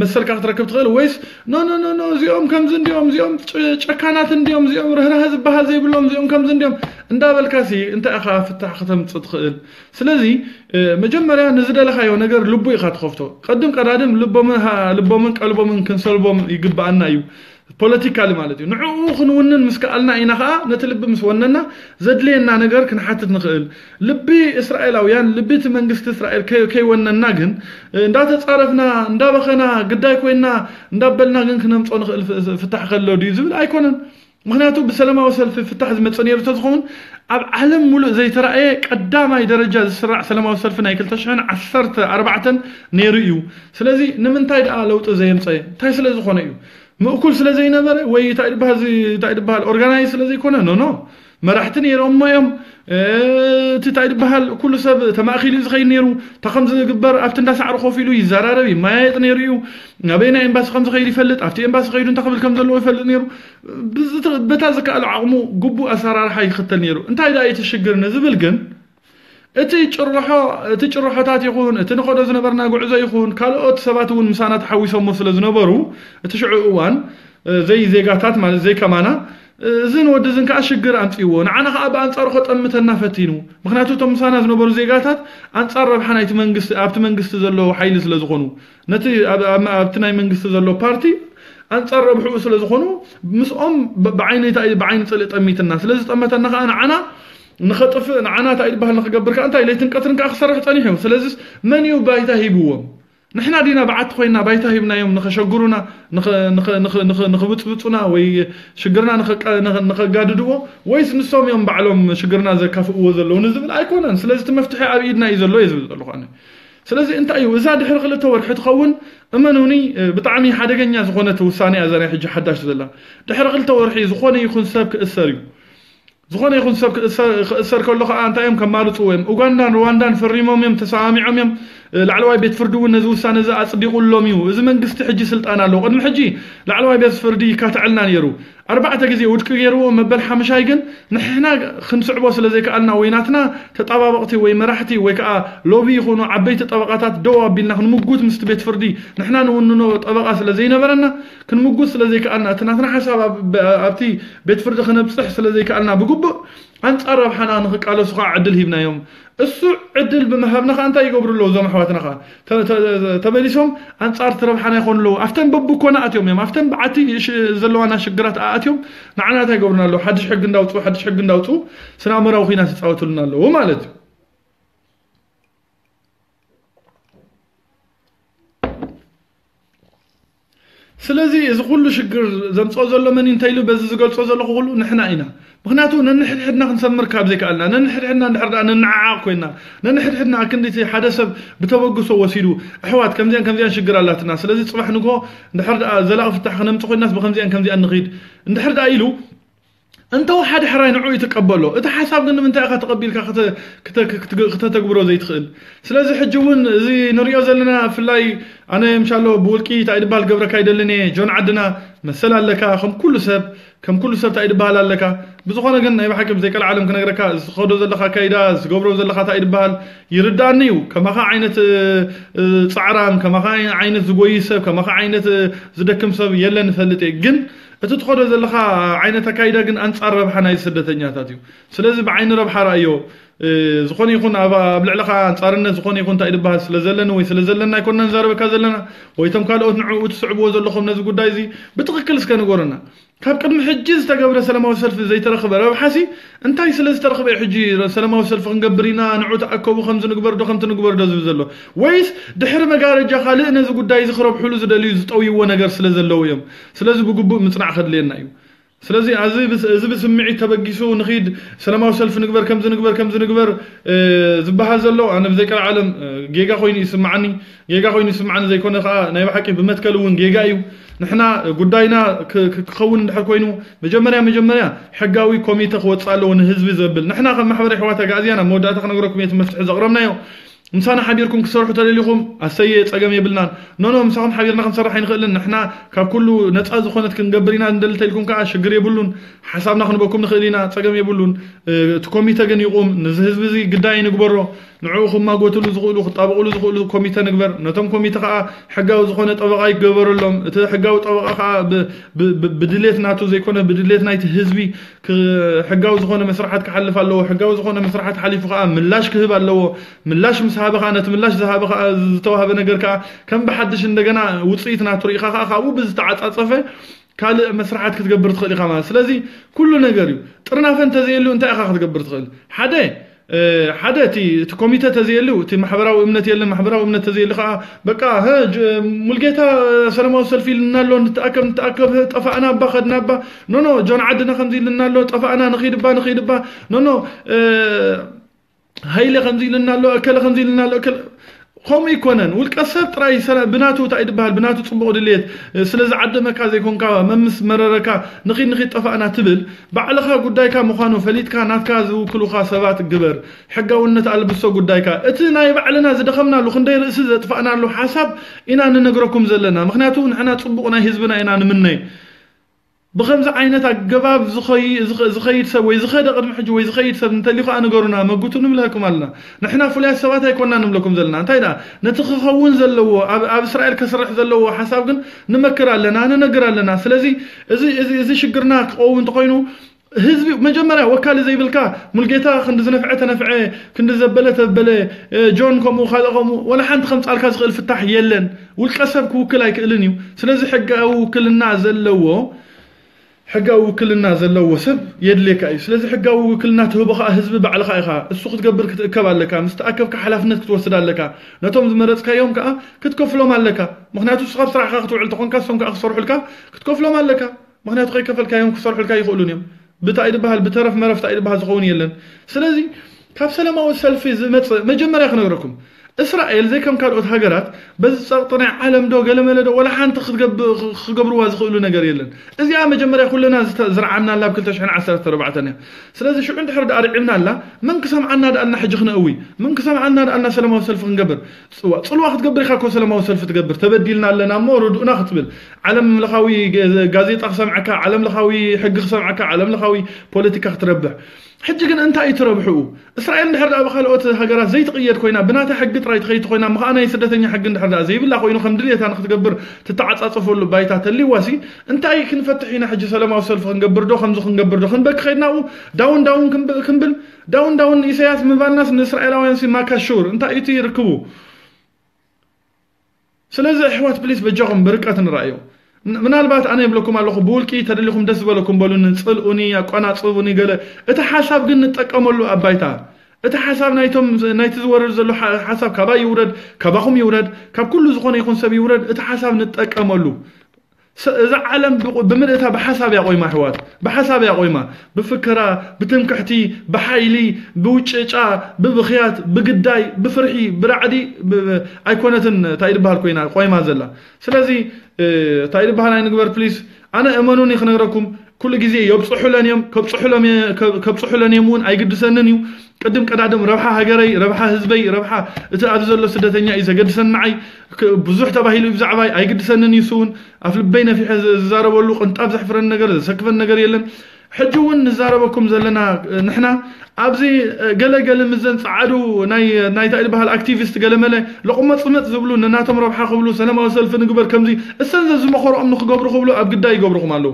መሰልካ ክትረክብ ትኽእል ወይስ ኖ ኖ ኖ ኖ እዚኦም ከምዚ እንዲኦም እዚኦም ጨካናት እንዲኦም እዚኦም ርህራህ ዝበሃል ዘይብሎም እዚኦም ከምዚ እንዲኦም እንዳበልካሲ እንታይ ኢኻ ፍታሕ ከተምፅእ ትኽእል ስለዚ መጀመርያ ንዝደለካዮ ነገር ልቡ ኢኻ ትኸፍቶ ቀድም ቀዳድም ልቦምን ቀልቦምን ክንሰልቦም ይግባአና እዩ بوليتيكال مالتي نعو خنونن مس كالنا اينا خا نتلب مس وننا زدلينا نجر كنحتت نخيل لبي اسرائيل اسرائيلاويان لبي تمنغست اسرائيل كي كي وننا كن اندا تصارفنا اندا بخنا قداي كوينا اندا بلنا كن كنمصو نخيل فتح خلو دي زبل ايكونن مخناتو بسلامه وسلف فتح زمتصن يرتو تخون اب علم ملو زي ترى إيه قدام اي درجه السرع سلامه وسلف ناي كلتشن عثرت اربعة نيريو سلازي نمنتاي دا لوط زي امصي تاي سلازي خونه ዝኾነ እዩ ምእኩል ስለ ዘይነበረ ወይ እንታይ ድበሃል ኦርጋናይዝ ስለ ዘይኮነ ኖ ኖ መራሕቲ ነይሮም ሞ እዮም እቲ እንታይ ድበሃል ኩሉ ሰብ ተማእኺሉ እዩ ዝኸይድ ነይሩ እታ ከም ዝግበር ኣብቲ እንዳሳዕሪ ኮፍ ኢሉ ይዘራረብ ይመያየጥ ነይሩ እዩ ናበይ ናይ ኤምባሲ ከም ዝኸይድ ይፈልጥ ኣብቲ ኤምባሲ ከይዱ እንታይ ክብል ከም ዘለዎ ይፈልጥ ነይሩ በታ ዝከኣሉ ዓቕሙ ግቡእ ኣሰራርሓ ይኽተል ነይሩ እንታይ ዳ እቲ ሽግር ንዝብል ግን እቲ ጭርሖ እቲ ጭርሖታት ይኹን እቲ ንኸዶ ዝነበርና ጉዕዞ ይኹን ካልኦት ሰባት እውን ምሳና ተሓዊሶሞ ስለ ዝነበሩ እቲ ሽዑ እዋን ዘይ ዜጋታት ማለት ዘይ ከማና እዚ ንወዲ እዝን ከዓ ሽግር ኣምፅይዎ ንዓና ከዓ ብኣንፃሩ ከጠምተና ፈቲኑ ምክንያቱ እቶም ምሳና ዝነበሩ ዜጋታት ኣንፃር ረብሓ ናይቲ መንግስቲ ኣብቲ መንግስቲ ዘለዎ ሓይሊ ስለ ዝኾኑ ነቲ ኣብቲ ናይ መንግስቲ ዘሎ ፓርቲ ኣንፃር ረብሕኡ ስለ ዝኾኑ ምስኦም ብዓይኒ ፀልእ ጠሚትና ስለዚ ጠመተና ከዓ ንዓና ንኸጥፍእ ንዓና እንታይ ዝበሃል ንክገብር ከዓ እንታይ ለይትን ቀትርን ከዓ ክሰርሕ ፀኒሑ እዩ ስለዚ መን እዩ ባይታ ሂብዎም ንሕና ዲና በዓቲ ኮይና ባይታ ሂብናዮም ንኸሸግሩና ንኽብፅብፁና ወይ ሽግርና ንኸጋድድዎ ወይስ ንሶም እዮም ባዕሎም ሽግርና ዘካፍእዎ ዘለዉ ንዝብል ኣይኮነን ስለዚ እቲ መፍትሒ ኣብ ኢድና እዩ ዘሎ እየ ዝብል ዘለኹ ኣነ ስለዚ እንታይ እዩ እዛ ድሕሪ ክልተ ወርሒ ትኸውን እመኑኒ ብጣዕሚ ሓደገኛ ዝኾነት ውሳነ እያ እዛ ናይ ሕጂ ሓዳሽ ዘላ ድሕሪ ክልተ ወርሒ ዝኾነ ይኹን ሰብ ክእሰር እዩ ዝኾነ ይኹን ሰብ ክእሰር ከሎ ከዓ እንታይ እዮም ከማልፅዎ እዮም ኡጋንዳን ሩዋንዳን ፈሪሞም እዮም ተሰማሚዖም እዮም لعلواي بيت فردي ونزوسان إذا أصدقوا لهم يو إذا من قست حجي سلطان الله قد الحجي لعلواي بيت فردي كاتعلنا يرو أربعة تجزي ودك يرو مبل حمش هايجن نحن خمس عباس لذيك أنا ويناتنا تطابقتي ويمرحتي ويكا لوبي يخونو عبيت طبقات دوا بيننا خن مجود مست بيت فردي نحن نونو طبقات لذينا برنا كن مجود لذيك أنا تناتنا حساب أبتي بيت فردي خن بصح لذيك أنا بجوب أنت أربحنا نخك على سقاع عدل هبنا يوم እሱ ዕድል ብምሃብና ከዓ እንታይ ይገብሩ ኣለዉ እዞም ኣሕዋትና ከዓ ተመሊሶም ኣንፃርቲ ረብሓና ይኮኑ ኣለዉ ኣብተን በብኮነ ኣትዮም እዮም ኣብተን በዓቲ ዘለዋና ሽግራት ኣትዮም ንዓና እንታይ ይገብሩና ኣለዉ ሓድሽ ሕጊ እንዳውፅኡ ሓድሽ ሕጊ እንዳውፅኡ ስነኣምራዊ ኩናት ይፃወትሉና ኣለዉ ማለት እዩ ስለዚ እዚ ኩሉ ሽግር ዘምፅኦ ዘሎ መን እንታይ ኢሉ በዚ ዝገልፆ ዘለኹ ኩሉ ንሕና ኢና مغناتو ننحد حدنا خنسن نركب ذيك قالنا ننحد حدنا نحرد أنا نعاق وينا ننحد حدنا كندي حدا سب بتوقسو وسيدو حوات كم زين كم زين شجر الله تناس لازم تصبح نقو نحرد زلاق فتح نمتقو الناس بخم زين كم زين نغيد نحرد أيلو انت واحد حراين عوي تقبله انت حساب قلنا من تاخذ تقبل كخت كت كت كت تقبله زي تخل سلازي حجون زي نريو زلنا في اللي أنا مشالو بولكي تعيد بالجبر قبرك لنا جون عدنا መሰል ኣለካ ከም ኩሉ ሰብ ከም ኩሉ ሰብ እንታይ ድበሃል ኣለካ ብዝኾነ ግን ናይ ባሓቂ ብዘይቀል ዓለም ክነግረካ ዝኸዶ ዘለካ ካይዳ ዝገብሮ ዘለካ እንታይ ድበሃል ይርዳእኒ እዩ ከማኻ ዓይነት ፃዕራም ከማኻ ዓይነት ዝጎይ ሰብ ከማኻ ዓይነት ዝደክም ሰብ የለን ንፈልጥ እየ ግን እቲ ትኸዶ ዘለካ ዓይነት ኣካይዳ ግን ኣንፃር ረብሓ ናይ ስደተኛታት እዩ ስለዚ ብዓይኒ ረብሓ ራእዮ ዝኾነ ይኹን ኣብ ልዕልኻ ኣንፃርነት ዝኾነ ይኹን እንታይ ድበሃል ስለ ዘለኒ ወይ ስለ ዘለና ኣይኮንና ንዛረበካ ዘለና ወይቶም ካልኦት ንዕኡ ትስዕብዎ ዘለኹም ነዚ ጉዳይ እዚ ብትክክል እስከ ንገሩና ካብ ቅድሚ ሕጂ ዝተገብረ ሰላማዊ ሰልፊ ዘይተረኽበ ረብሓሲ እንታይ ስለ ዝተረኽበ ሕጂ ሰላማዊ ሰልፊ ክንገብር ኢና ንዑ ተኣከቡ ከምዚ ንግበር ዶ ከምቲ ንግበር ዶ ዝብል ዘሎ ወይስ ድሕሪ መጋረጃ ካልእ ነዚ ጉዳይ እዚ ክረብሕሉ ዝደልዩ ዝጠውይዎ ነገር ስለ ዘለዉ እዮም ስለዚ ብግቡእ ምፅናዕ ከድልየና እዩ ስለዚ እዚ ብስምዒት ተበጊሱ ንኺድ ሰላማዊ ሰልፊ ንግበር ከምዚ ንግበር ከምዚ ንግበር ዝበሃል ዘሎ ኣነ ብዘይቀር ዓለም ጌጋ ኮይኑ ይስማዓኒ ጌጋ ኮይኑ ይስማዓኒ ዘይኮነ ከዓ ናይ ባሓቂ ብመትከል እውን ጌጋ እዩ ንሕና ጉዳይና ክኸውን እንድሕር ኮይኑ መጀመርያ መጀመርያ ሕጋዊ ኮሚተ ክወፅእ ኣለዎ ንህዝቢ ዘብል ንሕና ከም ማሕበረ ሕዋት ጋዝያና መወዳእታ ክነግረኩም እየ መፍትሒ ዘቕረብናዮ مسانا حبيركم كسرحوا تليلكم السيء تسقم يبلنا نو نو مساهم حبيرنا كنسرح ينخلن نحنا كاب نتأذى نتأز خونت كنقبرينا ندل تلكم كعش شجر يبلون حسابنا خنبكم نخلينا تجمع يبلون تكوميتا جن يقوم نزهز بزي قداي نقبره ንዕኡ ክማጎትሉ ዝኽእሉ ክጣበቕሉ ዝኽእሉ ኮሚተ ንግበር ነቶም ኮሚተ ከዓ ሕጋዊ ዝኾነ ጠበቃ ይገበረሎም እቲ ሕጋዊ ጠበቃ ከዓ ብድሌት ናቱ ዘይኮነ ብድሌት ናይቲ ህዝቢ ሕጋዊ ዝኾነ መስራሓት ክሓልፍ ኣለዎ ሕጋዊ ዝኾነ መስራሓት ሓሊፉ ከዓ ምላሽ ክህብ ኣለዎ ምላሽ ምስ ሃበ ከዓ ነቲ ምላሽ ዝሃበ ከዓ ዝተዋሃበ ነገር ከዓ ከም ብሓድሽ እንደገና ውፅኢት ናቱ ርኢኻ ከዓ ካብኡ ብዝተዓፃፀፈ ካልእ መስራሓት ክትገብር ትኽእል ኢኻ ማለት ስለዚ ኩሉ ነገር እዩ ጥርናፈ እንተዘየሉ እንታይ ኢኻ ክትገብር ትኽእል ሓደ ሓደ እቲ እቲ ኮሚተ ተዘየሉ እቲ ማሕበራዊ እምነት የለን ማሕበራዊ እምነት ተዘየሉ ከዓ በቃ ሙልጌታ ሰላማዊ ሰልፊ ኢልና ኣሎ ንተኣከብ ንተኣከብ ጠፋእና ባ ከድና ባ ኖኖ ጆን ዓድና ከምዚ ኢልና ኣሎ ጠፋእና ንኺድባ ንኺድባ ኖኖ ሃይለ ከምዚ ኢልና ኣሎ እከለ ከምዚ ኢልና ኣሎ ከምኡ ይኮነን ውልቀ ሰብ ጥራይ ብናቱ እንታይ ድበሃል ብናቱ ፅቡቅ ድሌት ስለዝዓደመካ ዘይኮንካ መምስ መረረካ ንኺድ ንኺድ ጠፋእና ትብል ባዕልኻ ጉዳይካ ምዃኑ ፈሊጥካ ናትካ ዝውክሉካ ሰባት ግበር ሕጋውነት ኣልብሶ ጉዳይካ እቲ ናይ ባዕልና ዝደኸምናሉ ክንደይ ርእሲ ዘጥፋእናሉ ሓሳብ ኢና ንነግረኩም ዘለና ምክንያቱ ንሕና ፅቡቅ ናይ ህዝብና ኢና ንምነይ ብከምዚ ዓይነት ኣገባብ ዝኸይድ ሰብ ወይ ዝኸደ ቅድሚ ሕጂ ወይ ዝኸይድ ሰብ እንተልዩ ከዓ ንገሩና መጉቱ ንብለኩም ኣለና ንሕና ፍሉያት ሰባት ኣይኮንና ንብለኩም ዘለና እንታይ ዳ ነቲ ክኸውን ዘለዎ ኣብ እስራኤል ከስርሕ ዘለዎ ሓሳብ ግን ንመክር ኣለና ንነግር ኣለና ስለዚ እዚ ሽግርና ክቀውም እንተኮይኑ ህዝቢ መጀመርያ ወካሊ ዘይብልካ ሙልጌታ ክንዲ ዝነፍዐ ተነፍዐ ክንዲ ዘበለ ተበለ ጆን ከምኡ ካልእ ከምኡ ወላ ሓንቲ ከምፃልካ ዝኽእል ፍታሕ የለን ውልቀ ሰብ ክውክል ኣይክእልን እዩ ስለዚ ሕጋዊ ውክልና ዘለዎ ሕጋዊ ውክልና ዘለዎ ሰብ የድልየካ እዩ ስለዚ ሕጋዊ ውክልና ትህቦ ከዓ ህዝቢ ባዕልካ ኢኻ እሱ ክትገብር ክትእከብ ኣለካ ምስ ተኣከብካ ሓላፍነት ክትወስድ ኣለካ ነቶም ዝመረፅካዮም ከዓ ክትከፍሎም ኣለካ ምክንያቱ ንስኻ ስራሕካ ክትውዕል ተኾንካ እሶም ከዓ ክሰርሑልካ ክትከፍሎም ኣለካ ምክንያቱ ከይከፈልካዮም ክሰርሑልካ ይኽእሉን እዮም ብታይ ድበሃል ብተረፍ መረፍ ታይ ድበሃል ዝኸውን የለን ስለዚ ካብ ሰላማዊ ሰልፊ ዝመፅእ መጀመርያ ክነግረኩም እስራኤል ዘይ ከም ካልኦት ሃገራት በዚ ፀቕጢ ናይ ዓለም ዶ ገለመለ ዶ ወላ ሓንቲ ክገብርዋ ዝኽእሉ ነገር የለን እዚኣ መጀመርያ ኩልና ዝረዓና ኣላ ብ 214 እያ ስለዚ ሽዑ እንድሕር ዳ ርዒብና ኣላ መን ክሰምዓና ዳኣልና ሕጂ ክነእዊ መን ክሰምዓና ዳኣልና ሰላማዊ ሰልፊ ክንገብር ፅልዋ ክትገብር ኢኻ ኮ ሰላማዊ ሰልፊ ትገብር ተበዲልና ኣለና እሞ ርድኡና ክትብል ዓለም ለኻዊ ጋዜጣ ክሰምዓካ ዓለም ለኻዊ ሕጊ ክሰምዓካ ዓለም ለኻዊ ፖለቲካ ክትረብሕ ሕጂ ግን እንታይ እዩ ትረብሕኡ እስራኤል እንድሕር ዳኣ ብካልኦት ሃገራት ዘይትቕየድ ኮይና ብናታ ሕጊ ጥራይ ትኸይድ ኮይና ምኸዓ ናይ ስደተኛ ሕጊ እንድሕር ዳኣ ዘይብላ ኮይኑ ከም ድልየታ ንክትገብር ትተዓፃፀፈሉ ባይታ ተሊዋሲ እንታይ ክንፈትሕ ኢና ሕጂ ሰላማዊ ሰልፊ ክንገብር ዶ ከምዚ ክንገብር ዶ ክንበቂ ከይድናኡ ዳውን ዳውን ክንብል ዳውን ዳውን ኢሳያስ ምባልናስ ንእስራኤላውያን ሲ ማካሹር እንታይ እዩ ይርክቡ ስለዚ ኣሕዋት ፕሊስ በጃኹም ብርቀት ንረኣዩ ምናልባት ኣነ የብለኩም ኣለኹ ብውልቂ ተደሊኹም ደስ ዝበለኩም በሉኒ ፅልኡኒ ኣቋናፅቡኒ ገለ እቲ ሓሳብ ግን ንጠቀመሉ ኣብ ባይታ እቲ ሓሳብ ናይቶም ናይቲ ዝወረድ ዘሎ ሓሳብ ካባ ይውረድ ካባኹም ይውረድ ካብ ኩሉ ዝኾነ ይኹን ሰብ ይውረድ እቲ ሓሳብ ንጠቀመሉ زعلم بمرئتها بحسب يا قويما حوات بحسب يا قويما بفكرة بتمكحتي بحيلي بوچچا ببخيات بقداي بفرحي برعدي أيكونتن تايد بحال كوينا قويما زلا سلازي آه، تايد بحال أي نغبر بليس أنا أمنوني خنغركم ኩሉ ግዜ የብፅሑለን እዮም ከብፅሑለን እዮም እውን ኣይግድሰንን እዩ ቅድም ቀዳድም ረብሓ ሃገረይ ረብሓ ህዝበይ ረብሓ እቲ ኣብዚ ዘሎ ስደተኛ እዩ ዘገድሰን ንዓይ ብዙሕ ተባሂሉ እዩ ብዛዕባይ ኣይግድሰንን እዩ እውን ኣፍ ልበይ ነፊሐ ዝዛረበሉ ቅንጣብ ዘሕፍረን ነገር ዘሰክፈን ነገር የለን ሕጂ እውን ንዛረበኩም ዘለና ንሕና ኣብዚ ገለገለ ምዘን ፃዓዱ ናይ እንታይ ዝበሃል ኣክቲቪስት ገለመለ ለቁመት ፅመጥ ዝብሉ ንናቶም ረብሓ ክብሉ ሰላማዊ ሰልፊ ንግበር ከምዚ እሰን ዘዝመኸሮኦም ንክገብሩ ክብሉ ኣብ ግዳይ ይገብርኩም ኣለዉ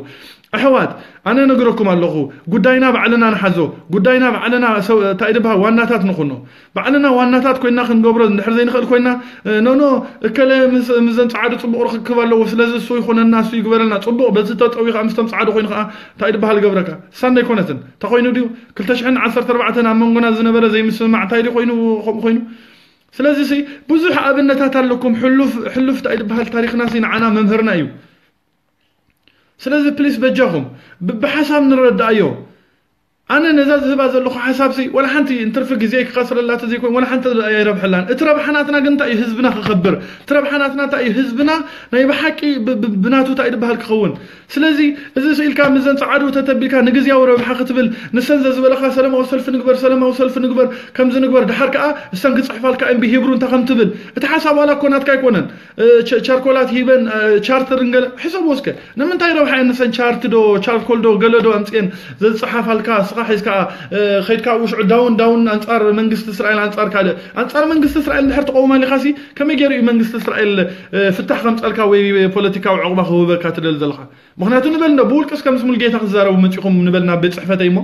ኣሕዋት ኣነ ነግረኩም ኣለኹ ጉዳይና ባዕልና ንሓዞ ጉዳይና ባዕልና እንታይ ድበሃል ዋናታት ንኹኖ ባዕልና ዋናታት ኮይና ክንገብሮ እንድሕር ዘይንኽእል ኮይና ኖኖ እከለ ምዘን ፃዓዱ ፅቡቅ ርክክብ ኣለዎ ስለዚ እሱ ይኮነና እሱ ይግበረልና ፅቡቅ በዚ ተጠዊኻ ምስቶም ፃዓዱ ኮይኑ ከዓ እንታይ ድበሃል ገብረካ ሳንዳ ይኮነትን እንተኮይኑ ድዩ 214 ኣብ መንጎና ዝነበረ ዘይምስማዕ እንታይ ድ ኮይኑ ከምኡ ኮይኑ ስለዚ ብዙሕ ኣብነታት ኣለኩም ሕሉፍ እንታይ ድበሃል ታሪክና ንዓና መምህርና እዩ ስለዚ ፕሊስ በጃኹም ብሓሳብ ንረዳእዮ أنا نزاز هبا زلخو حسابسي ولا حنتي انترفق زيك قصر الله تزيكوين ولا حنت أي ربح لأن اتربحناتنا قنت أي هزبنا خبر تربحناتنا تا أي هزبنا ناي بحكي بناتو تا إدبها الكخون. سلازي إذا سئلك مزن سعادو تتبلك نقزيا وربحا قتبل نسن زبلخا سلام وصل في نقبر سلام وصل في نقبر. كم زي زنقبر دحر كأ استنقد صحفالك أم بهيبرو انت قم تبل. اتحساب ولا كونات كاي كونن. أه، كايكونن شاركولات هيبن أه، شارتر انجل حساب وسكه نمن تاي ربحا نسن شارت دو شاركول دو قلدو أمسكين زد صحفالك ኣምፅአን ዘፅሓፋልካ ንስኻ ሒዝካ ከይድካ ውሽዑ ዳውን ዳውን ኣንፃር መንግስቲ እስራኤል ኣንፃር ካልእ ኣንፃር መንግስቲ እስራኤል ድሕር ተቃውማ ሊኻ ሲ ከመይ ገይሩ እዩ መንግስቲ እስራኤል ፍታሕ ከምፀልካ ወይ ፖለቲካዊ ዕቑባ ክህበካ ትደሊ ዘለካ ምክንያቱ ንበል ብውልቅስ ከም ምስ ሙልጌታ ክዛረቡ መፂኹም ንበል ናብ ቤት ፅሕፈተይ እሞ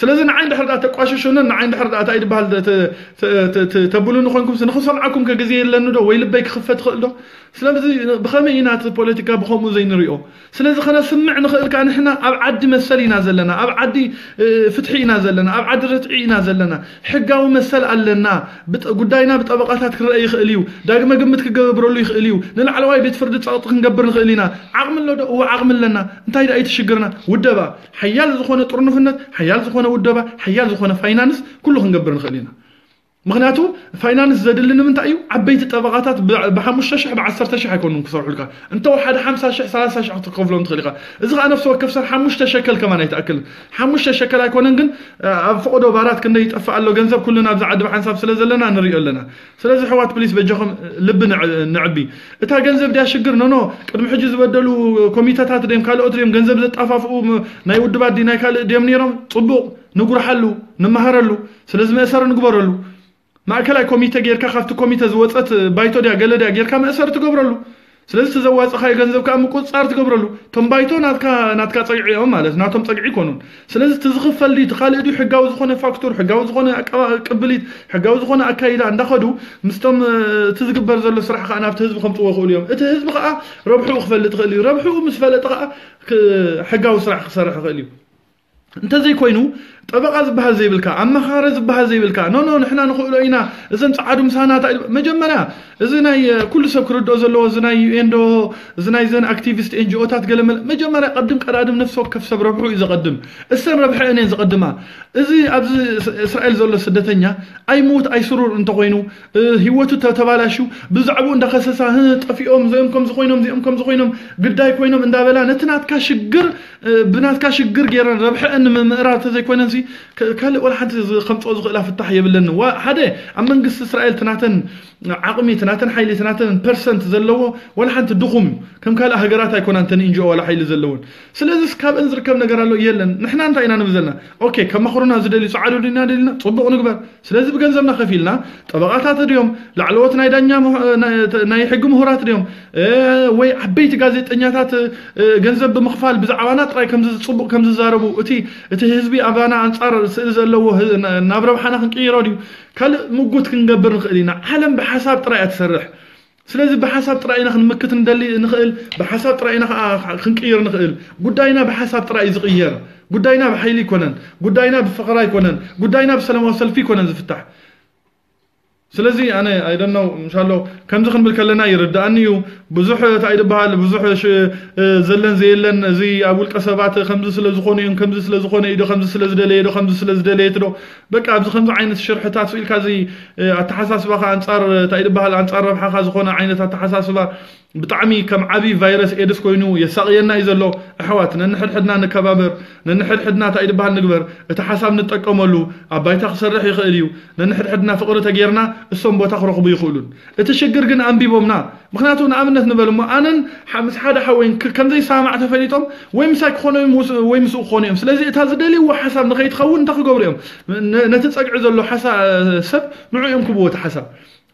ስለዚ ንዓይ እንድሕር ዳ ተቋሸሹንን ንዓይ እንድሕር ዳ እንታይ ድበሃል ተብሉኒ ኮይንኩም ንክሰምዓኩም ከግዜ የለኒ ዶ ወይ ልበይ ክኽፈት ትኽእል ዶ ስለዚ ብኸመይ ኢና እቲ ፖለቲካ ብከምኡ ዘይንሪኦ ስለዚ ከነስምዕ ንኽእል ከዓ ንሕና ኣብ ዓዲ መሰል ኢና ዘለና ኣብ ዓዲ ፍትሒ ኢና ዘለና ኣብ ዓዲ ርትዒ ኢና ዘለና ሕጋዊ መሰል ኣለና ጉዳይና ብጠበቃታት ክረአ ይኽእል እዩ ዳግመ ግምት ክገብረሉ ይኽእል እዩ ንላዕለዋይ ቤት ፍርዲ ፀቕጢ ክንገብር ንኽእል ኢና ዓቕሚ ኣሎ ዶ እዎ ዓቕሚ ኣለና እንታይ ዳ ይትሽግርና ውደባ ሓያል ዝኾነ ጥርንፍነት ሓያል ዝኾነ ውደባ ሓያል ዝኾነ ፋይናንስ ኩሉ ክንገብር ንኽእል ኢና ምክንያቱ ፋይናንስ ዘድሊ ንምንታይ እዩ ዓበይቲ ጠበቃታት ብሓሙሽተ ሽሕ ብዓሰርተ ሽሕ ኣይኮኑን ክሰርሑልካ እንተው ሓደ ሓምሳ ሽሕ ሰላሳ ሽሕ ክትከፍሎም ትኽእል ኢኻ እዚ ከዓ ነፍሲ ወከፍ ሰብ ሓሙሽተ ሸከል ከማን ኣይትኣክልን ሓሙሽተ ሸከል ኣይኮነን ግን ኣብ ፈቅዶ ባራት ክንደይ ይጠፍእ ኣሎ ገንዘብ ኩሉና ኣብዚ ዓዲ ብሓንሳብ ስለ ዘለና ንሪኦ ኣለና ስለዚ ሕዋት ፕሊስ በጃኹም ልቢ ንዕቢ እታ ገንዘብ ድያ ሽግር ኖኖ ቅድሚ ሕጂ ዝበደሉ ኮሚተታት ድዮም ካልኦት ድዮም ገንዘብ ዘጣፋፍኡ ናይ ውድባት ዲ ናይ ካልእ ድዮም ነይሮም ፅቡቕ ንጉርሓሉ ንመሃረሉ ስለዚ መእሰሪ ንግበረሉ ማእከላይ ኮሚተ ጌርካ ካብቲ ኮሚተ ዝወፀት ባይቶ ድያ ገለ ድያ ጌርካ መእሰሪ ትገብረሉ ስለዚ ተዘዋፅኻዮ ገንዘብ ከዓ ምቁፅፃር ትገብረሉ ቶም ባይቶ ናትካ ፀጊዒኦም ማለት ናቶም ፀግዒ ይኮኑን ስለዚ እቲ ዝኽፈል እቲ ካልእ ድዩ ሕጋዊ ዝኾነ ፋክቱር ሕጋዊ ዝኾነ ቅብሊት ሕጋዊ ዝኾነ ኣካይዳ እንዳኸዱ ምስቶም እቲ ዝግበር ዘሎ ስራሕ ከዓ ናብቲ ህዝቢ ከምፅዎ ይኽእሉ እዮም እቲ ህዝቢ ከዓ ረብሑ ክፈልጥ ይኽእል እዩ ረብሑ ምስ ፈለጠ ከዓ ሕጋዊ ስራሕ ክሰርሕ ይኽእል እዩ እንተዘይኮይኑ ጠበቃ ዝበሃል ዘይብልካ ኣመኻረ ዝበሃል ዘይብልካ ኖ ኖ ንሕና ንኽእሎ ኢና እዘን ፀዓዱ ምሳናታ መጀመርያ እዚ ናይ ኩሉ ሰብ ክርድኦ ዘለዎ እዚ ናይ ዩኤን ዶ እዚ ናይ ዘን ኣክቲቪስት ኤንጂኦታት ገለ መጀመርያ ቀድም ቀዳድም ነፍሲ ወከፍ ሰብ ረብሑ እዩ ዘቐድም እሰን ረብሐአን እየን ዝቐድማ እዚ ኣብዚ እስራኤል ዘሎ ስደተኛ ኣይሙት ኣይስሩር እንተኮይኑ ሂወቱ ተበላሹ ብዛዕባኡ እንዳኸሰሳ ጠፊኦም እዚኦም ከምዚ ኮይኖም እዚኦም ከምዚ ኮይኖም ግዳይ ኮይኖም እንዳበላ ነቲ ናትካ ሽግር ብናትካ ሽግር ጌረን ረብሐአን ምእራር ተዘይኮነን ካልእ ወላ ሓንቲ ከምፅኦ ዝኽእላ ፍታሕ የብለኒ ሓደ ኣብ መንግስቲ እስራኤል ትናተን عقمي تناتن حيلي تناتن بيرسنت زلوا ولا حنت دخم. كم كلا هجرات يكون أنت إنجو ولا حيلي زلون. سلزس كاب إنزر كم نجر له يلن. نحن أنت إنا نبذلنا أوكي كم خرنا زدلي سعالوا لنا دلنا طبق طبقوا قبل سلزس بجنزنا خفيلنا. طبقات هذا اليوم لعلوتنا يدنيا مه... ناي حق مهورات اليوم آه وي عبيت جازت إنياتات آه جنزب بمخفال بزعوانات رأي كم تصبق كم زاربو أتي أتي هزبي أبانا أنصار سلزلوا نابرب حنا خنقيرو ديو. ካልእ ምጉት ክንገብር ንኽእል ኢና ዓለም ብሓሳብ ጥራይ እትሰርሕ ስለዚ ብሓሳብ ጥራይ ኢና ክንምክት ንደሊ ንኽእል ብሓሳብ ጥራይ ኢና ክንቅይር ንኽእል ጉዳይና ብሓሳብ ጥራይ እዩ ዝቕየር ጉዳይና ብሓይሊ ይኮነን ጉዳይና ብፍቕራ ይኮነን ጉዳይና ብሰላማዊ ሰልፊ ይኮነን ዝፍታሕ سلازي أنا I don't know إن شاء الله كم زخن بالكلنا يرد أنيو بزح تعيد بحال بزح ش زلن زيلن زي أول كسبات خمس سلازخوني إن خمس سلازخوني إيدو خمس سلازدلي إيدو خمس سلازدلي ترو بك أبز خمس عين الشرح تاسويل كذي أتحسس بقى أنصار تعيد بحال أنصار ربح خازخونا عين تتحسس بقى بطعمي كم عبي فيروس إيدس كوينو إذا إزلو أحواتنا نحد حدنا نكبابر نحد حدنا تأيد بها نقبر اتحساب نتقوم له تخسر رح يخيريو نحد حدنا فقرة تغيرنا السم بوتخرق بيخولون اتشقر قن أنبي بومنا مخناتو نأمنت نبلو ما أنا حمس حدا حوين كم زي سامع تفليتهم ويمساك خونهم ويمسوق خونهم سلازي اتازدلي وحساب نخيت خون تخقبريهم نتتسقع زلو حساب سب نعو يوم كبوة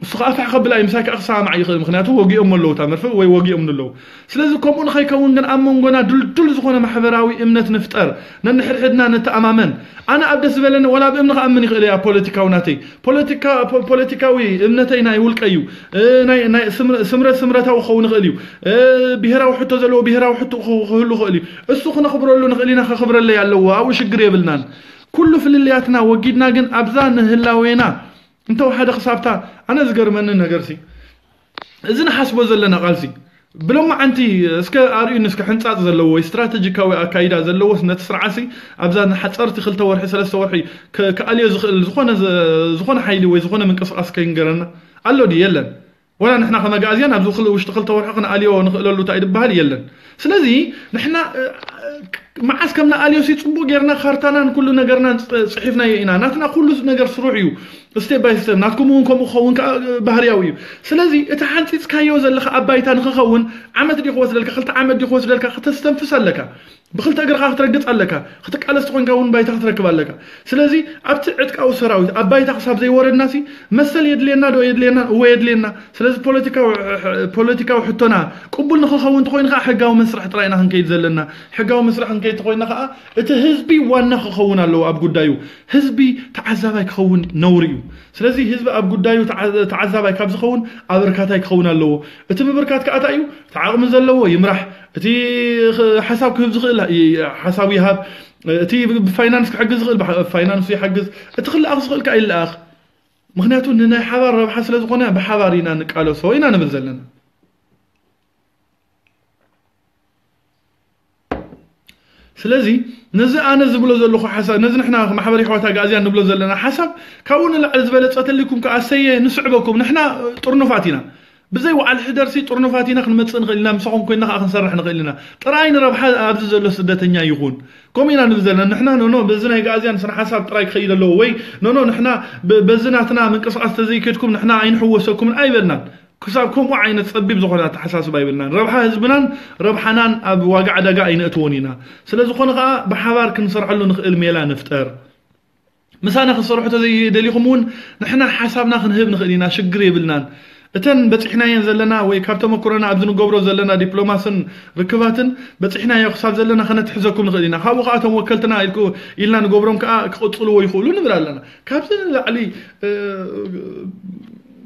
ንዑ እዮም ክብዎ እቲ ሓሳብ እሱ ከዓ ፋሕ ከብል ኣይ ምሳይ ከዓ ክሰማዕ ይኽእል ምክንያቱ ወጊኦም ኣለዉ እታ መርፍእ ወይ ወጊኦም ኣለዉ ስለዚ ከምኡ ንኸይከውን ግን ኣብ መንጎና ድልዱል ዝኾነ ማሕበራዊ እምነት ንፍጠር ነንሕድሕድና ነተኣማመን ኣነ ኣብ ደስ ዝበለኒ ወላ ብእምኒ ክኣምን ይኽእል እያ ፖለቲካዊ ናተይ ፖለቲካዊ እምነተይ ናይ ውልቀ እዩ ስምረት ስምረታዊ ክኸውን ይኽእል እዩ ብሄራዊ ሕቶ ዘለዎ ብሄራዊ ሕቶ ክህሉ ይኽእል እዩ እሱ ክነኽብረሉ ንኽእል ኢና ከኽብረለይ ኣለዎ ኣብኡ ሽግር የብልናን ኩሉ ፍልልያትና ወጊድና ግን ኣብዛ ንህላዌና እንተወሓደ ክሳብታ ኣነ ዝገርመኒ ነገርሲ እዚ ንሓስቦ ዘለና ቃልሲ ብሎማ ዓንቲ እስከ ኣርዩን እስከ ሕንፃፅ ዘለዎ ወይ ስትራቴጂካዊ ኣካይዳ ዘለዎስ ነቲ ስርዓሲ ኣብዛ ንሓፀርቲ ክልተ ወርሒ ሰለስተ ወርሒ ክኣልዮ ዝኽእል ዝኾነ ሓይሊ ወይ ዝኾነ ምንቅስቃስ ከይንገረና ኣሎ ድ የለን ወላ ንሕና ከመጋእዝያን ኣብዚ ውሽጢ ክልተ ወርሒ ክንኣልዮ ንኽእለሉ እንታይ ድበሃል የለን ስለዚ ንሕና መዓስ ከምና ኣልዮሲ ፅቡቅ ጌርና ካርታናን ኩሉ ነገርናን ፅሒፍናዮ ኢና ናትና ኩሉ ነገር ስሩዕ እዩ ስቴፕ ባይ ስቴፕ ናትኩም እውን ከምኡ ክኸውን ከዓ ባህርያዊ እዩ ስለዚ እቲ ሓንፂፅካዮ ዘለካ ኣብ ባይታ ንክኸውን ዓመት ዲ ክወስደልካ ክልተ ዓመት ዲ ክወስደልካ ክተስተንፍስ ኣለካ ብክልተ እግርካ ክትረግፅ ኣለካ ክትቃለስቲ ኮንካ እውን ባይታ ክትረክብ ኣለካ ስለዚ ኣብቲ ዕጥቃዊ ሰራዊት ኣብ ባይታ ክሳብ ዘይወረድና ሲ መሰል የድልየና ዶ የድልየና እወ የድልየና ስለዚ ፖለቲካዊ ሕቶና ቅቡል ንክኸውን እንተኮይኑ ከዓ ሕጋዊ መስርሕ ጥራይና ክንከይድ ዘለና ሕጋዊ መስርሕ ክንከይድ ተኮይና ከዓ እቲ ህዝቢ ዋና ክኸውን ኣለዎ ኣብ ጉዳዩ ህዝቢ ተዓዛባይ ክኸውን ነውሪ እዩ ስለዚ ህዝቢ ኣብ ጉዳዩ ተዓዛባይ ካብ ዝኸውን ኣበርካታይ ክኸውን ኣለዎ እቲ ምብርካት ከዓ እንታይ እዩ እቲ ዓቕሚ ዘለዎ ይምራሕ እቲ ሓሳብ ክህብ ዝኽእል ሓሳብ ይሃብ እቲ ብፋይናንስ ክሕግዝ ዝኽእል ብፋይናንስ ይሓግዝ እቲ ክለኣኽ ዝኽእል ከዓ ይለኣኽ ምክንያቱ ንናይ ሓባር ረብሓ ስለ ዝኾነ ብሓባር ኢና ንቃለሶ ኢና ንብል ዘለና ስለዚ ነዚ ኣነ ዝብሎ ዘለኹ ሓሳብ ነዚ ንሕና ማሕበረ ሕዋታ ጋእዝያ ንብሎ ዘለና ሓሳብ ካብኡ ንላዕሊ ዝበለፀተልኩም ከዓ ሰየ ንስዕበኩም ንሕና ጥርኑፋት ኢና ብዘይ ዋዕል ሕደርሲ ጥርኑፋት ኢና ክንመፅእ ንኽእል ኢና ምሳኹም ኮይና ከዓ ክንሰርሕ ንኽእል ኢና ጥራይ ንረብሓ ኣብዚ ዘሎ ስደተኛ ይኹን ከምኡ ኢና ንብል ዘለና ንሕና ኖኖ በዚ ናይ ጋእዝያን ስነ ሓሳብ ጥራይ ክኸይድ ኣለዎ ወይ ኖኖ ንሕና በዚ ናትና ምንቅስቃስ ተዘይከድኩም ንሕና ኣይንሕወሰኩምን ኣይበልናን ክሳብ ከምኡ ዓይነት ፀቢብ ዝኾነ ኣተሓሳስባ ይብልናን ረብሓ ህዝብናን ረብሓናን ኣብ ዋጋ ዕዳጋ ኣይነእትዎን ኢና ስለ ዝኾነ ከዓ ብሓባር ክንሰርሐሉ ንኽእል ሜላ ንፍጠር ምሳና ክንሰርሖ ተዘይደሊኹም እውን ንሕና ሓሳብና ክንህብ ንኽእል ኢና ሽግር የብልናን እተን በፂሕናየን ዘለና ወይ ካብ ተመክሮና ኣብዚ ንገብሮ ዘለና ዲፕሎማስን ርክባትን በፂሕናዮ ክሳብ ዘለና ከነትሕዘኩም ንኽእል ኢና ካብኡ ከዓ እቶም ወከልትና ኢልና ንገብሮም ከዓ ክቕፅልዎ ይኽእሉ ንብል ኣለና ካብዚ ንላዕሊ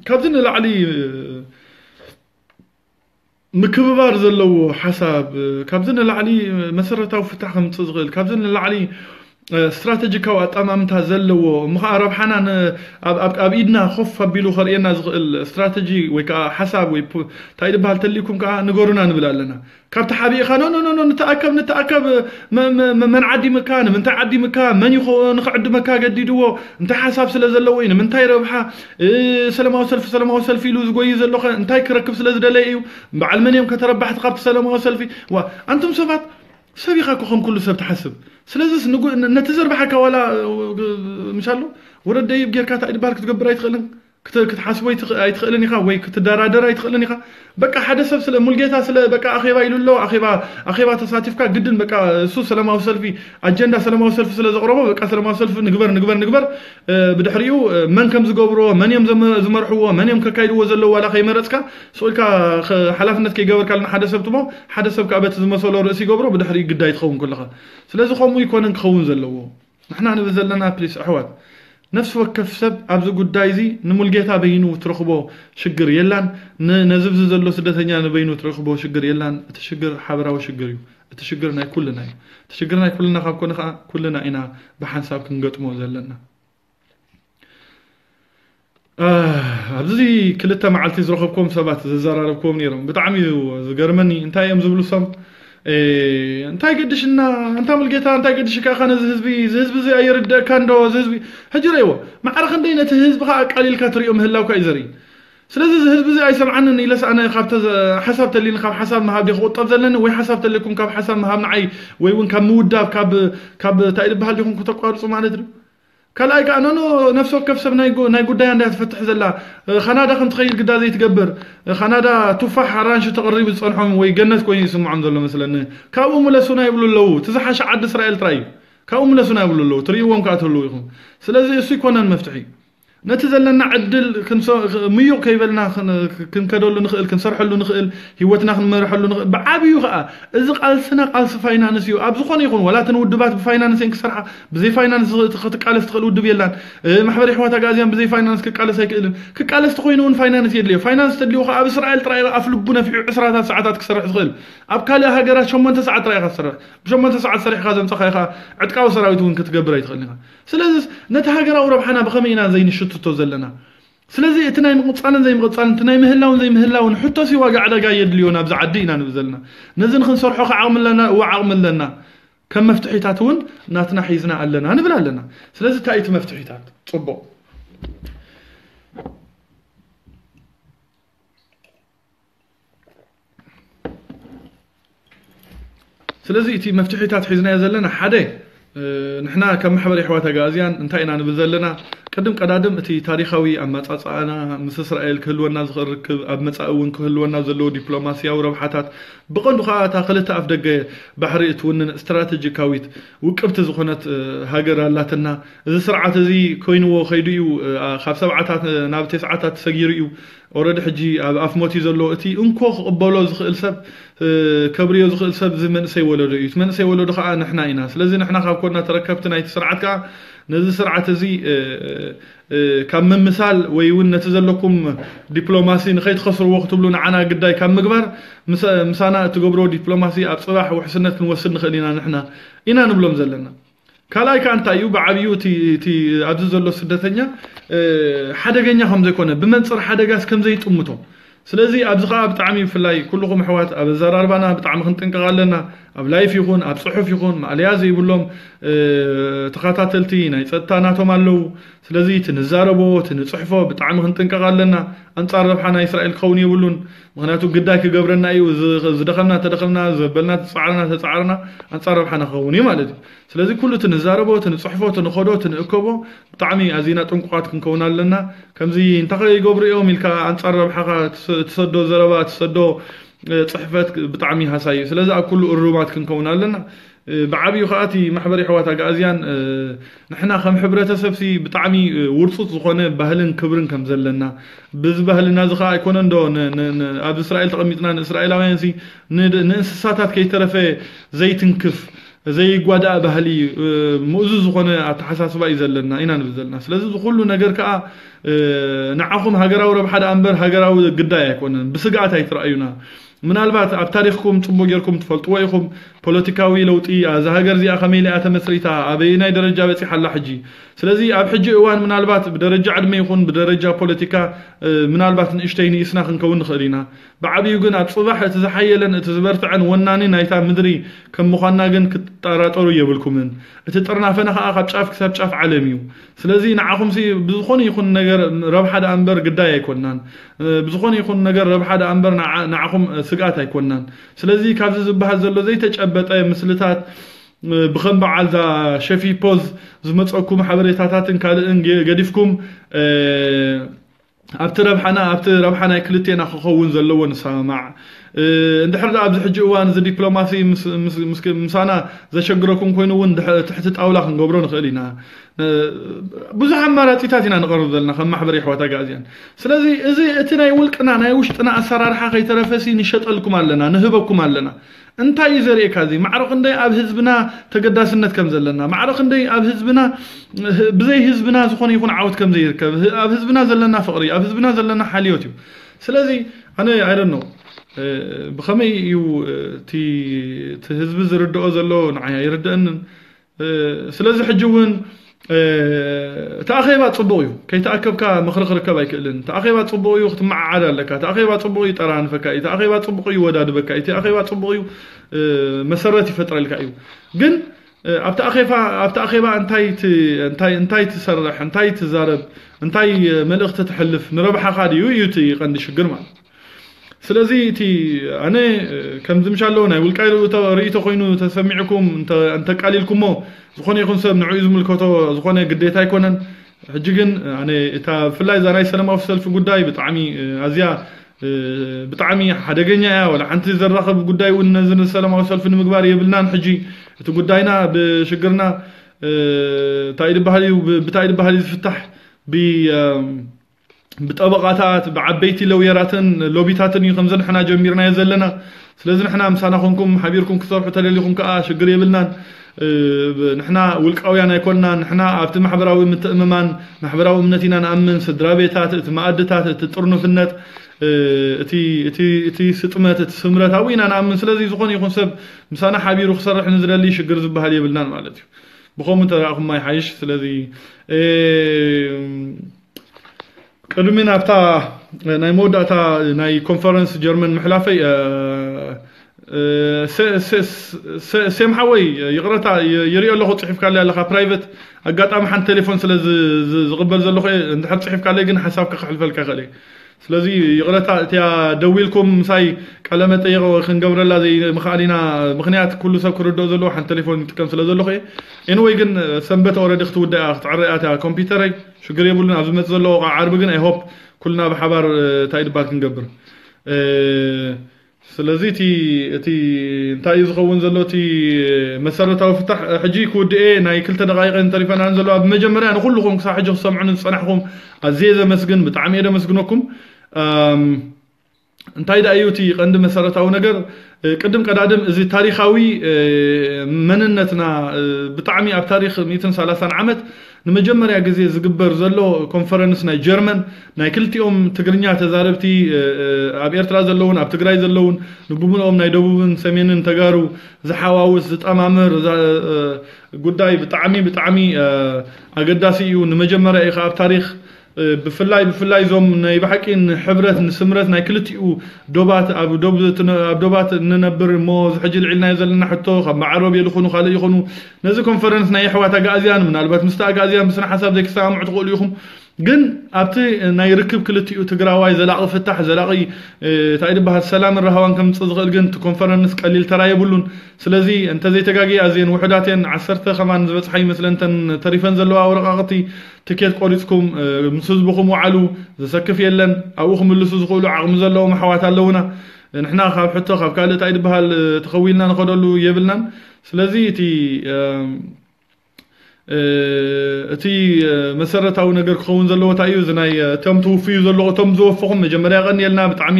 ካብዚ ንላዕሊ ምክብባር ዘለዎ ሓሳብ ካብዚ ንላዕሊ መሰረታዊ ፍታሕ ከምፅእ ዝኽእል ካብዚ ንላዕሊ استراتيجيكاو ኣጠማምታ ዘለዎ እሞ ከዓ ረብሓና ኣብ ኢድና ኮፍ ኣቢሉ ከርእየና ዝኽእል ስትራቴጂ ወይ ከዓ ሓሳብ ወይ እንታይ ዝበሃል ተሊኩም ከዓ ንገሩና ንብል ኣለና ካብቲ ሓቢእኻ ኖ ኖ ኖ ንተኣከብ ንተኣከብ መን ዓዲምካ ንምንታይ ዓዲምካ መን ይኸ ንክዕድመካ ገዲድዎ እንታይ ሓሳብ ስለ ዘለዎ እዩ ንምንታይ ረብሓ ሰለማዊ ሰልፊ ሰለማዊ ሰልፊ ኢሉ ዝጎይ ዘሎኸ እንታይ ክረክብ ስለ ዝደለየ እዩ በዓል መን እዮም ከተረባሕቲ ካብቲ ሰለማዊ ሰልፊ ዋ አንቱም ሰባት سابقا كوخم كل سبت حسب سلازس نقول نتزر بحكا ولا مشالو ورد يبقى كاتا إدبارك تقبر أيتخلن ክትሓስቦ ኣይትኽእልን ኢኻ ወይ ክትደራደር ኣይትኽእልን ኢኻ በቃ ሓደ ሰብ ስለ ሙልጌታ ስለ በቃ ኣኼባ ኢሉ ኣሎ ኣኼባ ተሳቲፍካ ግድን በቃ እሱ ሰላማዊ ሰልፊ ኣጀንዳ ሰላማዊ ሰልፊ ስለ ዘቕረቦ በቃ ሰላማዊ ሰልፊ ንግበር ንግበር ንግበር ብድሕሪኡ መን ከም ዝገብሮ መን እዮም ዝመርሕዎ መን እዮም ከካይድዎ ዘለዎ ዋላ ከይመረፅካ ስኢልካ ሓላፍነት ከይገበርካ ለና ሓደ ሰብ ትሞ ሓደ ሰብ ከዓ በቲ ዝመሰሎ ርእሲ ይገብሮ ብድሕሪኡ ግዳይ ትኸውን ኩለኻ ስለዚ ከምኡ ይኮነን ክኸውን ዘለዎ ንሕና ንብል ዘለና ፕሊስ ኣሕዋት ነፍሲ ወከፍ ሰብ ኣብዚ ጉዳይ እዚ ንሙልጌታ በይኑ ትረኽቦ ሽግር የላን ነዝብዚ ዘሎ ስደተኛ ንበይኑ ትረኽቦ ሽግር የላን እቲ ሽግር ሓበራዊ ሽግር እዩ እቲ ሽግር ናይ ኩልና እዩ እቲ ሽግር ናይ ኩልና ካብ ኮነ ከዓ ኩልና ኢና ብሓንሳብ ክንገጥሞ ዘለና ኣብዚ ክልተ መዓልቲ ዝረኸብኩም ሰባት ዝዘራረብኩም ነይሮም ብጣዕሚ እዩ ዝገርመኒ እንታይ እዮም ዝብሉ ሰም እንታይ ገድሽና እንታ ሙልጌታ እንታይ ገድሽካ ኸ ነዚ ህዝቢ እዚ ህዝቢ እዚ ኣየርድአካ እንዶ እዚ ህዝቢ ሕጂ ረይዎ ማዕረ ክንደይ ነቲ ህዝቢ ከዓ ቀሊልካ ትሪኦ ምህላውካ እዩ ዘርኢ ስለዚ እዚ ህዝቢ እዚ ኣይሰምዓንን ኢለስ ኣነ ካብተ ሓሳብ ተሊኒ ካብ ሓሳብ ምሃብ ዲ ክቁጠብ ዘለኒ ወይ ሓሳብ ተለኩም ካብ ሓሳብ ምሃብ ንዓይ ወይ እውን ካብ ምውዳብ ካብ እንታይ ዝበሃል ዲኹም ክተቋርፁ ማለት እዩ ካልኣይ ከዓ ነኖ ነፍሲ ወከፍ ሰብ ናይ ጉዳይ እንዳ ትፈትሕ ዘላ ካናዳ ከም ትኸይድ ግዳ ዘይትገብር ካናዳ ቱፋሕ ኣራንሺ ተቐሪቡ ዝፀንሖም ወይ ገነት ኮይኑ ይስምዖም ዘሎ መስለኒ ካብኡ ምለሱና ይብሉ ኣለዉ እቲ ዝሓሸ ዓዲ እስራኤል ጥራይ እዩ ካብኡ ምለሱና ይብሉ ኣለዉ ትርእይዎም ከዓ ትህልው ኢኹም ስለዚ እሱ ይኮነን መፍትሒ ነቲ ዘለና ዕድል ምዩቕ ከይበልና ክንከደሉ ንኽእል ክንሰርሐሉ ንኽእል ሂወትና ክንመርሐሉ ንኽእል ብዓብዩ ከዓ እዚ ቃልስና ቃልሲ ፋይናንስ እዩ ኣብ ዝኾነ ይኹን ወላ እተን ውድባት ብፋይናንስ እየን ክሰርሓ ብዘይ ፋይናንስ ክትቃለስ ትኽእል ውድብ የላን ማሕበሪ ኣሕዋት ኣጋዝያን ብዘይ ፋይናንስ ክቃለስ ኣይክእልን ክቃለስ ተኮይኑ እውን ፋይናንስ የድልዮ ፋይናንስ ተድልዮ ከዓ ኣብ እስራኤል ጥራይ ኣፍ ልቡ ነፊዑ ዕስራታት ሰዓታት ክሰርሕ ዝኽእል ኣብ ካልእ ሃገራት ሸሞንተ ሰዓት ጥራይ ኢኻ ትሰርሕ ብሸሞንተ ሰዓት ሰሪሕካ ዘምፀኻ ኢኻ ዕጥቃዊ ሰራዊት እውን ክትገብር ኣይትኽእል ኢኻ ስለዚ ነቲ ሃገራዊ ረብሓና ብኸመይ ኢና ዘይንሽትቶ ዘለና ስለዚ እቲ ናይ ምቕፃልን ዘይምቕፃልን እቲ ናይ ምህላውን ዘይምህላውን ሕቶሲ ዋጋ ዕደጋ የድልዮ ናብዚ ዓዲ ኢና ንብል ዘለና ነዚ ንክንሰርሖ ከዓ ዓቕሚ ኣለና እዋ ዓቕሚ ኣለና ከም መፍትሒታት እውን ናትና ሒዝና ኣለና ንብል ኣለና ስለዚ እንታይ እቲ መፍትሒታት ፅቡቅ ስለዚ እቲ መፍትሒታት ሒዝናዮ ዘለና ሓደ ንሕና ከም ማሕበረ ኣሕዋት ኣጋእዝያን እንታይ ኢና ንብል ዘለና ቅድም ቀዳድም እቲ ታሪካዊ ኣመፃፅኣና ምስ እስራኤል ክህልወና ዝኽእል ርክብ ኣብ መፃኢ እውን ክህልወና ዘለዎ ዲፕሎማስያዊ ረብሓታት ብቐንዱ ከዓ እታ ክልተ ኣፍ ደገ ባሕሪ እትውንን እስትራቴጂካዊት ውቅብቲ ዝኾነት ሃገር ኣላትና እዚ ስርዓት እዚ ኮይንዎ ከይዱ እዩ ካብ ሰብዓታት ናብ ቴስዓታት ተሰጊሩ እዩ ኦረዲ ሕጂ ኣብ ኣፍ ሞት እዩ ዘሎ እቲ እንኮ ክቕበሎ ዝኽእል ሰብ ከብርዮ ዝኽእል ሰብ እዚ መንእሰይ ወለዶ እዩ እቲ መንእሰይ ወለዶ ከዓ ንሕና ኢና ስለዚ ንሕና ካብ ኮና ተረከብቲ ናይቲ ስርዓት ከዓ ነዚ ስርዓት እዚ ካብ ምምሳል ወይ እውን ነቲ ዘለኩም ዲፕሎማሲ ንከይትኸስርዎ ክትብሉ ንዓና ግዳይ ካብ ምግባር ምሳና እትገብሮ ዲፕሎማሲ ኣብ ፅባሕ ውሕስነት ክንወስድ ንኽእል ኢና ንሕና ኢና ንብሎም ዘለና ካልኣይ ከዓ እንታይ እዩ ብዓብዩ እቲ ኣብዚ ዘሎ ስደተኛ ሓደገኛ ከም ዘይኮነ ብመንፅር ሓደጋስ ከም ዘይጥምቶ ስለዚ ኣብዚ ከዓ ብጣዕሚ ብፍላይ ኩልኩም ኣሕዋት ኣብ ኣዘራርባና ብጣዕሚ ክንጥንቀቕ ኣለና ኣብ ላይፍ ይኹን ኣብ ፅሑፍ ይኹን ማዕልያ ዘይብሎም ተኸታተልቲ ናይ ፀጥታ ናቶም ኣለዉ ስለዚ እቲ ንዛረቦ እቲ ንፅሕፎ ብጣዕሚ ክንጥንቀቕ ኣለና ኣንፃር ረብሓ ናይ እስራኤል ክኸውን የብሉን ምክንያቱ ግዳይ ክገብረና እዩ ዝደኸምና ተደኸምና ዘበልና ተፃዕርና ተፃዕርና ኣንፃር ረብሓና ክኸውን እዩ ማለት እዩ ስለዚ ኩሉ እቲ ንዛረቦ እቲ ንፅሕፎ እቲ ንኸዶ እቲ ንእከቦ ብጣዕሚ ኣዝና ጥንቁቃት ክንከውን ኣለና ከምዚ እንታይ ይገብሩ እዮም ኢልካ ኣንፃር ረብሓኻ ትሰዶ ዘረባ ትሰዶ ፅሕፈት ብጣዕሚ ሃሳይ እዩ ስለዚ ኣብ ኩሉ እሩማት ክንከውን ኣለና ብዓብዩ ከዓ እቲ ማሕበሪ ሕዋት ኣጋእዝያን ንሕና ከም ሕብረተሰብ ሲ ብጣዕሚ ውርፁት ዝኾነ ባህልን ክብርን ከም ዘለና ብዚ ባህልና እዚ ከዓ ኣይኮነ ዶ ኣብ እስራኤል ተቐሚጥና ንእስራኤላውያን ሲ ንእንስሳታት ከይተረፈ ዘይትንክፍ ዘይጓዳእ ባህሊ ምእዙ ዝኾነ ኣተሓሳስባ እዩ ዘለና ኢና ንብል ዘለና ስለዚ እዚ ኩሉ ነገር ከዓ ንዓኹም ሃገራዊ ረብሓ ዳ እምበር ሃገራዊ ግዳይ ኣይኮነን ብስግኣት ኣይትረኣዩና ምናልባት ኣብ ታሪክኩም ፅቡቅ ጌርኩም ትፈልጥዎ ኢኹም ፖለቲካዊ ለውጢ እዛ ሃገር እዚኣ ከመይ ኢላ ተመስሪታ ኣበየናይ ደረጃ በፂሓ ኣላ ሕጂ ስለዚ ኣብ ሕጂ እዋን ምናልባት ብደረጃ ዕድመ ይኹን ብደረጃ ፖለቲካ ምናልባት ንእሽተይ ንእስና ክንከውን ንኽእል ኢና ብዓብዩ ግን ኣብ ፅባሕ እቲ ዝሓየለን እቲ ዝበርትዐን ወናኒ ናይታ ምድሪ ከም ምዃንና ግን ክትጠራጠሩ የብልኩምን እቲ ጥርናፈና ከዓ ካብ ጫፍ ክሳብ ጫፍ ዓለም እዩ ስለዚ ንዓኹም ብዝኾነ ይኹን ነገር ረብሓ ዳ እምበር ግዳይ ኣይኮናን ብዝኾነ ይኹን ነገር ረብሓ ዳ እምበር ንዓኹም ስግኣት ኣይኮናን ስለዚ ካብዚ ዝበሃል ዘሎ ዘይተጨበጠ ምስልታት ብከም በዓል ዛ ሸፊ ፖዝ ዝመፀኩም ሓበሬታታትን ካልእን ገዲፍኩም ኣብቲ ረብሓና ኣብቲ ረብሓ ናይ ክልቴና ክኸውን ዘለዎ ንሰማዕ እንድሕር ኣብዚ ሕጂ እዋን እዚ ዲፕሎማሲ ምሳና ዘሸግረኩም ኮይኑ እውን ትሕቲ ጣውላ ክንገብሮ ንኽእል ኢና ብዙሕ ኣማራፂታት ኢና ንቐርብ ዘለና ከም ማሕበር ኣሕዋት ኣጋእዝያን ስለዚ እዚ እቲ ናይ ውልቅና ናይ ውሽጥና ኣሰራርሓ ከይተረፈሲ ንሸጠልኩም ኣለና ንህበኩም ኣለና እንታይ እዩ ዘርእየካ እዚ ማዕረ ክንደይ ኣብ ህዝብና ተገዳስነት ከም ዘለና ማዕረ ክንደይ ኣብ ህዝብና ብዘይ ህዝብና ዝኾነ ይኹን ዓወት ከም ዘይርከብ ኣብ ህዝብና ዘለና ፍቕሪ ኣብ ህዝብና ዘለና ሓልዮት እዩ ስለዚ ኣነ ኣይደኖ ብኸመይ እዩ እቲ ህዝቢ ዝርድኦ ዘሎ ንዓይ ኣይርድአንን ስለዚ ሕጂ እውን ተኣኼባ ፅቡቅ እዩ ከይተኣከብካ ምክሪ ክርከብ ኣይክእልን ተኣኼባ ፅቡቅ እዩ ክትመዓዓድ ኣለካ ተኣኼባ ፅቡቅ እዩ ጠራንፈካ እዩ ተኣኼባ ፅቡቅ እዩ ወዳድበካ እዩ ተኣኼባ ፅቡቅ እዩ መሰረት ይፈጥረልካ እዩ ግን ኣብቲ ኣኼባ ኣብቲ ኣኼባ እንታይ እንታይ ትሰርሕ እንታይ ትዛረብ እንታይ መልእኽቲ ትሕልፍ ንረብሓኻ ድዩ እዩ እቲ ቀንዲ ሽግር ማለት ስለዚ እቲ ኣነ ከምዚ ምሻሎ ናይ ውልቃይ ርእቶ ኮይኑ ተሰሚዕኩም እንተቃሊልኩሞ ዝኾነ ይኹን ሰብ ንዕኡ ዝምልከቶ ዝኾነ ግዴታ ኣይኮነን ሕጂ ግን ኣነ እታ ብፍላይ እዛ ናይ ሰላማዊ ሰልፊ ጉዳይ ብጣዕሚ ኣዝያ ብጣዕሚ ሓደገኛ እያ ወላ ሓንቲ ዘራኸብ ጉዳይ እውን ነዚ ሰላማዊ ሰልፊ ንምግባር የብልናን ሕጂ እቲ ጉዳይና ብሽግርና እንታይ ድበሃል እዩ ብታይ ድበሃል እዩ ዝፍታሕ ብጠበቃታት ብዓበይቲ ለውየራትን ሎቢታትን እዩ ከምዚ ንሕና ጀሚርናዮ ዘለና ስለዚ ንሕና ምሳና ኮንኩም ሓቢርኩም ክሰርሑ ተደሊኹም ከዓ ሽግር የብልናን ንሕና ውልቃውያን ኣይኮንናን ንሕና ኣብቲ ማሕበራዊ ምትእምማን ማሕበራዊ እምነት ኢና ንኣምን ስድራ ቤታት እቲ መኣድታት እቲ ጥርኑፍነት እቲ ስጥመት እቲ ስምረት ኣብኡ ኢና ንኣምን ስለዚ ዝኾነ ይኹን ሰብ ምሳና ሓቢሩ ክሰርሕ ንዝደሊ ሽግር ዝበሃል የብልናን ማለት እዩ ብከምኡ ተረእኹም ይሓይሽ ስለዚ ቅድሚ ናብታ ናይ መወዳእታ ናይ ኮንፈረንስ ጀርመን ምሕላፈይ ሴም ሓወይ ይቕረታ ይሪኦ ኣለኹ ፅሒፍካለይ ኣለካ ፕራይቬት ኣጋጣሚ ሓንቲ ቴሌፎን ስለ ዝቕበል ዘለኹ እንድሕር ፅሒፍካለይ ግን ሓሳብካ ክሕልፈልካ ይኽእል እየ ስለዚ ይቕረታ እትያ ደው ኢልኩም ምሳይ ቃለ መጠይቕ ክንገብረላ ዘይምኽኣል ኢና ምክንያት ኩሉ ሰብ ክርድኦ ዘለዎ ሓንቲ ቴሌፎን ይጥቀም ስለ ዘለኹ እየ ኤንወይ ግን ሰንበት ኦረዲ ክትውዳእ ክትዕረያ እታ ኮምፒተረይ ሽግር የብሉን ኣብ ዝመፅእ ዘለዎ ዓርቢ ግን ኣይ ሆፕ ኩልና ብሓባር እንታይ ድባል ክንገብር ስለዚ እቲ እቲ እንታይ እዩ ዝኸውን ዘሎ እቲ መሰረታዊ ፍታሕ ሕጂ ክውድኤ ናይ ክልተ ደቃይቀን ተሪፈናን ዘለዋ ብመጀመርያ ንኩልኩም ክሳብ ሕጂ ክሰምዑን ዝፀናሕኩም ኣዝየ ዘመስግን ብጣዕሚ እየ ደመስግነኩም እንታይ ዳ እዩ እቲ ቀንዲ መሰረታዊ ነገር ቅድም ቀዳድም እዚ ታሪካዊ መንነትና ብጣዕሚ ኣብ ታሪክ 130 ዓመት ንመጀመርያ ግዜ ዝግበር ዘሎ ኮንፈረንስ ናይ ጀርመን ናይ ክልቲኦም ትግርኛ ተዛረብቲ ኣብ ኤርትራ ዘለውን ኣብ ትግራይ ዘለውን ንብምልኦም ናይ ደቡብን ሰሜንን ተጋሩ ዝሓዋውስ ዝጠማምር ጉዳይ ብጣዕሚ ብጣዕሚ ኣገዳሲ እዩ። ንመጀመርያ ኢኻ ኣብ ታሪክ ብፍላይ ብፍላይ እዞም ናይ ብሓቂ ንሕብረት ንስምረት ናይ ክልቲኡ ዶባት ኣብ ዶባት ንነብር እሞ ዝሕጂ ልዒልናዮ ዘለና ሕቶ ካብ ማዕረብ ይልኹኑ ካልእ ይኹኑ ነዚ ኮንፈረንስ ናይ ኣሕዋት ኣጋእዝያን ምናልባት ምስቲ ኣጋእዝያን ብስነ ሓሳብ ዘይክሰማምዑ ትኽእሉ ኢኹም ግን ኣብቲ ናይ ርክብ ክልቲኡ ትግራዋይ ዘላቒ ፍታሕ ዘላቒ እንታይ ድበሃል ሰላምን ረሃዋን ከምፅእ ዝኽእል ግን እቲ ኮንፈረንስ ቀሊል ተራ የብሉን ስለዚ እንተዘይተጋጊ ኣዝየን ውሕዳት እየን ዓሰርተ ኸማን ዝበፅሓ ይመስለንተን ተሪፈን ዘለዋ ወረቃቕቲ ትኬት ቆሪፅኩም ምስ ህዝብኹም ዋዕሉ ዘሰክፍ የለን ኣብኡ ክምልሱ ዝኽእሉ ዓቕሚ ዘለዎም ኣሕዋት ኣለውና ንሕና ካብ ሕቶ ካብ ካልእ እንታይ ዝበሃል ተኸዊልና ንኸደሉ የብልናን ስለዚ እቲ እቲ መሰረታዊ ነገር ክኸውን ዘለዎ እንታይ እዩ እዚ ናይ እቶም ትውፍዩ ዘለኹ እቶም ዝወፈኹም መጀመርያ ቀኒየልና ብጣዕሚ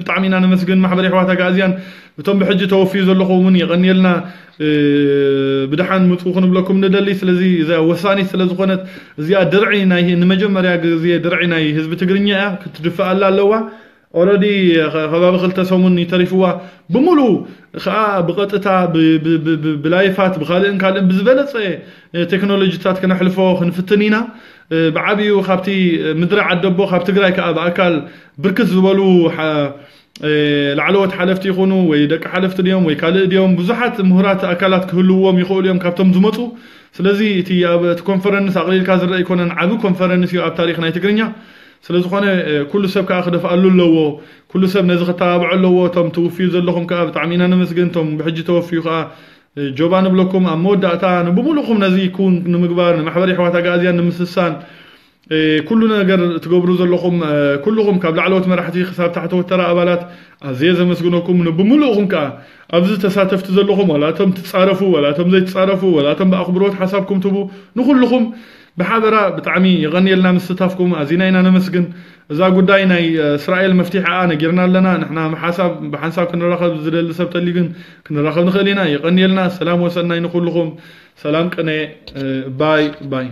ብጣዕሚ ኢና ነመስግን ማሕበር ኣሕዋት ኣጋእዝያን እቶም ብሕጂ ተወፍዩ ዘለኹም እውን የቀኒየልና ብድሓን ምፁ ክንብለኩም ንደሊ ስለዚ እዛ ወሳኒት ስለ ዝኾነት እዚኣ ድርዒ ናይ ንመጀመርያ ግዜ ድርዒ ናይ ህዝቢ ትግርኛ እያ ክትድፍኣላ ኣለዋ ኦረዲ ከባቢ ክልተ ሰሙን ይተሪፍዋ ብምሉእ ከዓ ብቐጥታ ብላይፋት ብካልእን ካልእን ብዝበለፀ ቴክኖሎጂታት ክነሕልፎ ክንፍትን ኢና ብዓብዩ ካብቲ ምድሪ ዓደቦ ካብ ትግራይ ከዓ ብኣካል ብርክት ዝበሉ ላዕለዎት ሓለፍቲ ይኹኑ ወይ ደቂ ሓለፍቲ ድዮም ወይ ካልእ ድዮም ብዙሓት ምሁራት ኣካላት ክህልዎም ይኽእሉ እዮም ካብቶም ዝመፁ ስለዚ እቲ ኣብ እቲ ኮንፈረንስ ኣቕሊልካ ዝረአ ይኮነን ዓብ ኮንፈረንስ እዩ ኣብ ታሪክ ናይ ትግርኛ سلزخانة كل سب كأخذ فقالوا له كل سب نزخ تابع له تم توفي زلهم كأب عمينا نمسجن تم بحج توفي خا جواب نبلكم أم دعتان نزي يكون نمقبار محبري حواتا جازيان نمسسان كل نجر تجبروا زلكم كلهم قبل علوت مرحتي خساب تحت وترى أبلات عزيز مسجنكم بمولهم كا أبز تساتفت زلكم ولا تم تتصارفوا ولا تم زي تصارفوا ولا تم بأخبروت حسابكم تبو نخلكم ብሓበራ ብጣዕሚ ይቐኒየልና ምስትታፍኩም ኣዚና ኢና ነመስግን እዛ ጉዳይ ናይ እስራኤል መፍትሒኣ ነጊርና ኣለና ንሕና ሓሳብ ብሓንሳብ ክንራኸብ ዝደሊ ሰብ ተሊ ግን ክንራኸብ ንኽእል ኢና ይቐኒየልና ሰላም ወሰናይ ንኩልኹም ሰላም ቅነ ባይ ባይ